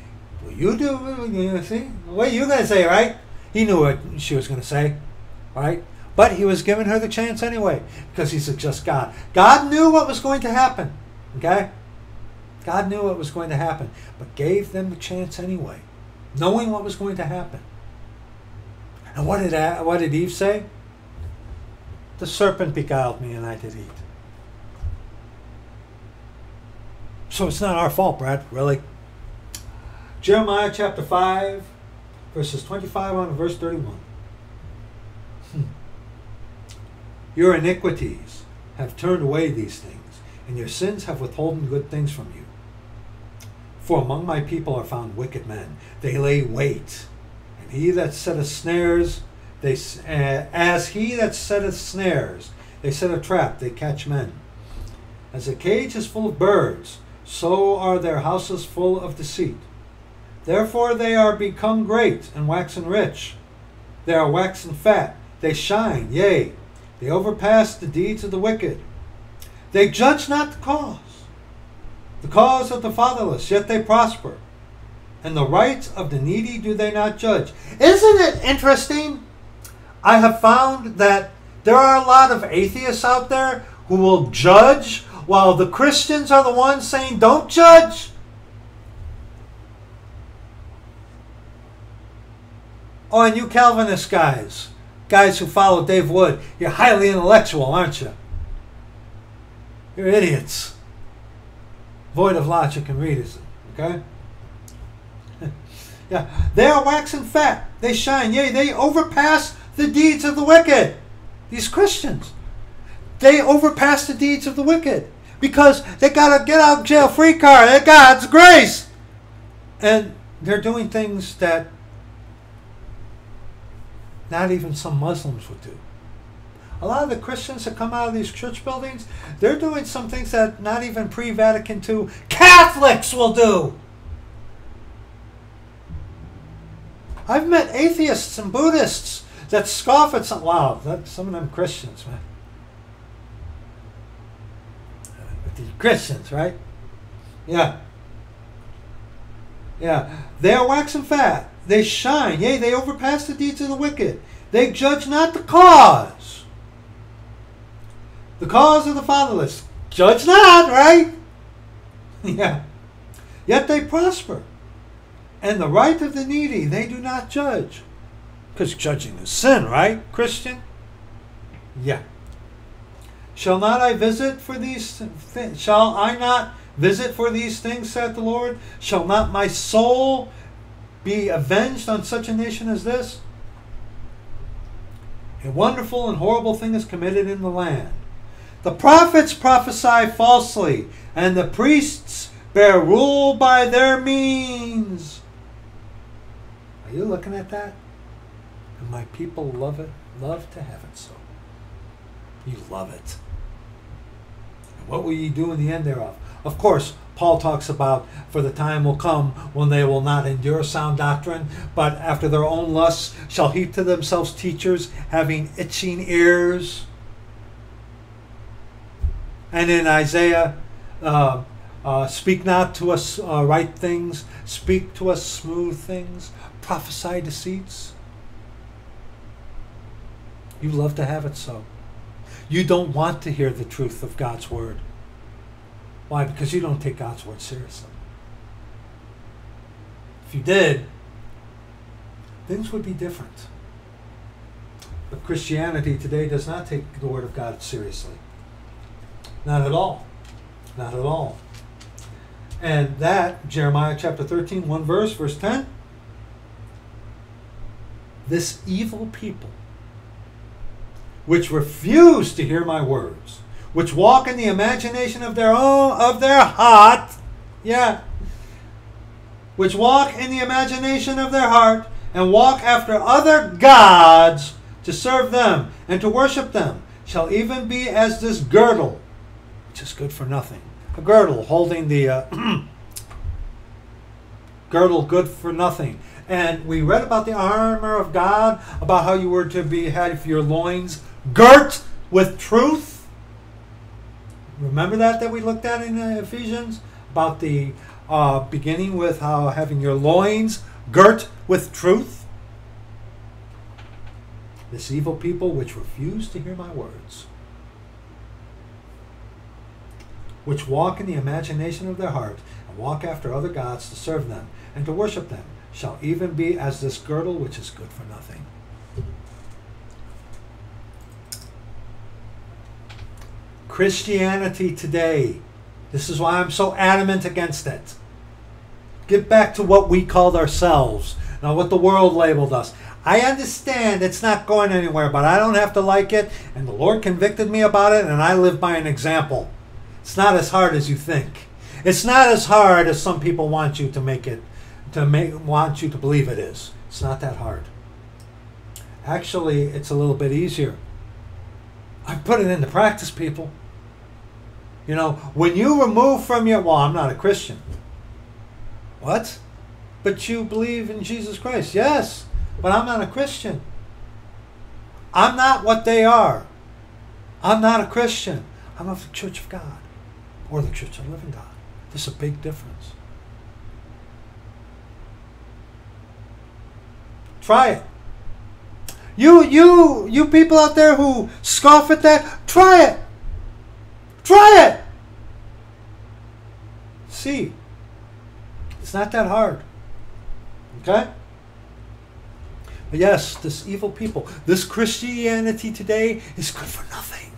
Will you do? You see? What you gonna say, right? He knew what she was gonna say, right? But he was giving her the chance anyway because he's a just God. God knew what was going to happen. Okay? God knew what was going to happen, but gave them the chance anyway, knowing what was going to happen. And what did, what did Eve say? The serpent beguiled me and I did eat. So it's not our fault, Brad, really. Jeremiah chapter 5, verses 25 on verse 31. Hmm. Your iniquities have turned away these things, and your sins have withholden good things from you. For among my people are found wicked men. They lay wait, and he that setteth snares, they uh, as he that setteth snares, they set a trap, they catch men. As a cage is full of birds, so are their houses full of deceit. Therefore they are become great and waxen rich. They are waxen fat, they shine, yea, they overpass the deeds of the wicked. They judge not the cause, the cause of the fatherless, yet they prosper. And the rights of the needy do they not judge. Isn't it interesting? I have found that there are a lot of atheists out there who will judge while the Christians are the ones saying, don't judge. Oh, and you Calvinist guys guys who follow Dave Wood, you're highly intellectual, aren't you? You're idiots. Void of logic and reason. Okay? yeah. They are waxing fat. They shine. Yea, they overpass the deeds of the wicked. These Christians. They overpass the deeds of the wicked. Because they got a get out jail free card. At God's grace. And they're doing things that not even some Muslims would do. A lot of the Christians that come out of these church buildings, they're doing some things that not even pre Vatican II Catholics will do. I've met atheists and Buddhists that scoff at some. Wow, that, some of them Christians, man. But these Christians, right? Yeah. Yeah. They are waxing fat. They shine, yea, they overpass the deeds of the wicked. They judge not the cause. The cause of the fatherless. Judge not, right? yeah. Yet they prosper. And the right of the needy they do not judge. Because judging is sin, right, Christian? Yeah. Shall not I visit for these things? Shall I not visit for these things, saith the Lord? Shall not my soul be avenged on such a nation as this? A wonderful and horrible thing is committed in the land. The prophets prophesy falsely, and the priests bear rule by their means. Are you looking at that? And my people love it, love to have it so. You love it. And what will ye do in the end thereof? Of course, Paul talks about, for the time will come when they will not endure sound doctrine, but after their own lusts shall heap to themselves teachers having itching ears. And in Isaiah, uh, uh, speak not to us uh, right things, speak to us smooth things, prophesy deceits. You love to have it so. You don't want to hear the truth of God's word. Why? Because you don't take God's word seriously. If you did, things would be different. But Christianity today does not take the Word of God seriously. Not at all. Not at all. And that, Jeremiah chapter 13, one verse, verse 10. This evil people, which refuse to hear my words, which walk in the imagination of their own of their heart, yeah, which walk in the imagination of their heart, and walk after other gods to serve them and to worship them, shall even be as this girdle, which is good for nothing. A girdle holding the uh, girdle good for nothing. And we read about the armor of God, about how you were to be have your loins girt with truth. Remember that that we looked at in uh, Ephesians about the uh, beginning with how having your loins girt with truth. This evil people which refuse to hear my words, which walk in the imagination of their heart, and walk after other gods to serve them and to worship them, shall even be as this girdle which is good for nothing. Christianity today. This is why I'm so adamant against it. Get back to what we called ourselves, not what the world labeled us. I understand it's not going anywhere, but I don't have to like it, and the Lord convicted me about it, and I live by an example. It's not as hard as you think. It's not as hard as some people want you to make it, to make want you to believe it is. It's not that hard. Actually, it's a little bit easier. I put it into practice, people. You know, when you remove from your well, I'm not a Christian. What? But you believe in Jesus Christ. Yes, but I'm not a Christian. I'm not what they are. I'm not a Christian. I'm of the Church of God or the Church of the Living God. There's a big difference. Try it. You you you people out there who scoff at that, try it. Try it. See. It's not that hard. Okay? But yes, this evil people, this Christianity today is good for nothing.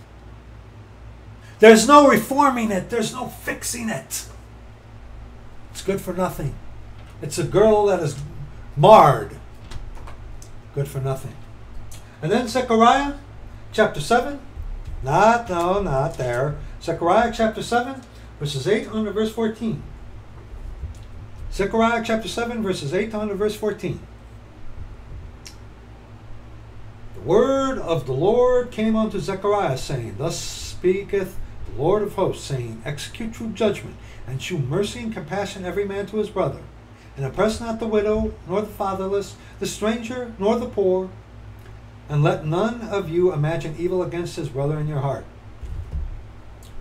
There's no reforming it, there's no fixing it. It's good for nothing. It's a girl that is marred. Good for nothing. And then Zechariah chapter 7. Not, no, not there. Zechariah chapter 7, verses 8 on to verse 14. Zechariah chapter 7, verses 8 on to verse 14. The word of the Lord came unto Zechariah, saying, Thus speaketh the Lord of hosts, saying, Execute true judgment, and shew mercy and compassion every man to his brother, and oppress not the widow, nor the fatherless, the stranger, nor the poor, and let none of you imagine evil against his brother in your heart.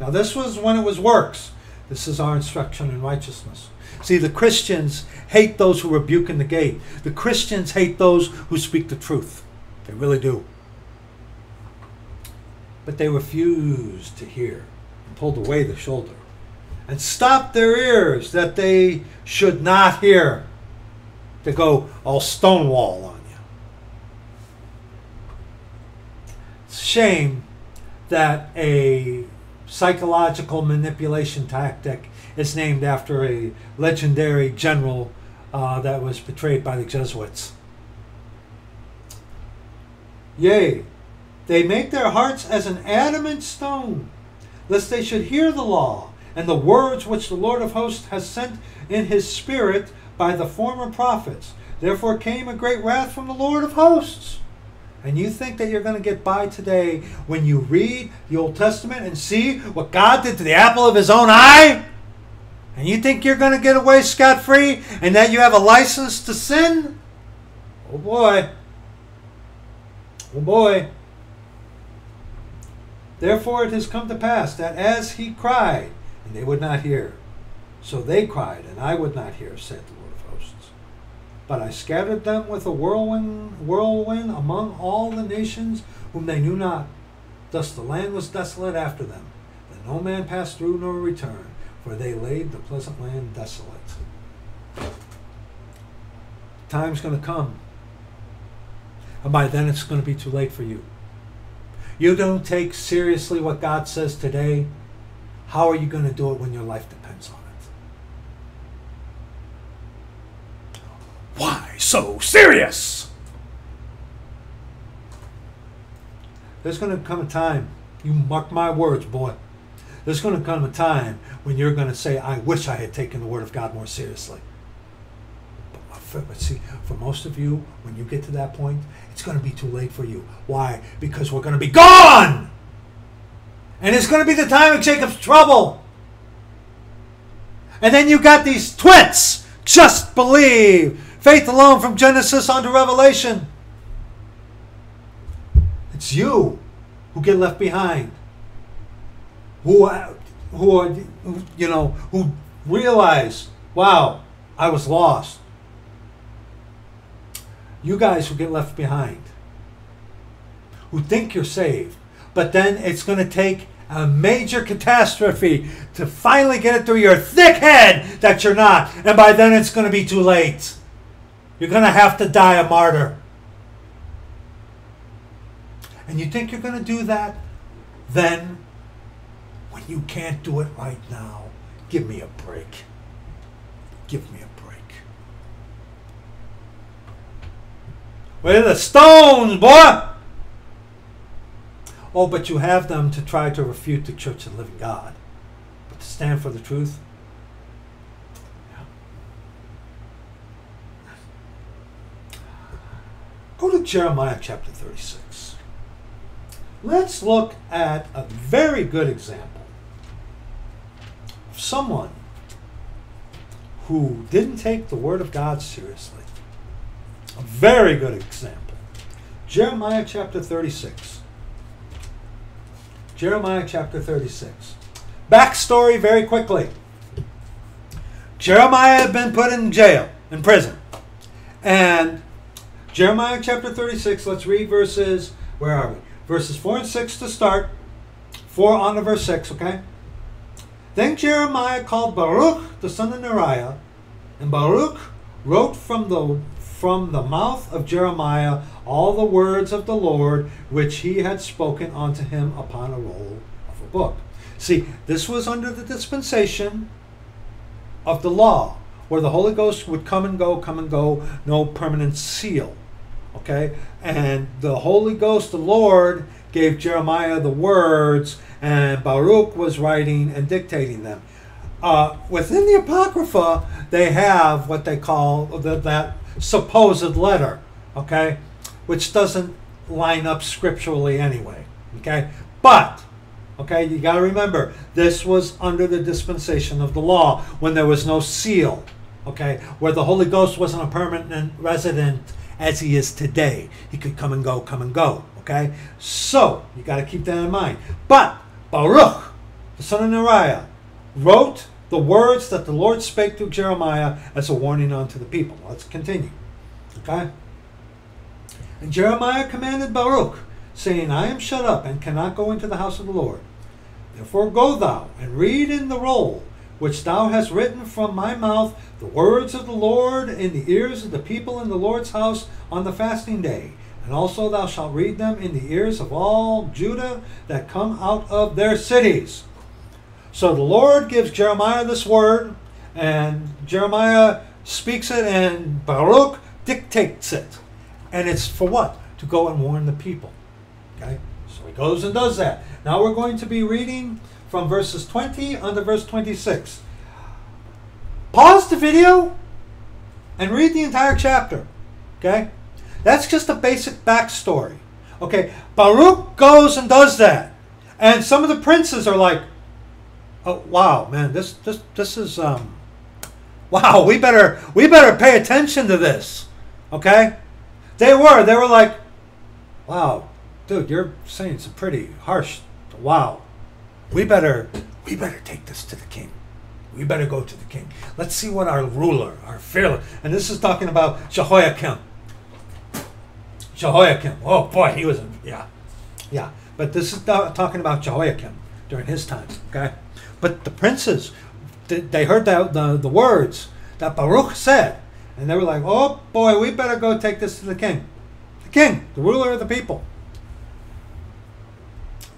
Now, this was when it was works. This is our instruction in righteousness. See, the Christians hate those who rebuke in the gate. The Christians hate those who speak the truth. They really do. But they refuse to hear and pulled away the shoulder and stopped their ears that they should not hear. To go all stonewall on you. It's a shame that a psychological manipulation tactic is named after a legendary general uh, that was betrayed by the Jesuits. Yea, they make their hearts as an adamant stone, lest they should hear the law and the words which the Lord of hosts has sent in his spirit by the former prophets. Therefore came a great wrath from the Lord of hosts. And you think that you're going to get by today when you read the Old Testament and see what God did to the apple of his own eye? And you think you're going to get away scot free and that you have a license to sin? Oh boy. Oh boy. Therefore it has come to pass that as he cried, and they would not hear, so they cried, and I would not hear, said the. But I scattered them with a whirlwind, whirlwind among all the nations whom they knew not. Thus the land was desolate after them, that no man passed through nor returned, for they laid the pleasant land desolate. Time's going to come And by then it's going to be too late for you. You don't take seriously what God says today. How are you going to do it when your life depends on it? Why so serious? There's going to come a time, you mark my words, boy. There's going to come a time when you're going to say, I wish I had taken the Word of God more seriously. But see, for most of you, when you get to that point, it's going to be too late for you. Why? Because we're going to be gone! And it's going to be the time of Jacob's trouble. And then you got these twits. Just believe. Faith alone from Genesis on to Revelation. It's you who get left behind. Who, who, are, you know, who realize, wow, I was lost you guys who get left behind, who think you're saved, but then it's going to take a major catastrophe to finally get it through your thick head that you're not. And by then it's going to be too late. You're going to have to die a martyr. And you think you're going to do that? Then, when you can't do it right now, give me a break. Give me a break. Where the stones, boy? Oh, but you have them to try to refute the Church of the Living God. But to stand for the truth, Go to Jeremiah chapter 36. Let's look at a very good example of someone who didn't take the Word of God seriously. A very good example. Jeremiah chapter 36. Jeremiah chapter 36. Backstory very quickly. Jeremiah had been put in jail, in prison. And Jeremiah chapter 36, let's read verses, where are we? Verses 4 and 6 to start. 4 on to verse 6, okay? Then Jeremiah called Baruch, the son of Neriah, and Baruch wrote from the from the mouth of Jeremiah all the words of the Lord which he had spoken unto him upon a roll of a book. See, this was under the dispensation of the law, where the Holy Ghost would come and go, come and go, no permanent seal. Okay? And the Holy Ghost, the Lord, gave Jeremiah the words, and Baruch was writing and dictating them. Uh, within the Apocrypha, they have what they call the, that supposed letter, okay, which doesn't line up scripturally anyway, okay? But, okay, you got to remember, this was under the dispensation of the law when there was no seal, okay, where the Holy Ghost wasn't a permanent resident as he is today. He could come and go, come and go, okay? So, you got to keep that in mind. But, Baruch, the son of Neriah, wrote the words that the Lord spake to Jeremiah as a warning unto the people. Let's continue. Okay? And Jeremiah commanded Baruch, saying, I am shut up and cannot go into the house of the Lord. Therefore go thou and read in the roll which thou hast written from my mouth the words of the Lord in the ears of the people in the Lord's house on the fasting day. And also thou shalt read them in the ears of all Judah that come out of their cities. So the Lord gives Jeremiah this word, and Jeremiah speaks it, and Baruch dictates it. And it's for what? To go and warn the people. Okay? So he goes and does that. Now we're going to be reading from verses 20 under verse 26. Pause the video and read the entire chapter. Okay? That's just a basic backstory. Okay, Baruch goes and does that. And some of the princes are like, oh wow, man, this this this is um wow, we better we better pay attention to this. Okay? They were. They were like, wow, dude, you're saying some pretty harsh wow. We better we better take this to the king. We better go to the king. Let's see what our ruler, our fearless, and this is talking about Jehoiakim. Jehoiakim. Oh boy, he was, yeah, yeah. But this is talking about Jehoiakim during his time. Okay. But the princes, they heard the, the, the words that Baruch said, and they were like, oh boy, we better go take this to the king. the king, the ruler of the people.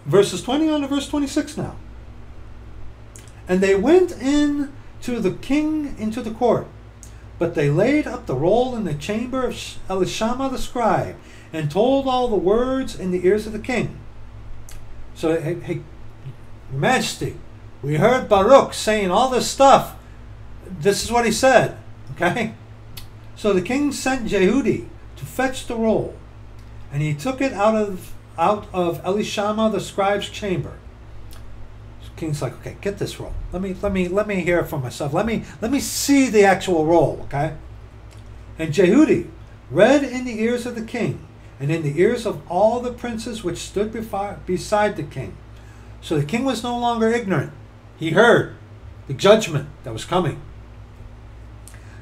Verses 20 on to verse 26 now. And they went in to the king into the court, but they laid up the roll in the chamber of Elishama the scribe, and told all the words in the ears of the king. So, hey, hey Majesty, we heard Baruch saying all this stuff. This is what he said. Okay? So the king sent Jehudi to fetch the roll, and he took it out of out of Elishama the scribe's chamber. King's like, okay, get this roll. Let me let me let me hear it for myself. Let me let me see the actual roll, okay? And Jehudi read in the ears of the king and in the ears of all the princes which stood beside the king. So the king was no longer ignorant. He heard the judgment that was coming.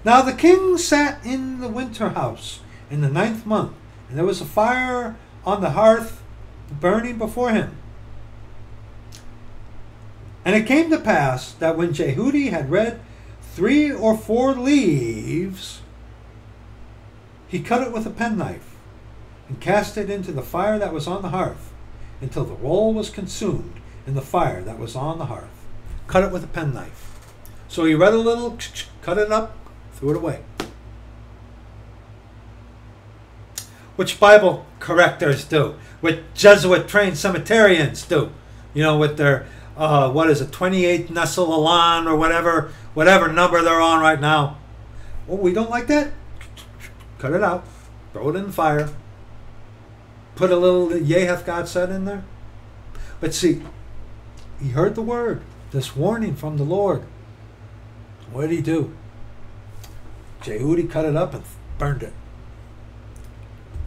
Now the king sat in the winter house in the ninth month, and there was a fire on the hearth burning before him. And it came to pass that when Jehudi had read three or four leaves, he cut it with a penknife and cast it into the fire that was on the hearth until the roll was consumed in the fire that was on the hearth. Cut it with a penknife. So he read a little, cut it up, threw it away. Which Bible correctors do, what Jesuit trained cemeterians do, you know, with their, uh, what is it, 28 Nestle Aland or whatever, whatever number they're on right now. Well, we don't like that. Cut it out, throw it in the fire, put a little yea hath God said in there. But see, he heard the word, this warning from the Lord. What did he do? Jehudi cut it up and burned it.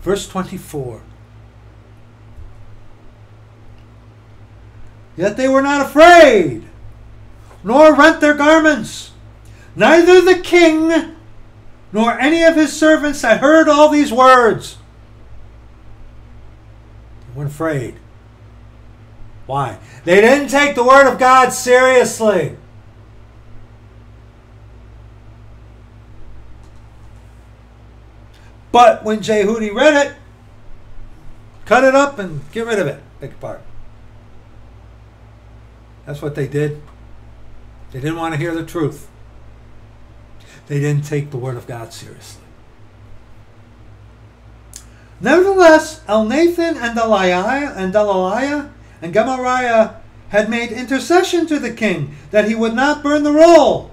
Verse 24. Yet they were not afraid, nor rent their garments. Neither the king nor any of his servants had heard all these words. They weren't afraid. Why? They didn't take the word of God seriously. But when Jehudi read it, cut it up and get rid of it. Big part. That's what they did. They didn't want to hear the truth. They didn't take the word of God seriously. Nevertheless, Elnathan and Delaiah and Delaiah and Gemariah had made intercession to the king that he would not burn the roll.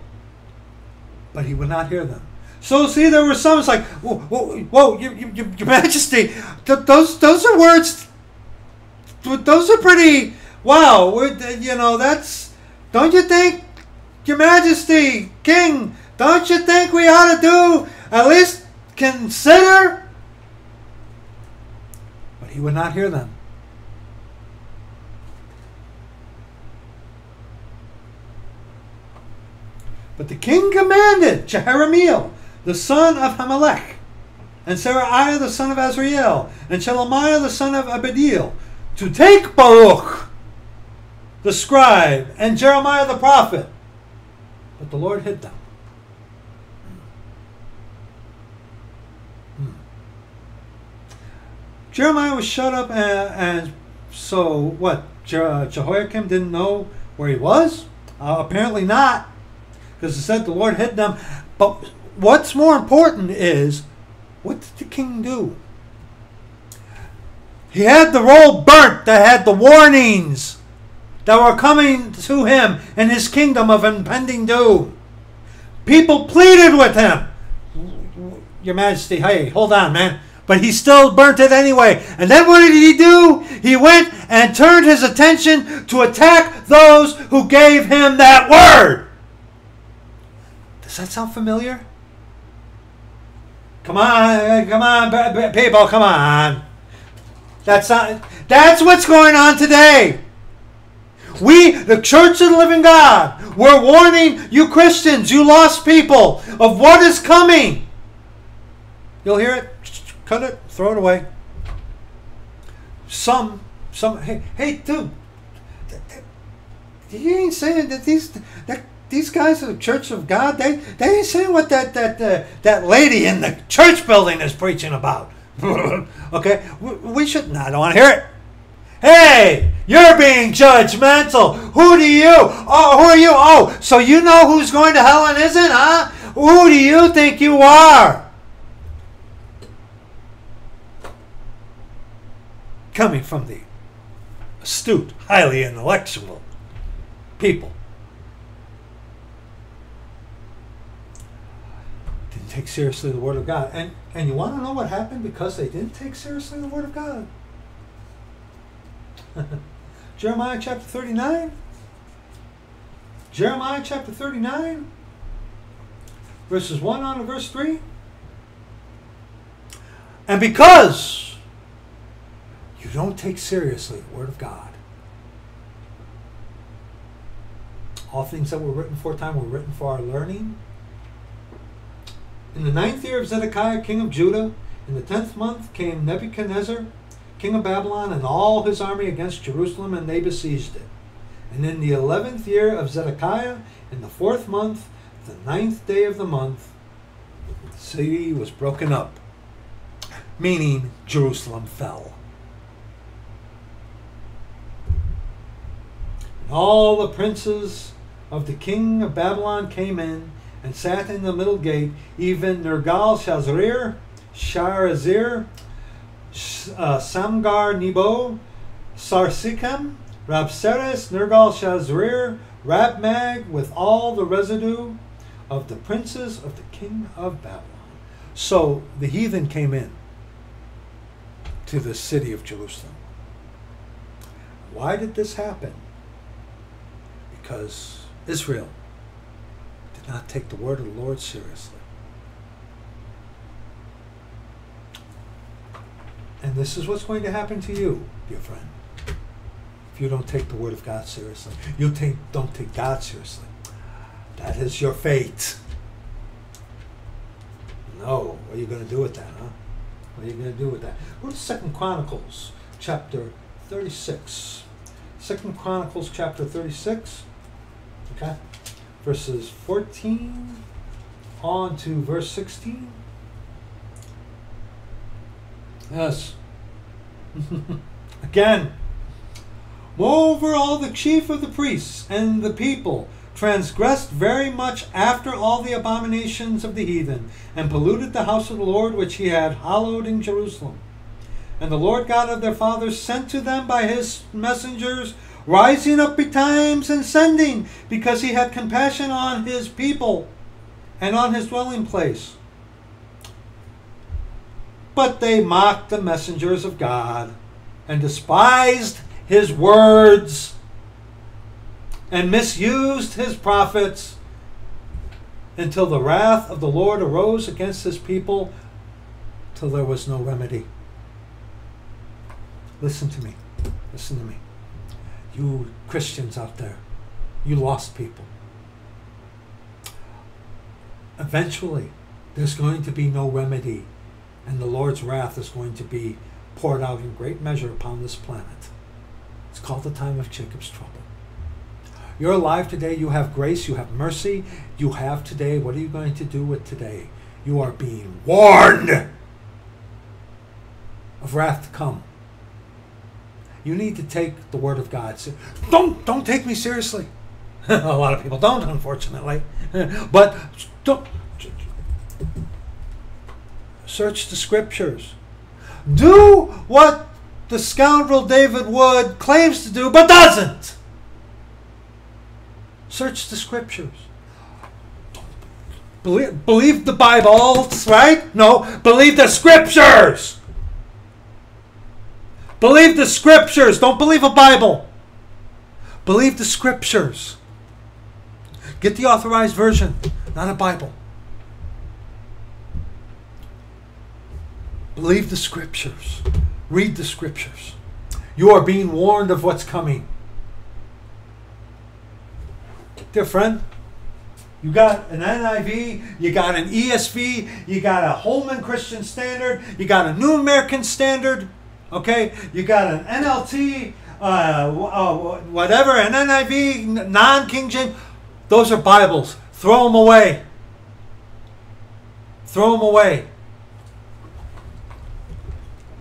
But he would not hear them. So see, there were some. It's like, whoa, whoa, whoa your, your, your Majesty, th- those those are words. Those are pretty. Wow, you know that's. Don't you think, Your Majesty, King? Don't you think we ought to do at least consider? But he would not hear them. But the king commanded Jerahmeel, the son of Hamelech, and Seraiah the son of Azriel, and Shelemiah the son of Abdeel, to take Baruch, the scribe, and Jeremiah the prophet. But the Lord hid them. Hmm. Jeremiah was shut up, and, and so what? Je- Jehoiakim didn't know where he was? Uh, apparently not because it said the Lord hid them. But what's more important is what did the king do? He had the roll burnt that had the warnings that were coming to him in his kingdom of impending doom. People pleaded with him. Your Majesty, hey, hold on, man. But he still burnt it anyway. And then what did he do? He went and turned his attention to attack those who gave him that word. Does that sound familiar? Come on, come on, people, come on. That's not, that's what's going on today. We, the Church of the Living God, we're warning you Christians, you lost people, of what is coming. You'll hear it, cut it, throw it away. Some, some, hey, hey, dude, you ain't saying that these that these guys of the Church of God, they they ain't saying what that that uh, that lady in the church building is preaching about. okay, we, we should not. I don't want to hear it. Hey, you're being judgmental. Who do you? Oh, who are you? Oh, so you know who's going to hell and isn't, huh? Who do you think you are? Coming from the astute, highly intellectual people. Didn't take seriously the Word of God. And, and you want to know what happened because they didn't take seriously the Word of God? Jeremiah chapter 39. Jeremiah chapter 39, verses 1 on to verse 3. And because you don't take seriously the Word of God, all things that were written for time were written for our learning. In the ninth year of Zedekiah, king of Judah, in the tenth month came Nebuchadnezzar, king of Babylon, and all his army against Jerusalem, and they besieged it. And in the eleventh year of Zedekiah, in the fourth month, the ninth day of the month, the city was broken up, meaning Jerusalem fell. And all the princes of the king of Babylon came in and sat in the middle gate, even Nergal Shazrir, Sharazir, uh, Samgar Nebo, Sarsechim, Rabsaris, Nergal Shazrir, Rabmag, with all the residue of the princes of the king of Babylon. So the heathen came in to the city of Jerusalem. Why did this happen? Because Israel not take the word of the Lord seriously. And this is what's going to happen to you, dear friend, if you don't take the word of God seriously. You take, don't take God seriously. That is your fate. No, what are you going to do with that, huh? What are you going to do with that? Go to Second Chronicles chapter 36. Second Chronicles chapter 36. Okay? Verses 14 on to verse 16. Yes. Again. Moreover, all the chief of the priests and the people transgressed very much after all the abominations of the heathen, and polluted the house of the Lord which he had hallowed in Jerusalem. And the Lord God of their fathers sent to them by his messengers, rising up betimes and sending, because he had compassion on his people and on his dwelling place. But they mocked the messengers of God and despised his words and misused his prophets until the wrath of the Lord arose against his people till there was no remedy. Listen to me. Listen to me. You Christians out there, you lost people. Eventually, there's going to be no remedy and the Lord's wrath is going to be poured out in great measure upon this planet. It's called the time of Jacob's trouble. You're alive today, you have grace, you have mercy, you have today. What are you going to do with today? You are being warned of wrath to come. You need to take the word of God. Don't don't take me seriously. a lot of people don't, unfortunately. but don't Search the scriptures. Do what the scoundrel David Wood claims to do, but doesn't. Search the scriptures. Believe, believe the Bible, right? No, believe the scriptures. Believe the scriptures. Don't believe a Bible. Believe the scriptures. Get the authorized version, not a Bible. Believe the scriptures. Read the scriptures. You are being warned of what's coming. Dear friend, you got an NIV, you got an ESV, you got a Holman Christian Standard, you got a New American Standard, okay? You got an NLT, uh, uh, whatever, an NIV, non King James. Those are Bibles. Throw them away. Throw them away.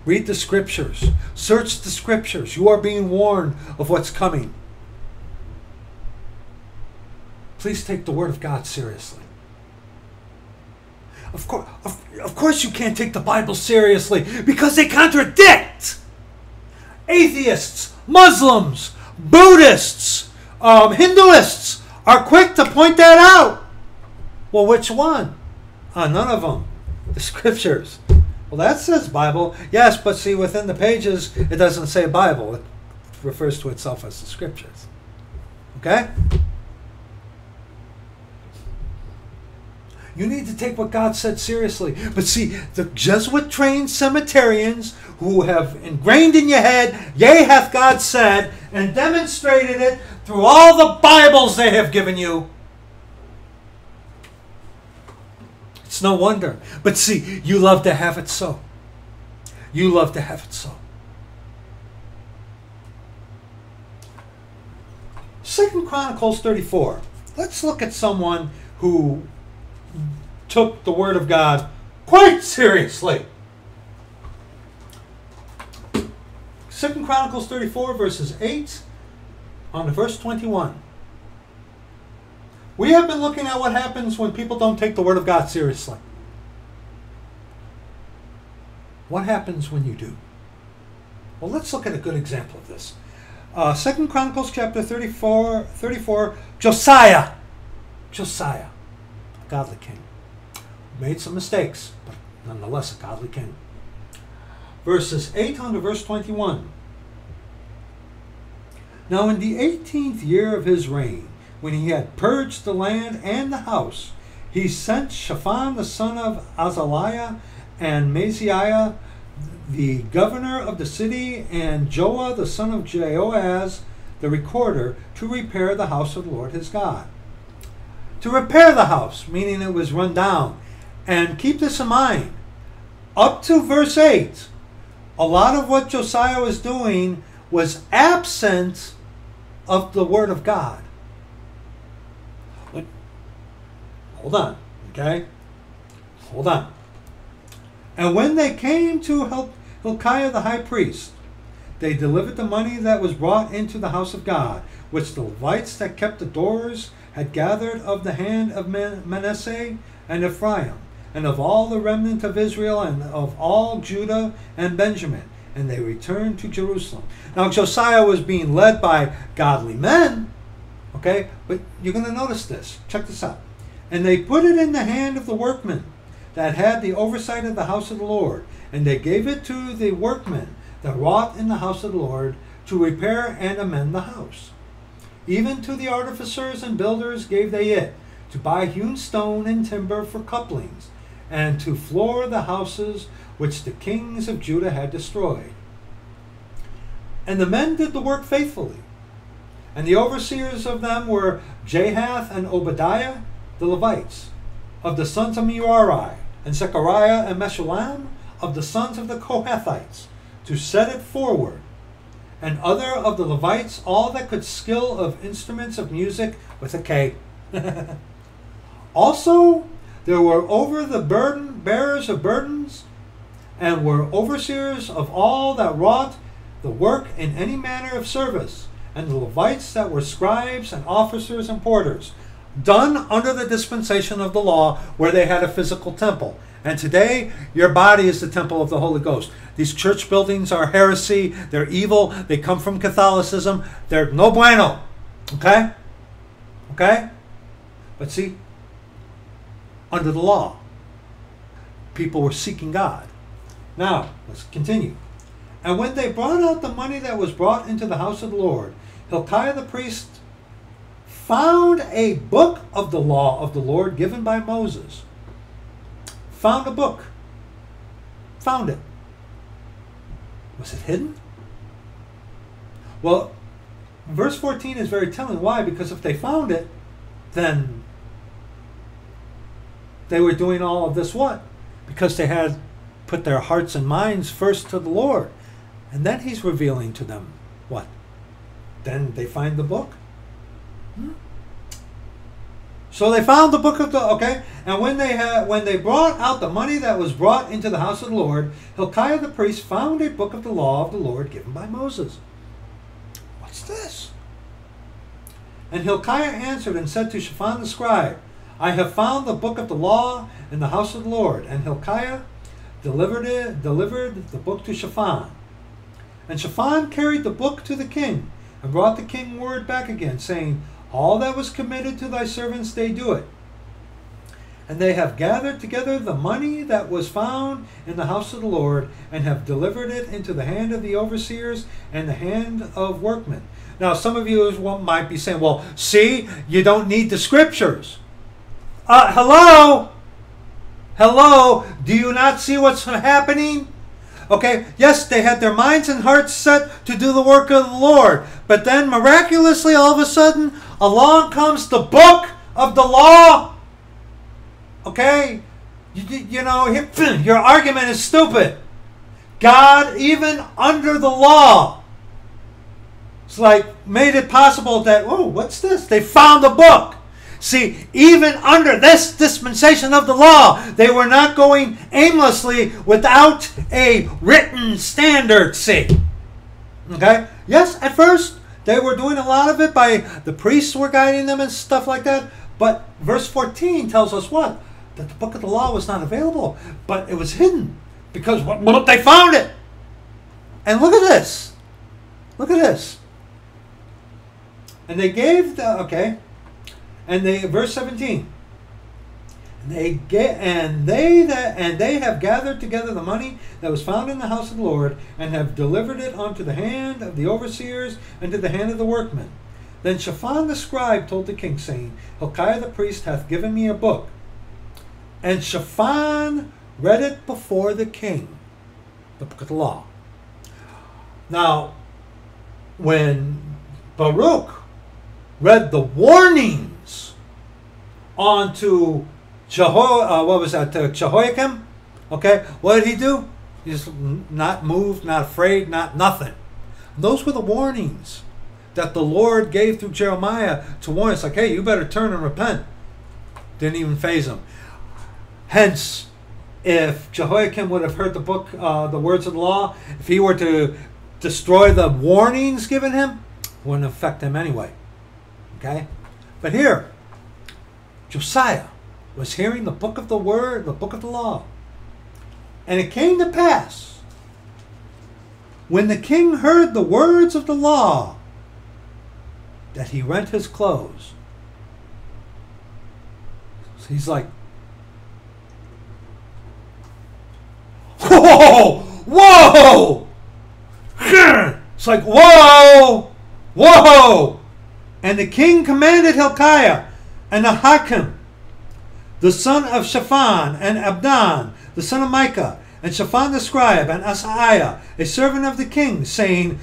Read the scriptures. Search the scriptures. You are being warned of what's coming. Please take the Word of God seriously. Of course, of, of course, you can't take the Bible seriously because they contradict. Atheists, Muslims, Buddhists, um, Hinduists are quick to point that out. Well, which one? Uh, none of them. The scriptures. Well, that says Bible. Yes, but see, within the pages, it doesn't say Bible. It refers to itself as the scriptures. Okay? You need to take what God said seriously. But see, the Jesuit trained cemeterians who have ingrained in your head, yea, hath God said, and demonstrated it through all the Bibles they have given you. It's no wonder. But see, you love to have it so. You love to have it so. Second Chronicles 34. Let's look at someone who took the word of God quite seriously. Second Chronicles 34, verses 8 on to verse 21. We have been looking at what happens when people don't take the word of God seriously. What happens when you do? Well, let's look at a good example of this. Uh, Second Chronicles chapter 34, 34, Josiah. Josiah, godly king made some mistakes, but nonetheless a godly king. Verses 8 on to verse 21. Now, in the eighteenth year of his reign, when he had purged the land and the house, he sent Shaphan the son of Azaliah and Maaseiah the governor of the city and Joah the son of Jehoaz the recorder to repair the house of the Lord his God. To repair the house, meaning it was run down and keep this in mind. Up to verse 8, a lot of what Josiah was doing was absent of the Word of God. Hold on, okay? Hold on. And when they came to help Hilkiah the high priest, they delivered the money that was brought into the house of God, which the Levites that kept the doors had gathered of the hand of Manasseh and Ephraim and of all the remnant of Israel, and of all Judah and Benjamin. And they returned to Jerusalem. Now, Josiah was being led by godly men, okay? But you're going to notice this. Check this out. And they put it in the hand of the workmen that had the oversight of the house of the Lord. And they gave it to the workmen that wrought in the house of the Lord to repair and amend the house. Even to the artificers and builders gave they it, to buy hewn stone and timber for couplings, and to floor the houses which the kings of Judah had destroyed. And the men did the work faithfully. And the overseers of them were Jahath and Obadiah, the Levites, of the sons of Merari, and Zechariah and Meshullam, of the sons of the Kohathites, to set it forward, and other of the Levites, all that could skill of instruments of music with a K. also there were over the burden bearers of burdens, and were overseers of all that wrought the work in any manner of service, and the Levites that were scribes and officers and porters, done under the dispensation of the law, where they had a physical temple. And today, your body is the temple of the Holy Ghost. These church buildings are heresy. They're evil. They come from Catholicism. They're no bueno. Okay? Okay? But see, under the law. People were seeking God. Now, let's continue. And when they brought out the money that was brought into the house of the Lord, Hilkiah the priest found a book of the law of the Lord given by Moses. Found a book. Found it. Was it hidden? Well, verse 14 is very telling. Why? Because if they found it, then they were doing all of this what? Because they had put their hearts and minds first to the Lord. And then he's revealing to them what? Then they find the book. Hmm? So they found the book of the okay, and when they had when they brought out the money that was brought into the house of the Lord, Hilkiah the priest found a book of the law of the Lord given by Moses. What's this? And Hilkiah answered and said to Shaphan the scribe, I have found the book of the law in the house of the Lord. And Hilkiah delivered it, delivered the book to Shaphan. And Shaphan carried the book to the king, and brought the king word back again, saying, All that was committed to thy servants they do it. And they have gathered together the money that was found in the house of the Lord, and have delivered it into the hand of the overseers and the hand of workmen. Now, some of you might be saying, well, see, you don't need the scriptures. Uh, hello? Hello? Do you not see what's happening? Okay, yes, they had their minds and hearts set to do the work of the Lord. But then miraculously, all of a sudden, along comes the book of the law. Okay? You, you know, your argument is stupid. God, even under the law, it's like made it possible that, oh, what's this? They found the book. See, even under this dispensation of the law, they were not going aimlessly without a written standard, see. Okay? Yes, at first, they were doing a lot of it by the priests were guiding them and stuff like that. But verse 14 tells us what? That the book of the law was not available, but it was hidden. Because what, what they found it. And look at this. Look at this. And they gave the okay. And they verse 17. And they get and they that and they have gathered together the money that was found in the house of the Lord, and have delivered it unto the hand of the overseers and to the hand of the workmen. Then Shaphan the scribe told the king, saying, Hilkiah the priest hath given me a book. And Shaphan read it before the king, the book of the law. Now, when Baruch read the warnings onto Jeho- uh, what was that, uh, Jehoiakim? Okay, what did he do? He's not moved, not afraid, not nothing. Those were the warnings that the Lord gave through Jeremiah to warn us, like, hey, you better turn and repent. Didn't even faze him. Hence, if Jehoiakim would have heard the book, uh, the words of the law, if he were to destroy the warnings given him, wouldn't affect him anyway. Okay? But here, Josiah was hearing the book of the word, the book of the law. And it came to pass, when the king heard the words of the law, that he rent his clothes. So he's like, Whoa! Whoa! It's like, whoa! Whoa! And the king commanded Hilkiah and Ahikam, the son of Shaphan, and Abdon, the son of Micah, and Shaphan the scribe, and Asaiah, a servant of the king, saying,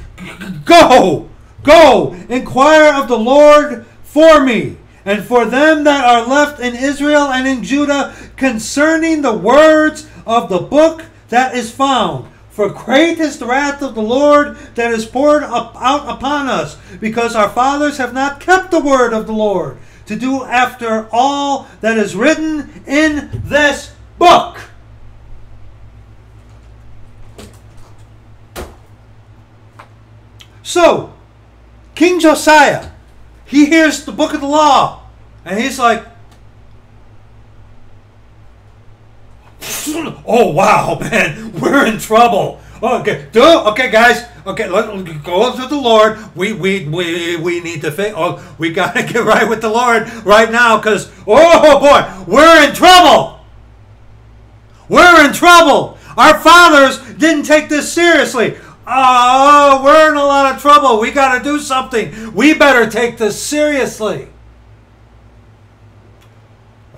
Go, go, inquire of the Lord for me, and for them that are left in Israel and in Judah, concerning the words of the book that is found. For great is the wrath of the Lord that is poured up out upon us, because our fathers have not kept the word of the Lord, to do after all that is written in this book. So, King Josiah, he hears the book of the law, and he's like, oh wow, man, we're in trouble. Okay, do okay, guys. Okay, let, go up to the Lord. We we we we need to fix. Oh, we gotta get right with the Lord right now, cause oh boy, we're in trouble. We're in trouble. Our fathers didn't take this seriously. Oh, we're in a lot of trouble. We got to do something. We better take this seriously.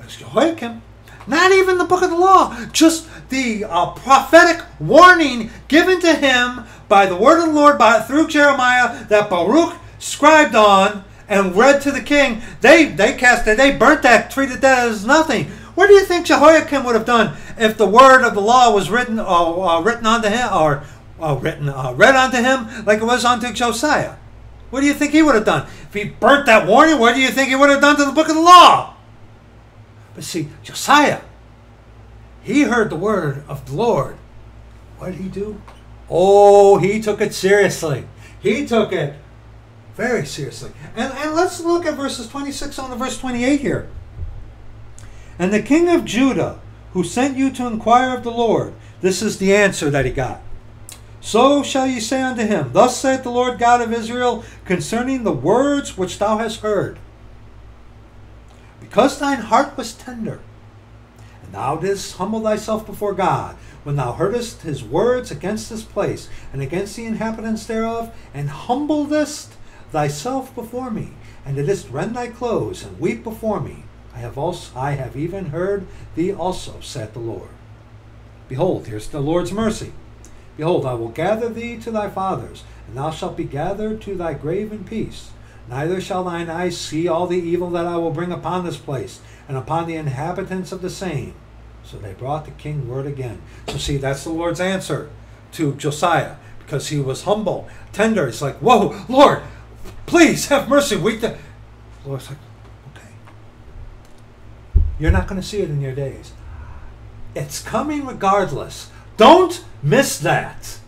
Jehoiakim not even the book of the law, just the uh, prophetic warning given to him by the word of the Lord by, through Jeremiah that Baruch scribed on and read to the king. They they cast it, they burnt that, treated that as nothing. What do you think Jehoiakim would have done if the word of the law was written uh, uh, written onto him or uh, written uh, read onto him like it was onto Josiah? What do you think he would have done if he burnt that warning? What do you think he would have done to the book of the law? But see, Josiah, he heard the word of the Lord. What did he do? Oh, he took it seriously. He took it very seriously. And, and let's look at verses 26 on to verse 28 here. And the king of Judah, who sent you to inquire of the Lord, this is the answer that he got. So shall ye say unto him, Thus saith the Lord God of Israel concerning the words which thou hast heard. Because thine heart was tender, and thou didst humble thyself before God, when thou heardest his words against this place, and against the inhabitants thereof, and humbledest thyself before me, and didst rend thy clothes, and weep before me, I have also I have even heard thee also, saith the Lord. Behold, here's the Lord's mercy. Behold, I will gather thee to thy fathers, and thou shalt be gathered to thy grave in peace. Neither shall thine eyes see all the evil that I will bring upon this place, and upon the inhabitants of the same. So they brought the king word again. So see, that's the Lord's answer to Josiah, because he was humble, tender. It's like, whoa, Lord, please have mercy. We the Lord's like, okay. You're not going to see it in your days. It's coming regardless. Don't miss that.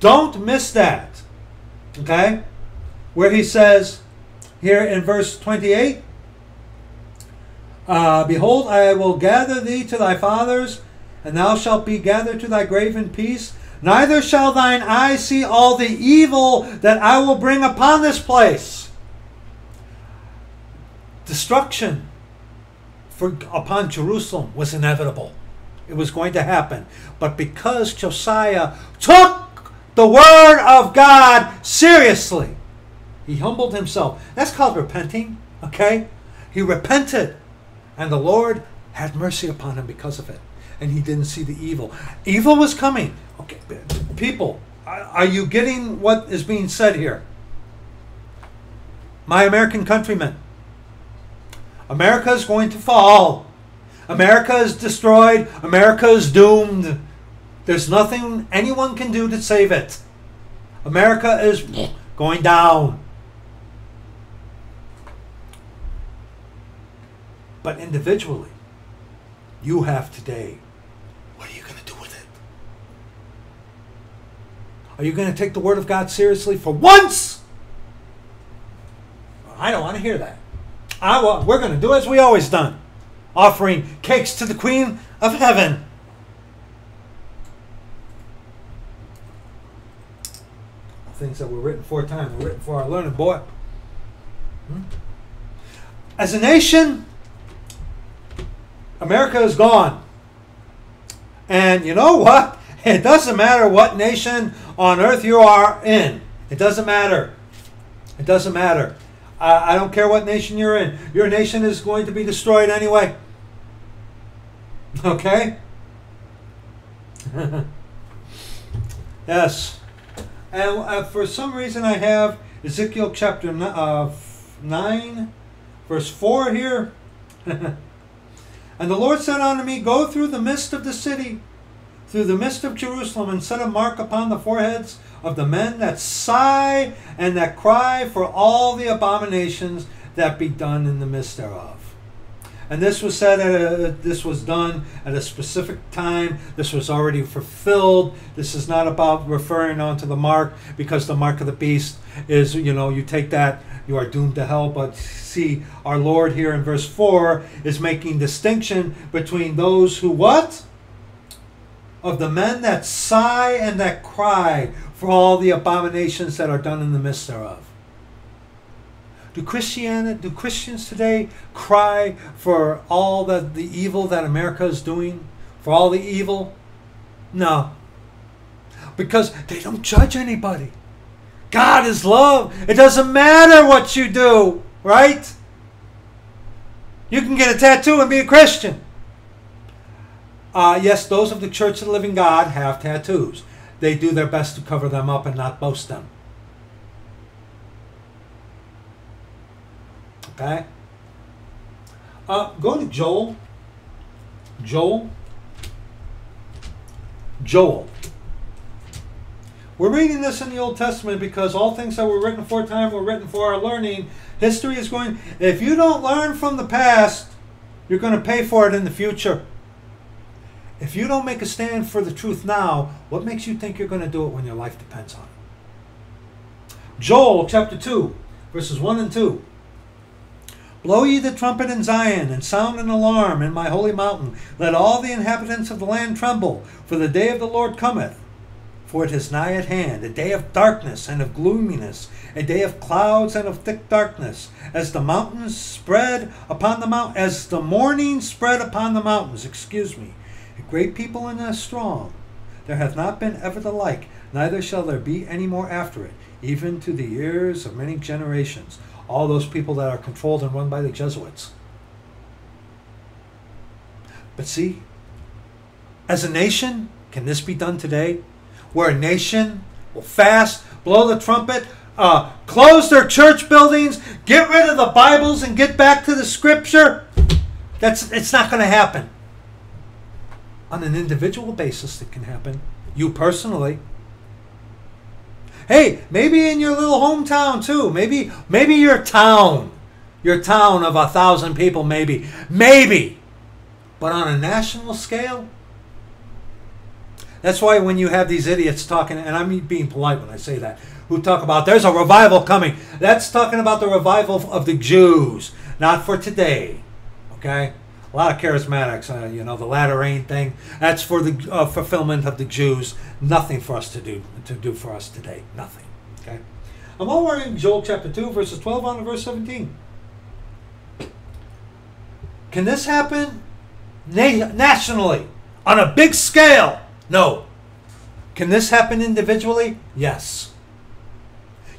Don't miss that. Okay? Where he says here in verse 28 uh, Behold, I will gather thee to thy fathers, and thou shalt be gathered to thy grave in peace. Neither shall thine eyes see all the evil that I will bring upon this place. Destruction for, upon Jerusalem was inevitable. It was going to happen. But because Josiah took the word of God seriously, he humbled himself. That's called repenting, okay? He repented, and the Lord had mercy upon him because of it. And he didn't see the evil. Evil was coming. Okay, people, are you getting what is being said here? My American countrymen, America is going to fall. America is destroyed. America is doomed. There's nothing anyone can do to save it. America is going down. But individually, you have today. What are you going to do with it? Are you going to take the Word of God seriously for once? I don't want to hear that. I, want, we're going to do as we always done offering cakes to the Queen of Heaven. Things that were written for time were written for our learning, boy. Hmm? As a nation, America is gone. And you know what? It doesn't matter what nation on earth you are in. It doesn't matter. It doesn't matter. I, I don't care what nation you're in. Your nation is going to be destroyed anyway. Okay? yes. And uh, for some reason, I have Ezekiel chapter uh, 9, verse 4 here. And the Lord said unto me, Go through the midst of the city, through the midst of Jerusalem, and set a mark upon the foreheads of the men that sigh and that cry for all the abominations that be done in the midst thereof. And this was said at a, this was done at a specific time. This was already fulfilled. This is not about referring on to the mark because the mark of the beast is, you know, you take that, you are doomed to hell. But see, our Lord here in verse 4 is making distinction between those who what? Of the men that sigh and that cry for all the abominations that are done in the midst thereof. Do Christianity, do Christians today cry for all the, the evil that America is doing? For all the evil? No. Because they don't judge anybody. God is love. It doesn't matter what you do, right? You can get a tattoo and be a Christian. Uh, yes, those of the Church of the Living God have tattoos. They do their best to cover them up and not boast them. Okay? Uh, go to Joel. Joel. Joel. We're reading this in the Old Testament because all things that were written for time were written for our learning. History is going, if you don't learn from the past, You're going to pay for it in the future. If you don't make a stand for the truth now, what makes you think you're going to do it when your life depends on it? Joel chapter 2, verses 1 and 2. Blow ye the trumpet in Zion, and sound an alarm in my holy mountain. Let all the inhabitants of the land tremble, for the day of the Lord cometh. For it is nigh at hand, a day of darkness and of gloominess, a day of clouds and of thick darkness, as the mountains spread upon the mount, as the morning spread upon the mountains. Excuse me, a great people and a strong. There hath not been ever the like, neither shall there be any more after it, even to the years of many generations all those people that are controlled and run by the Jesuits. But see, as a nation, can this be done today? Where a nation will fast, blow the trumpet, uh, close their church buildings, get rid of the Bibles, and get back to the Scripture? That's it's not going to happen. On an individual basis, it can happen. You personally, Hey, maybe in your little hometown too. Maybe maybe your town. Your town of a thousand people, maybe. Maybe. But on a national scale, that's why when you have these idiots talking, and I'm being polite when I say that, who talk about there's a revival coming. That's talking about the revival of the Jews, not for today. Okay? A lot of charismatics, uh, you know, the latter rain thing. That's for the uh, fulfillment of the Jews. Nothing for us to do to do for us today. Nothing. Okay. I'm over in Joel chapter two, verses twelve on to verse seventeen. Can this happen na- nationally on a big scale? No. Can this happen individually? Yes.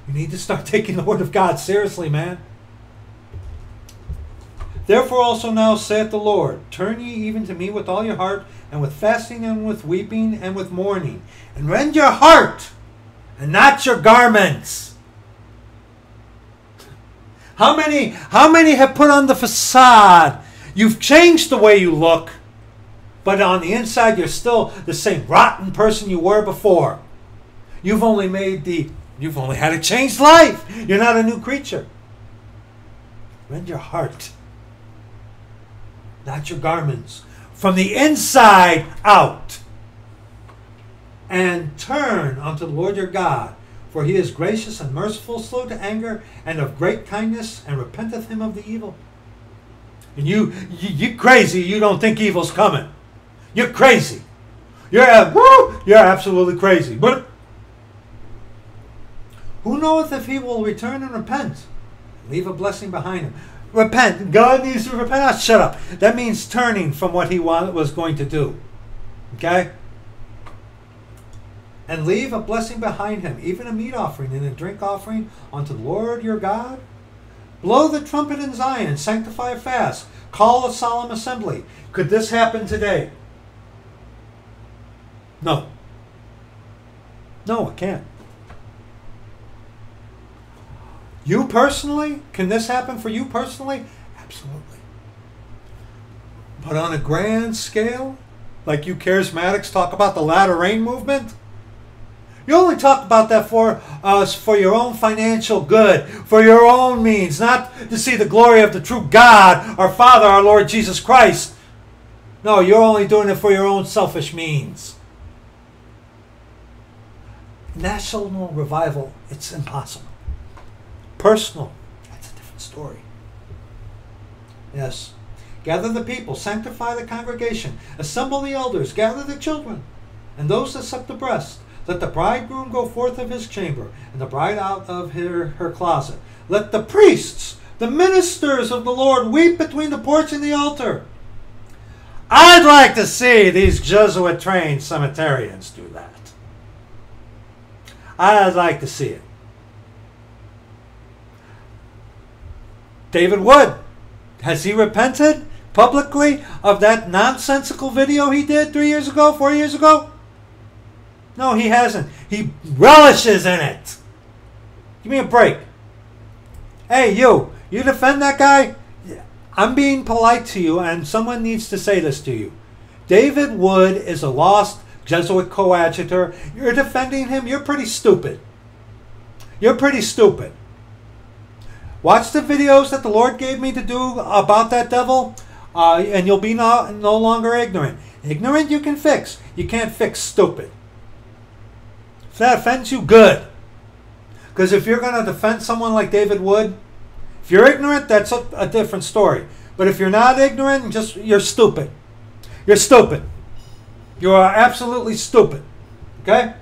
You need to start taking the word of God seriously, man. Therefore also now saith the Lord, Turn ye even to me with all your heart, and with fasting, and with weeping, and with mourning, and rend your heart, and not your garments. How many, how many have put on the facade? You've changed the way you look, but on the inside you're still the same rotten person you were before. You've only made the, you've only had a changed life. You're not a new creature. Rend your heart not your garments, from the inside out. And turn unto the Lord your God, for he is gracious and merciful, slow to anger, and of great kindness, and repenteth him of the evil. And you, you, you crazy, you don't think evil's coming. You're crazy. You're, uh, woo, you're absolutely crazy. But who knoweth if he will return and repent? Leave a blessing behind him repent. God needs to repent. Oh, shut up. That means turning from what he was going to do. Okay? And leave a blessing behind him, even a meat offering and a drink offering unto the Lord your God. Blow the trumpet in Zion, sanctify a fast, call a solemn assembly. Could this happen today? No. No, it can't. You personally, can this happen for you personally? Absolutely. But on a grand scale, like you charismatics talk about the latter rain movement, you only talk about that for us for your own financial good, for your own means, not to see the glory of the true God, our Father, our Lord Jesus Christ. No, you're only doing it for your own selfish means. National revival, it's impossible personal. That's a different story. Yes. Gather the people, sanctify the congregation, assemble the elders, gather the children, and those that suck the breast. Let the bridegroom go forth of his chamber, and the bride out of her, her closet. Let the priests, the ministers of the Lord, weep between the porch and the altar. I'd like to see these Jesuit trained cemeterians do that. I'd like to see it. David Wood. Has he repented publicly of that nonsensical video he did three years ago, four years ago? No, he hasn't. He relishes in it. Give me a break. Hey, you, you defend that guy? I'm being polite to you, and someone needs to say this to you. David Wood is a lost Jesuit coadjutor. You're defending him? You're pretty stupid. You're pretty stupid. Watch the videos that the Lord gave me to do about that devil. uh, and you'll be no, no longer ignorant. Ignorant you can fix. You can't fix stupid. If that offends you, good. Because if you're going to defend someone like David Wood, if you're ignorant, that's a, a different story. But if you're not ignorant, just you're stupid. You're stupid. You are absolutely stupid. Okay?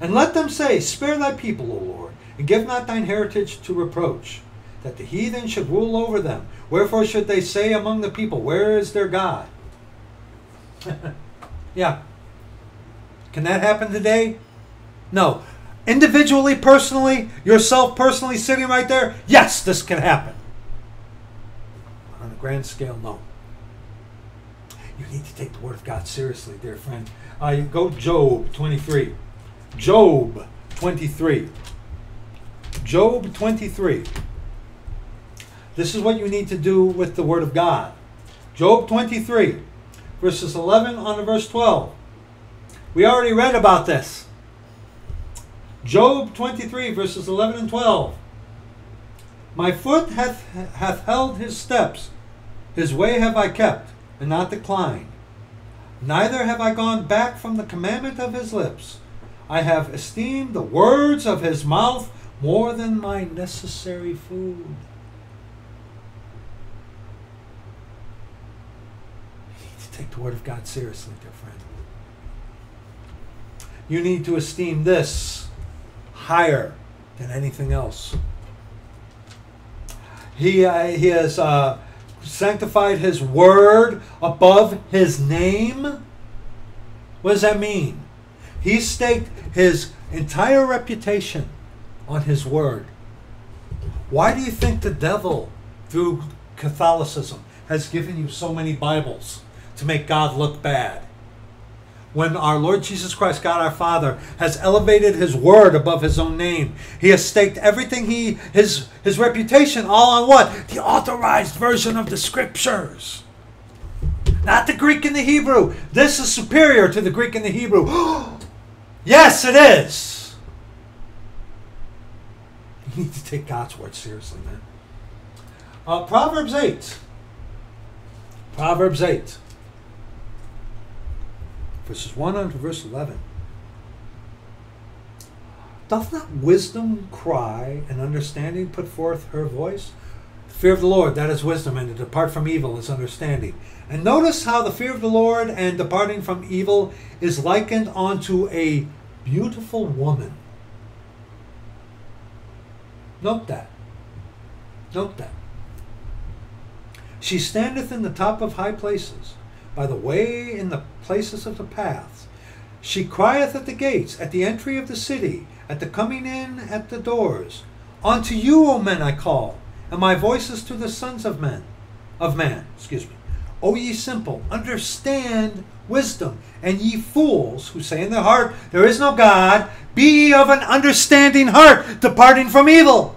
And let them say, Spare thy people, O Lord, and give not thine heritage to reproach, that the heathen should rule over them. Wherefore should they say among the people, Where is their God? yeah. Can that happen today? No. Individually, personally, yourself personally sitting right there, yes, this can happen. On a grand scale, no. You need to take the Word of God seriously, dear friend. Uh, go Job 23. Job 23. Job 23. This is what you need to do with the Word of God. Job 23, verses 11 on to verse 12. We already read about this. Job 23, verses 11 and 12. My foot hath, hath held his steps, his way have I kept, and not declined. Neither have I gone back from the commandment of his lips. I have esteemed the words of his mouth more than my necessary food. You need to take the word of God seriously, dear friend. You need to esteem this higher than anything else. He, uh, he has uh, sanctified his word above his name. What does that mean? He staked his entire reputation on his word. Why do you think the devil, through Catholicism, has given you so many Bibles to make God look bad? when our Lord Jesus Christ, God our Father, has elevated his word above his own name. He has staked everything he his his reputation all on what? The authorized version of the scriptures. Not the Greek and the Hebrew. This is superior to the Greek and the Hebrew. yes, it is. You need to take God's word seriously, man. Uh, Proverbs 8. Proverbs 8 verses 1 on to verse 11. Doth not wisdom cry and understanding put forth her voice? The fear of the Lord, that is wisdom, and to depart from evil is understanding. And notice how the fear of the Lord and departing from evil is likened unto a beautiful woman. Note that. Note that. She standeth in the top of high places by the way in the places of the paths. She crieth at the gates, at the entry of the city, at the coming in at the doors. Unto you, O men, I call, and my voice is to the sons of men, of man, excuse me. O ye simple, understand wisdom, and ye fools, who say in their heart, There is no God, be ye of an understanding heart, departing from evil.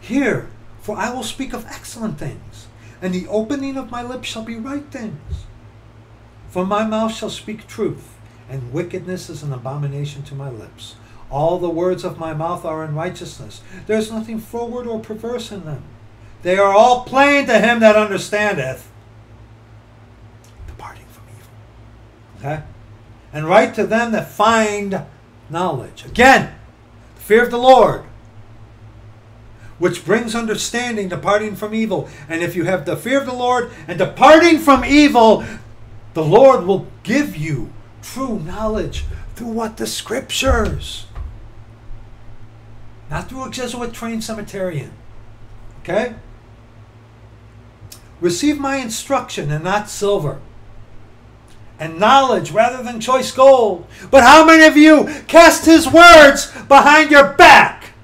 Hear, for I will speak of excellent things and the opening of my lips shall be right things. For my mouth shall speak truth, and wickedness is an abomination to my lips. All the words of my mouth are in righteousness. There is nothing forward or perverse in them. They are all plain to him that understandeth, departing from evil. Okay? And right to them that find knowledge. Again, the fear of the Lord which brings understanding, departing from evil. And if you have the fear of the Lord and departing from evil, the Lord will give you true knowledge through what? The scriptures. Not through a Jesuit trained seminarian. Okay? Receive my instruction and not silver. And knowledge rather than choice gold. But how many of you cast his words behind your back?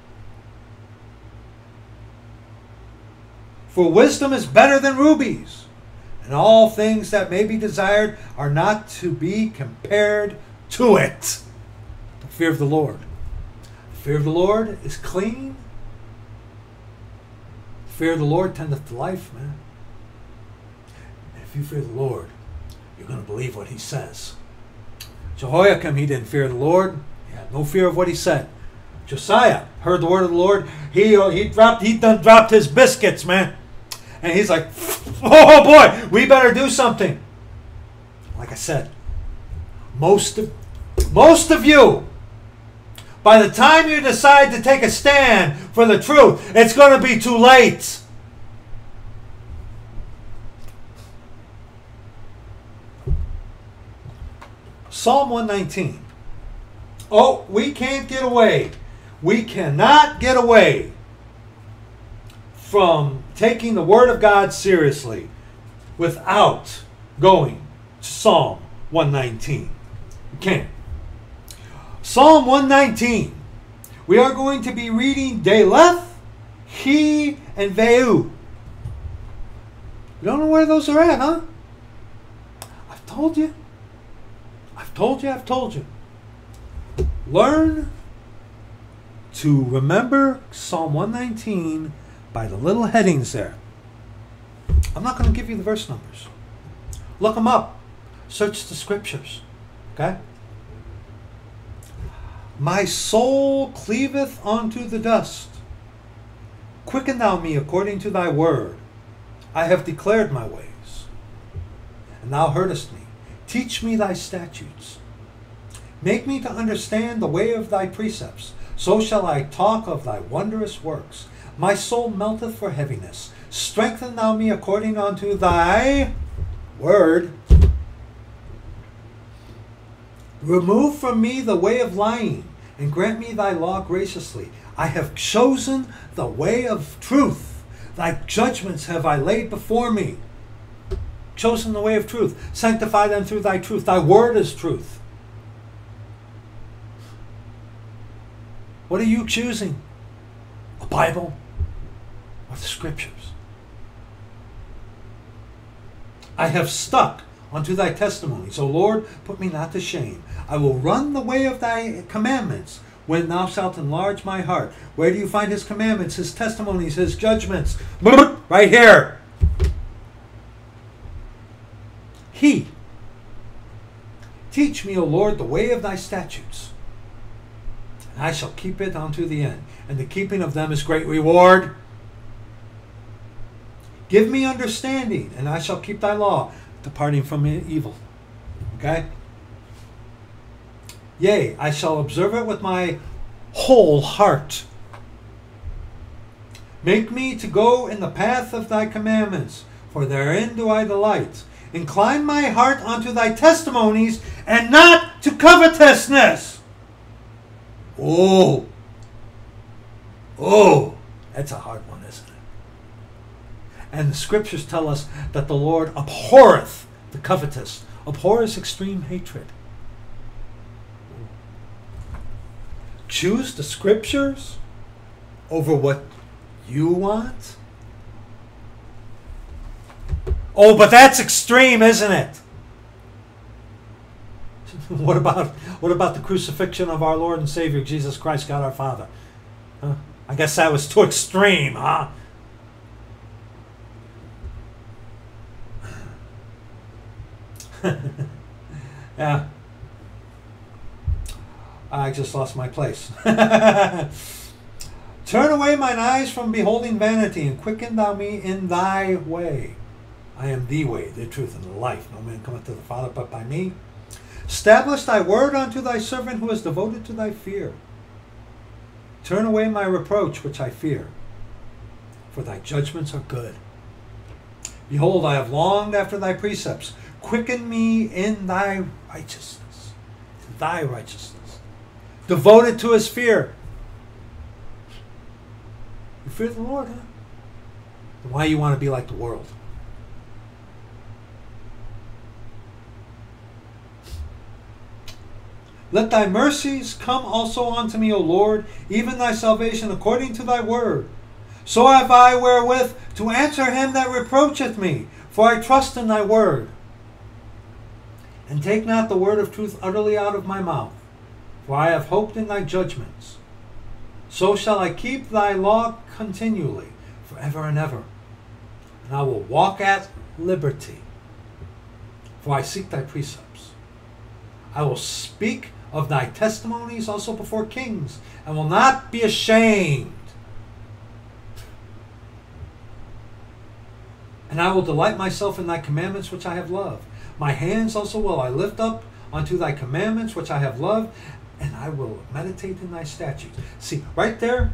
For wisdom is better than rubies, and all things that may be desired are not to be compared to it. The fear of the Lord. The fear of the Lord is clean. The fear of the Lord tendeth to life, man. If you fear the Lord, you're going to believe what he says. Jehoiakim, he didn't fear the Lord. He had no fear of what he said. Josiah heard the word of the Lord. He uh, he dropped he done dropped his biscuits, man, and he's like, "Oh boy, we better do something." Like I said, most of most of you, by the time you decide to take a stand for the truth, it's going to be too late. Psalm 119. Oh, we can't get away. We cannot get away from taking the Word of God seriously without going to Psalm 119. We can't. Psalm 119. We are going to be reading Daleth, He, and Vau. You don't know where those are at, huh? I've told you. I've told you, I've told you. Learn to remember Psalm 119 by the little headings there. I'm not going to give you the verse numbers. Look them up. Search the scriptures. Okay? My soul cleaveth unto the dust. Quicken thou me according to thy word. I have declared my ways, and thou heardest me. Teach me thy statutes. Make me to understand the way of thy precepts. So shall I talk of thy wondrous works. My soul melteth for heaviness. Strengthen thou me according unto thy word. Remove from me the way of lying, and grant me thy law graciously. I have chosen the way of truth. Thy judgments have I laid before me. Chosen the way of truth. Sanctify them through thy truth. Thy word is truth. What are you choosing? A Bible or the Scriptures? I have stuck unto thy testimonies. O Lord, put me not to shame. I will run the way of thy commandments when thou shalt enlarge my heart. Where do you find his commandments, his testimonies, his judgments? Right here. He. Teach me, O Lord, the way of thy statutes and I shall keep it unto the end. And the keeping of them is great reward. Give me understanding, and I shall keep thy law, departing from evil. Okay? Yea, I shall observe it with my whole heart. Make me to go in the path of thy commandments, for therein do I delight. Incline my heart unto thy testimonies, and not to covetousness. Oh. Oh. That's a hard one, isn't it? And the scriptures tell us that the Lord abhorreth the covetous, abhors extreme hatred. Choose the scriptures over what you want? Oh, but that's extreme, isn't it? what about what about the crucifixion of our Lord and Savior Jesus Christ, God our Father? Huh? I guess that was too extreme, huh? yeah. I just lost my place. Turn away mine eyes from beholding vanity, and quicken thou me in thy way. I am the way, the truth, and the life. No man cometh to the Father but by me. Establish thy word unto thy servant who is devoted to thy fear. Turn away my reproach which I fear, for thy judgments are good. Behold, I have longed after thy precepts. Quicken me in thy righteousness. in Thy righteousness. Devoted to his fear. You fear the Lord, huh? why you want to be like the world? Let thy mercies come also unto me, O Lord, even thy salvation according to thy word. So have I wherewith to answer him that reproacheth me, for I trust in thy word. And take not the word of truth utterly out of my mouth, for I have hoped in thy judgments. So shall I keep thy law continually, forever and ever. And I will walk at liberty, for I seek thy precepts. I will speak of thy testimonies also before kings, and will not be ashamed. And I will delight myself in thy commandments which I have loved. My hands also will I lift up unto thy commandments which I have loved, and I will meditate in thy statutes. See, right there,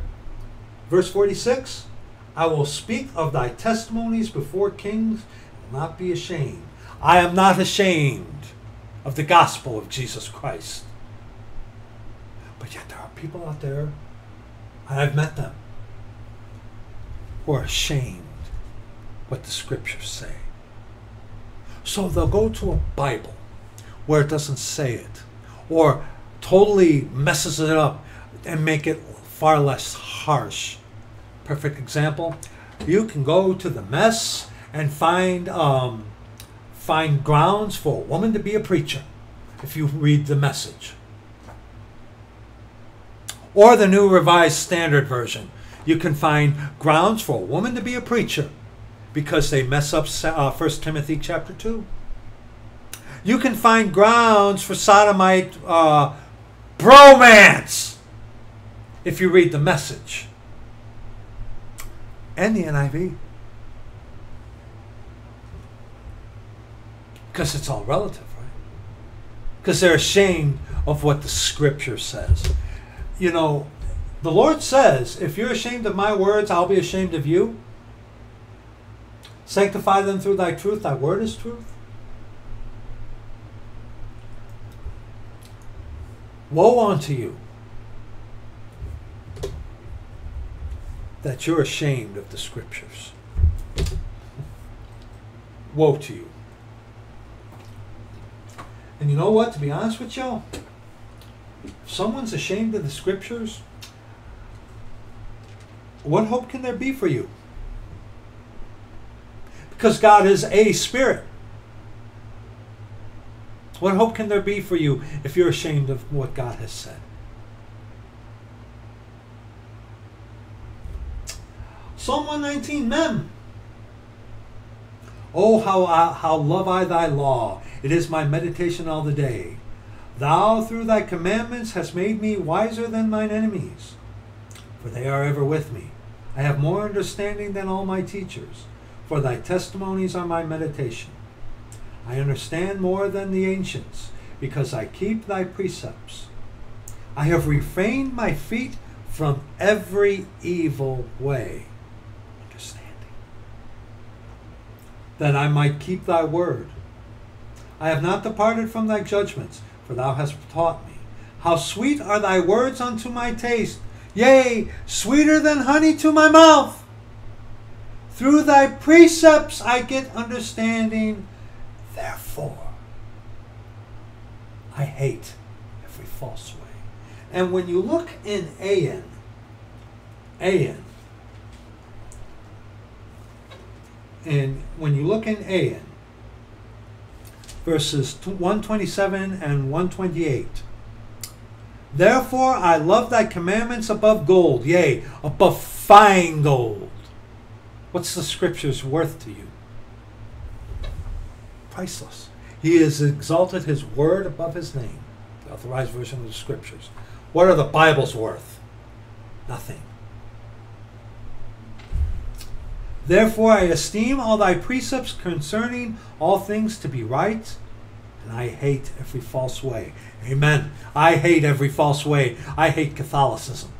verse 46 I will speak of thy testimonies before kings, and not be ashamed. I am not ashamed of the gospel of Jesus Christ. But yet there are people out there, and I've met them, who are ashamed what the scriptures say. So they'll go to a Bible where it doesn't say it, or totally messes it up and make it far less harsh. Perfect example. You can go to the mess and find um, find grounds for a woman to be a preacher if you read the message. Or the New Revised Standard Version. You can find grounds for a woman to be a preacher because they mess up uh, 1 Timothy chapter 2. You can find grounds for sodomite uh, bromance if you read the message and the NIV. Because it's all relative, right? Because they're ashamed of what the scripture says. You know, the Lord says, if you're ashamed of my words, I'll be ashamed of you. Sanctify them through thy truth, thy word is truth. Woe unto you that you're ashamed of the scriptures. Woe to you. And you know what? To be honest with y'all, if someone's ashamed of the scriptures, what hope can there be for you? Because God is a spirit. What hope can there be for you if you're ashamed of what God has said? Psalm 119, Mem. Oh, how, I, how love I thy law. It is my meditation all the day. Thou through thy commandments hast made me wiser than mine enemies, for they are ever with me. I have more understanding than all my teachers, for thy testimonies are my meditation. I understand more than the ancients, because I keep thy precepts. I have refrained my feet from every evil way Understanding. that I might keep thy word. I have not departed from thy judgments, for thou hast taught me. How sweet are thy words unto my taste, yea, sweeter than honey to my mouth. Through thy precepts I get understanding, therefore I hate every false way. And when you look in Ayin, Ayin, and when you look in Ayin, verses 127 and 128, Therefore I love thy commandments above gold, yea, above fine gold. What's the scripture's worth to you? Priceless. He has exalted his word above his name, the authorized version of the scriptures. What are the Bible's worth? Nothing. Therefore I esteem all thy precepts concerning all things to be right, and I hate every false way. Amen. I hate every false way. I hate Catholicism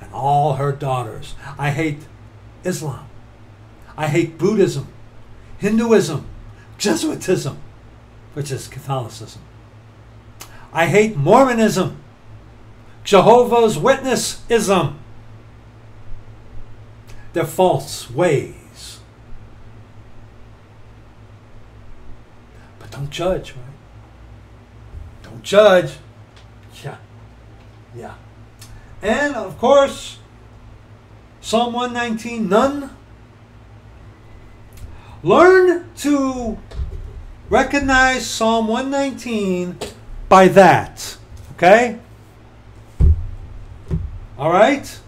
and all her daughters. I hate Islam. I hate Buddhism, Hinduism, Jesuitism, which is Catholicism. I hate Mormonism, Jehovah's Witnessism their false ways. But don't judge, right? Don't judge. Yeah. Yeah. And of course, Psalm 119, Nun. Learn to recognize Psalm 119 by that. Okay? All right?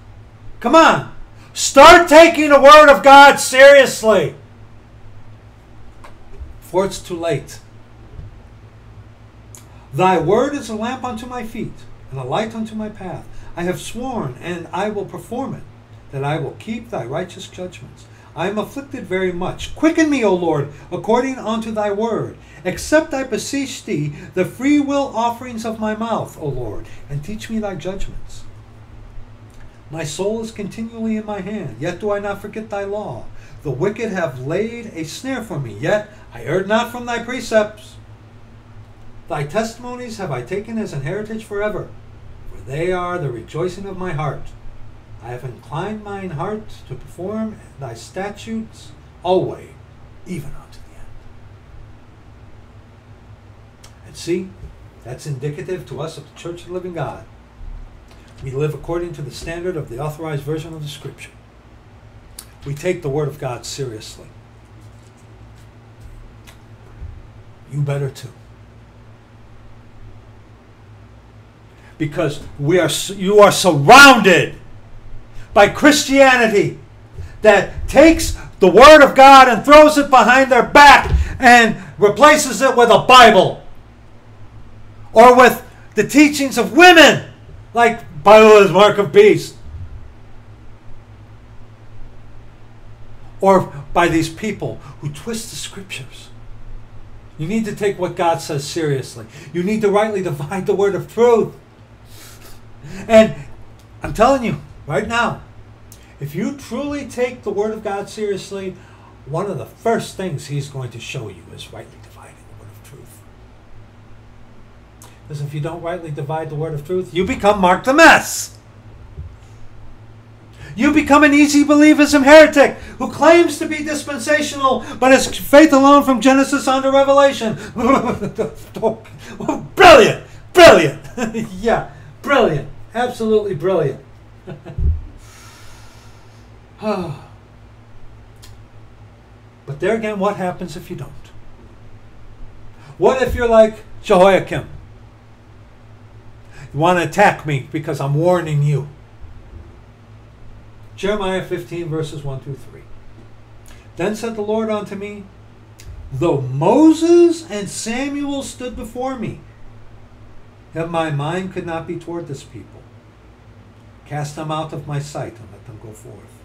Come on. Start taking the Word of God seriously before it's too late. Thy word is a lamp unto my feet and a light unto my path. I have sworn, and I will perform it, that I will keep thy righteous judgments. I am afflicted very much. Quicken me, O Lord, according unto thy word. Accept, I beseech thee, the free will offerings of my mouth, O Lord, and teach me thy judgments. My soul is continually in my hand, yet do I not forget thy law. The wicked have laid a snare for me, yet I erred not from thy precepts. Thy testimonies have I taken as an heritage forever, for they are the rejoicing of my heart. I have inclined mine heart to perform thy statutes always, even unto the end. And see, that's indicative to us of the Church of the Living God. We live according to the standard of the authorized version of the Scripture. We take the Word of God seriously. You better too. Because we are, you are surrounded by Christianity that takes the Word of God and throws it behind their back and replaces it with a Bible or with the teachings of women like Bible is mark of beast. Or by these people who twist the scriptures. You need to take what God says seriously. You need to rightly divide the word of truth. And I'm telling you right now, if you truly take the word of God seriously, one of the first things he's going to show you is rightly dividing the word of truth. Because if you don't rightly divide the word of truth, you become Mark the Mess. You become an easy believism heretic who claims to be dispensational, but is faith alone from Genesis on to Revelation. brilliant! Brilliant! yeah, brilliant. Absolutely brilliant. but there again, what happens if you don't? What if you're like Jehoiakim? Want to attack me because I'm warning you. Jeremiah 15, verses 1 through 3. Then said the Lord unto me, Though Moses and Samuel stood before me, yet my mind could not be toward this people. Cast them out of my sight and let them go forth.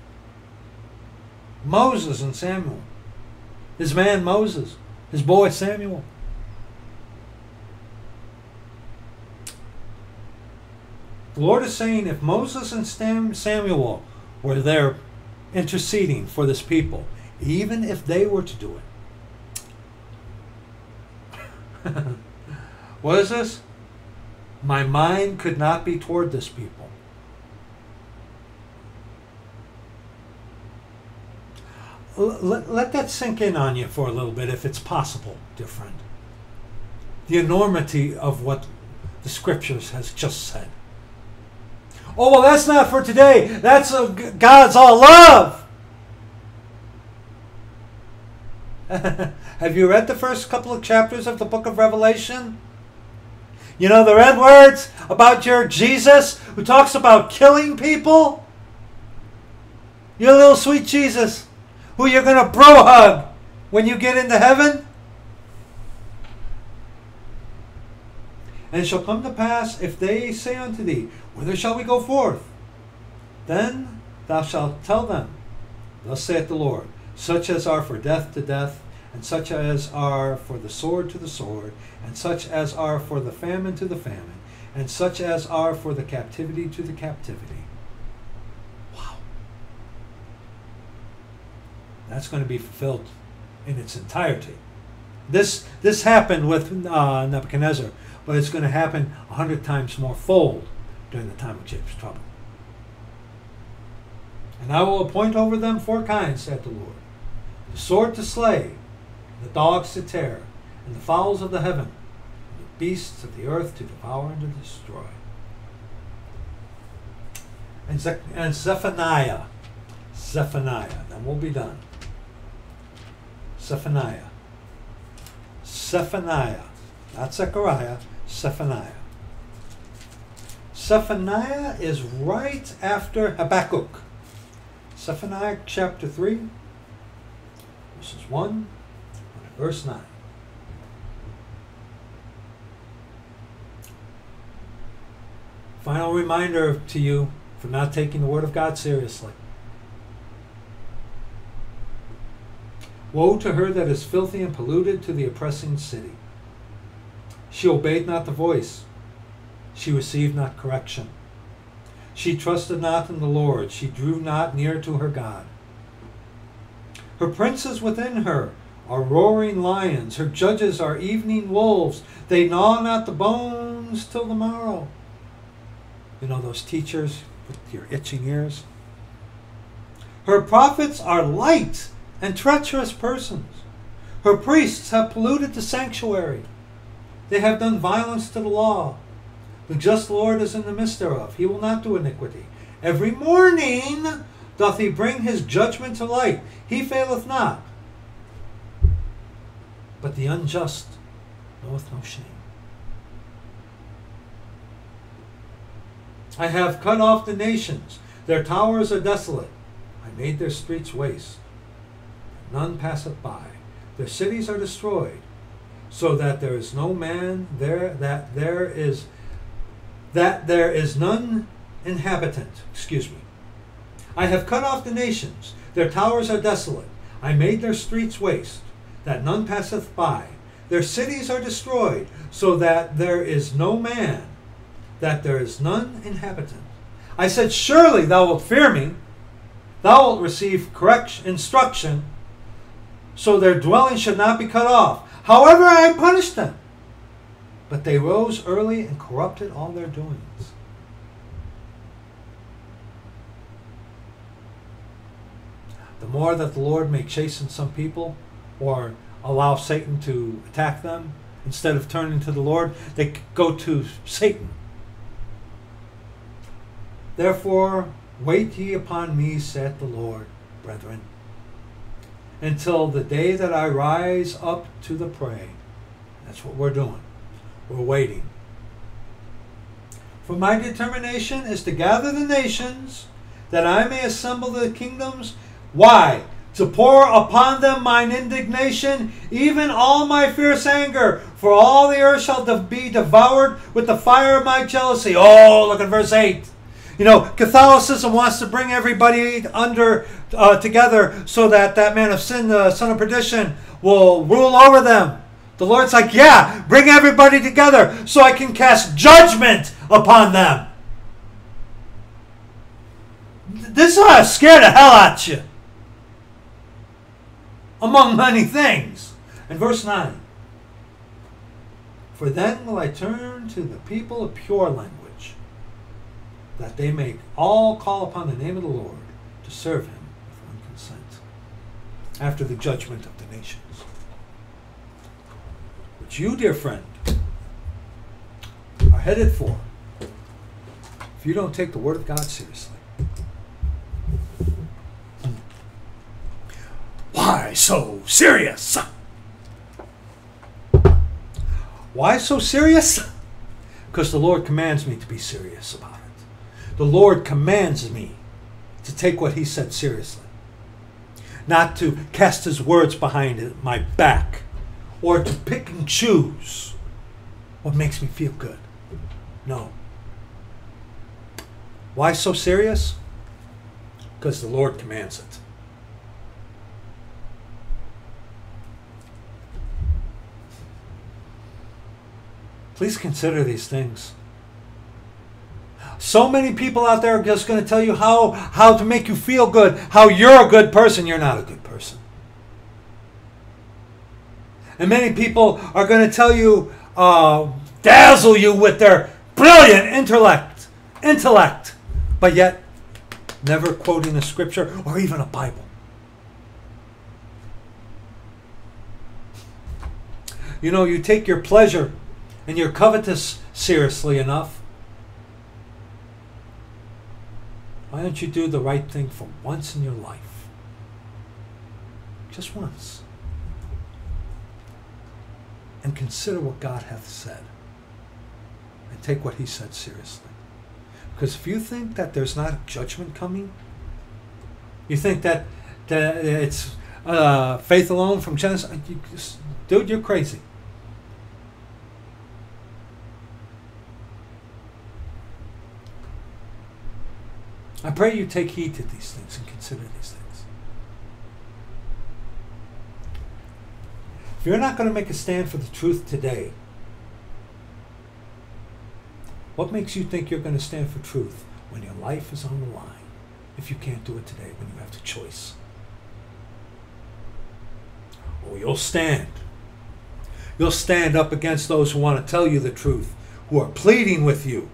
Moses and Samuel. His man Moses, his boy Samuel. The Lord is saying if Moses and Samuel were there interceding for this people, even if they were to do it. what is this? My mind could not be toward this people. Let, let that sink in on you for a little bit, if it's possible, dear friend. The enormity of what the scriptures has just said. Oh, well, that's not for today. That's uh, a, God's all love. Have you read the first couple of chapters of the book of Revelation? You know the red words about your Jesus who talks about killing people? Your little sweet Jesus who you're going to bro hug when you get into heaven? And it shall come to pass, if they say unto thee, Whither shall we go forth? Then thou shalt tell them, Thus saith the Lord, such as are for death to death, and such as are for the sword to the sword, and such as are for the famine to the famine, and such as are for the captivity to the captivity. Wow. That's going to be fulfilled in its entirety. This, this happened with uh, Nebuchadnezzar but it's going to happen a hundred times more fold during the time of Jacob's trouble. And I will appoint over them four kinds, said the Lord the sword to slay, the dogs to tear, and the fowls of the heaven, and the beasts of the earth to devour and to destroy. And, Ze- and Zephaniah, Zephaniah, then we'll be done. Zephaniah, Zephaniah, not Zechariah, Zephaniah. Zephaniah is right after Habakkuk. Zephaniah chapter 3, verses 1 verse 9. Final reminder to you for not taking the Word of God seriously. Woe to her that is filthy and polluted to the oppressing city. She obeyed not the voice, she received not correction. She trusted not in the Lord, she drew not near to her God. Her princes within her are roaring lions, her judges are evening wolves. They gnaw not the bones till the morrow. You know those teachers with your itching ears? Her prophets are light and treacherous persons. Her priests have polluted the sanctuary. They have done violence to the law. The just Lord is in the midst thereof. He will not do iniquity. Every morning doth he bring his judgment to light. He faileth not. But the unjust knoweth no shame. I have cut off the nations. Their towers are desolate. I made their streets waste. None passeth by. Their cities are destroyed, so that there is no man there, that there is that there is none inhabitant. Excuse me. I have cut off the nations, their towers are desolate. I made their streets waste, that none passeth by. Their cities are destroyed, so that there is no man, that there is none inhabitant. I said, Surely thou wilt fear me, thou wilt receive correction, instruction, so their dwelling should not be cut off. However, I punished them. But they rose early and corrupted all their doings. The more that the Lord may chasten some people or allow Satan to attack them, instead of turning to the Lord, they go to Satan. Therefore, wait ye upon me, saith the Lord, brethren, until the day that I rise up to the prey. That's what we're doing. We're waiting. For my determination is to gather the nations, that I may assemble the kingdoms. Why? To pour upon them mine indignation, even all my fierce anger. For all the earth shall be devoured with the fire of my jealousy. Oh, look at verse 8. You know, Catholicism wants to bring everybody under uh, together so that that man of sin, the son of perdition, will rule over them. The Lord's like, yeah, bring everybody together so I can cast judgment upon them. This ought to scare the hell out of you. Among many things. And verse 9 For then will I turn to the people of pure language, that they may all call upon the name of the Lord to serve him with one consent, after the judgment of the nations you, dear friend, are headed for if you don't take the Word of God seriously. Why so serious? Why so serious? Because the Lord commands me to be serious about it. The Lord commands me to take what He said seriously, not to cast His words behind my back or to pick and choose what makes me feel good. No. Why so serious? Because the Lord commands it. Please consider these things. So many people out there are just going to tell you how, how to make you feel good, how you're a good person. You're not a good person. And many people are going to tell you, uh, dazzle you with their brilliant intellect, intellect, but yet never quoting a scripture or even a Bible. You know, you take your pleasure and your covetous seriously enough. Why don't you do the right thing for once in your life? Just once and consider what God hath said and take what he said seriously. Because if you think that there's not judgment coming, you think that, that it's uh, faith alone from Genesis, you just, dude, you're crazy. I pray you take heed to these things and consider these things. If you're not going to make a stand for the truth today, what makes you think you're going to stand for truth when your life is on the line if you can't do it today when you have the choice? Oh, you'll stand. You'll stand up against those who want to tell you the truth, who are pleading with you.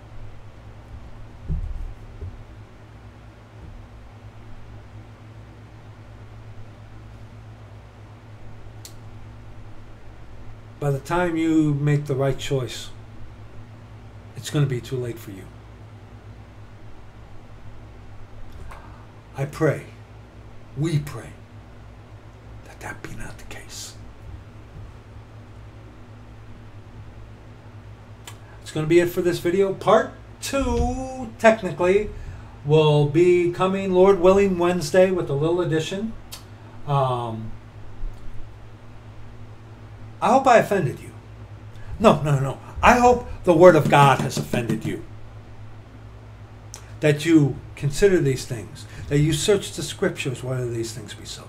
By the time you make the right choice, it's going to be too late for you. I pray, we pray, that that be not the case. It's going to be it for this video. Part two, technically, will be coming, Lord willing, Wednesday with a little addition. Um, I hope I offended you. No, no, no. I hope the Word of God has offended you. That you consider these things, that you search the Scriptures whether these things be so.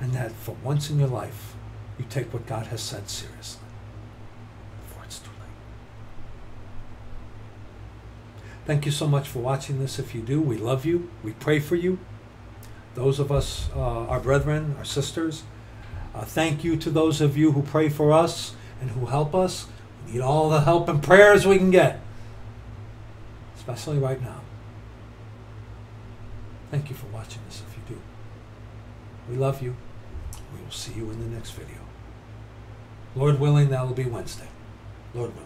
And that for once in your life, you take what God has said seriously before it's too late. Thank you so much for watching this. If you do, we love you. We pray for you. Those of us, uh, our brethren, our sisters, uh, thank you to those of you who pray for us and who help us. We need all the help and prayers we can get, especially right now. Thank you for watching this if you do. We love you. We will see you in the next video. Lord willing, that will be Wednesday. Lord willing.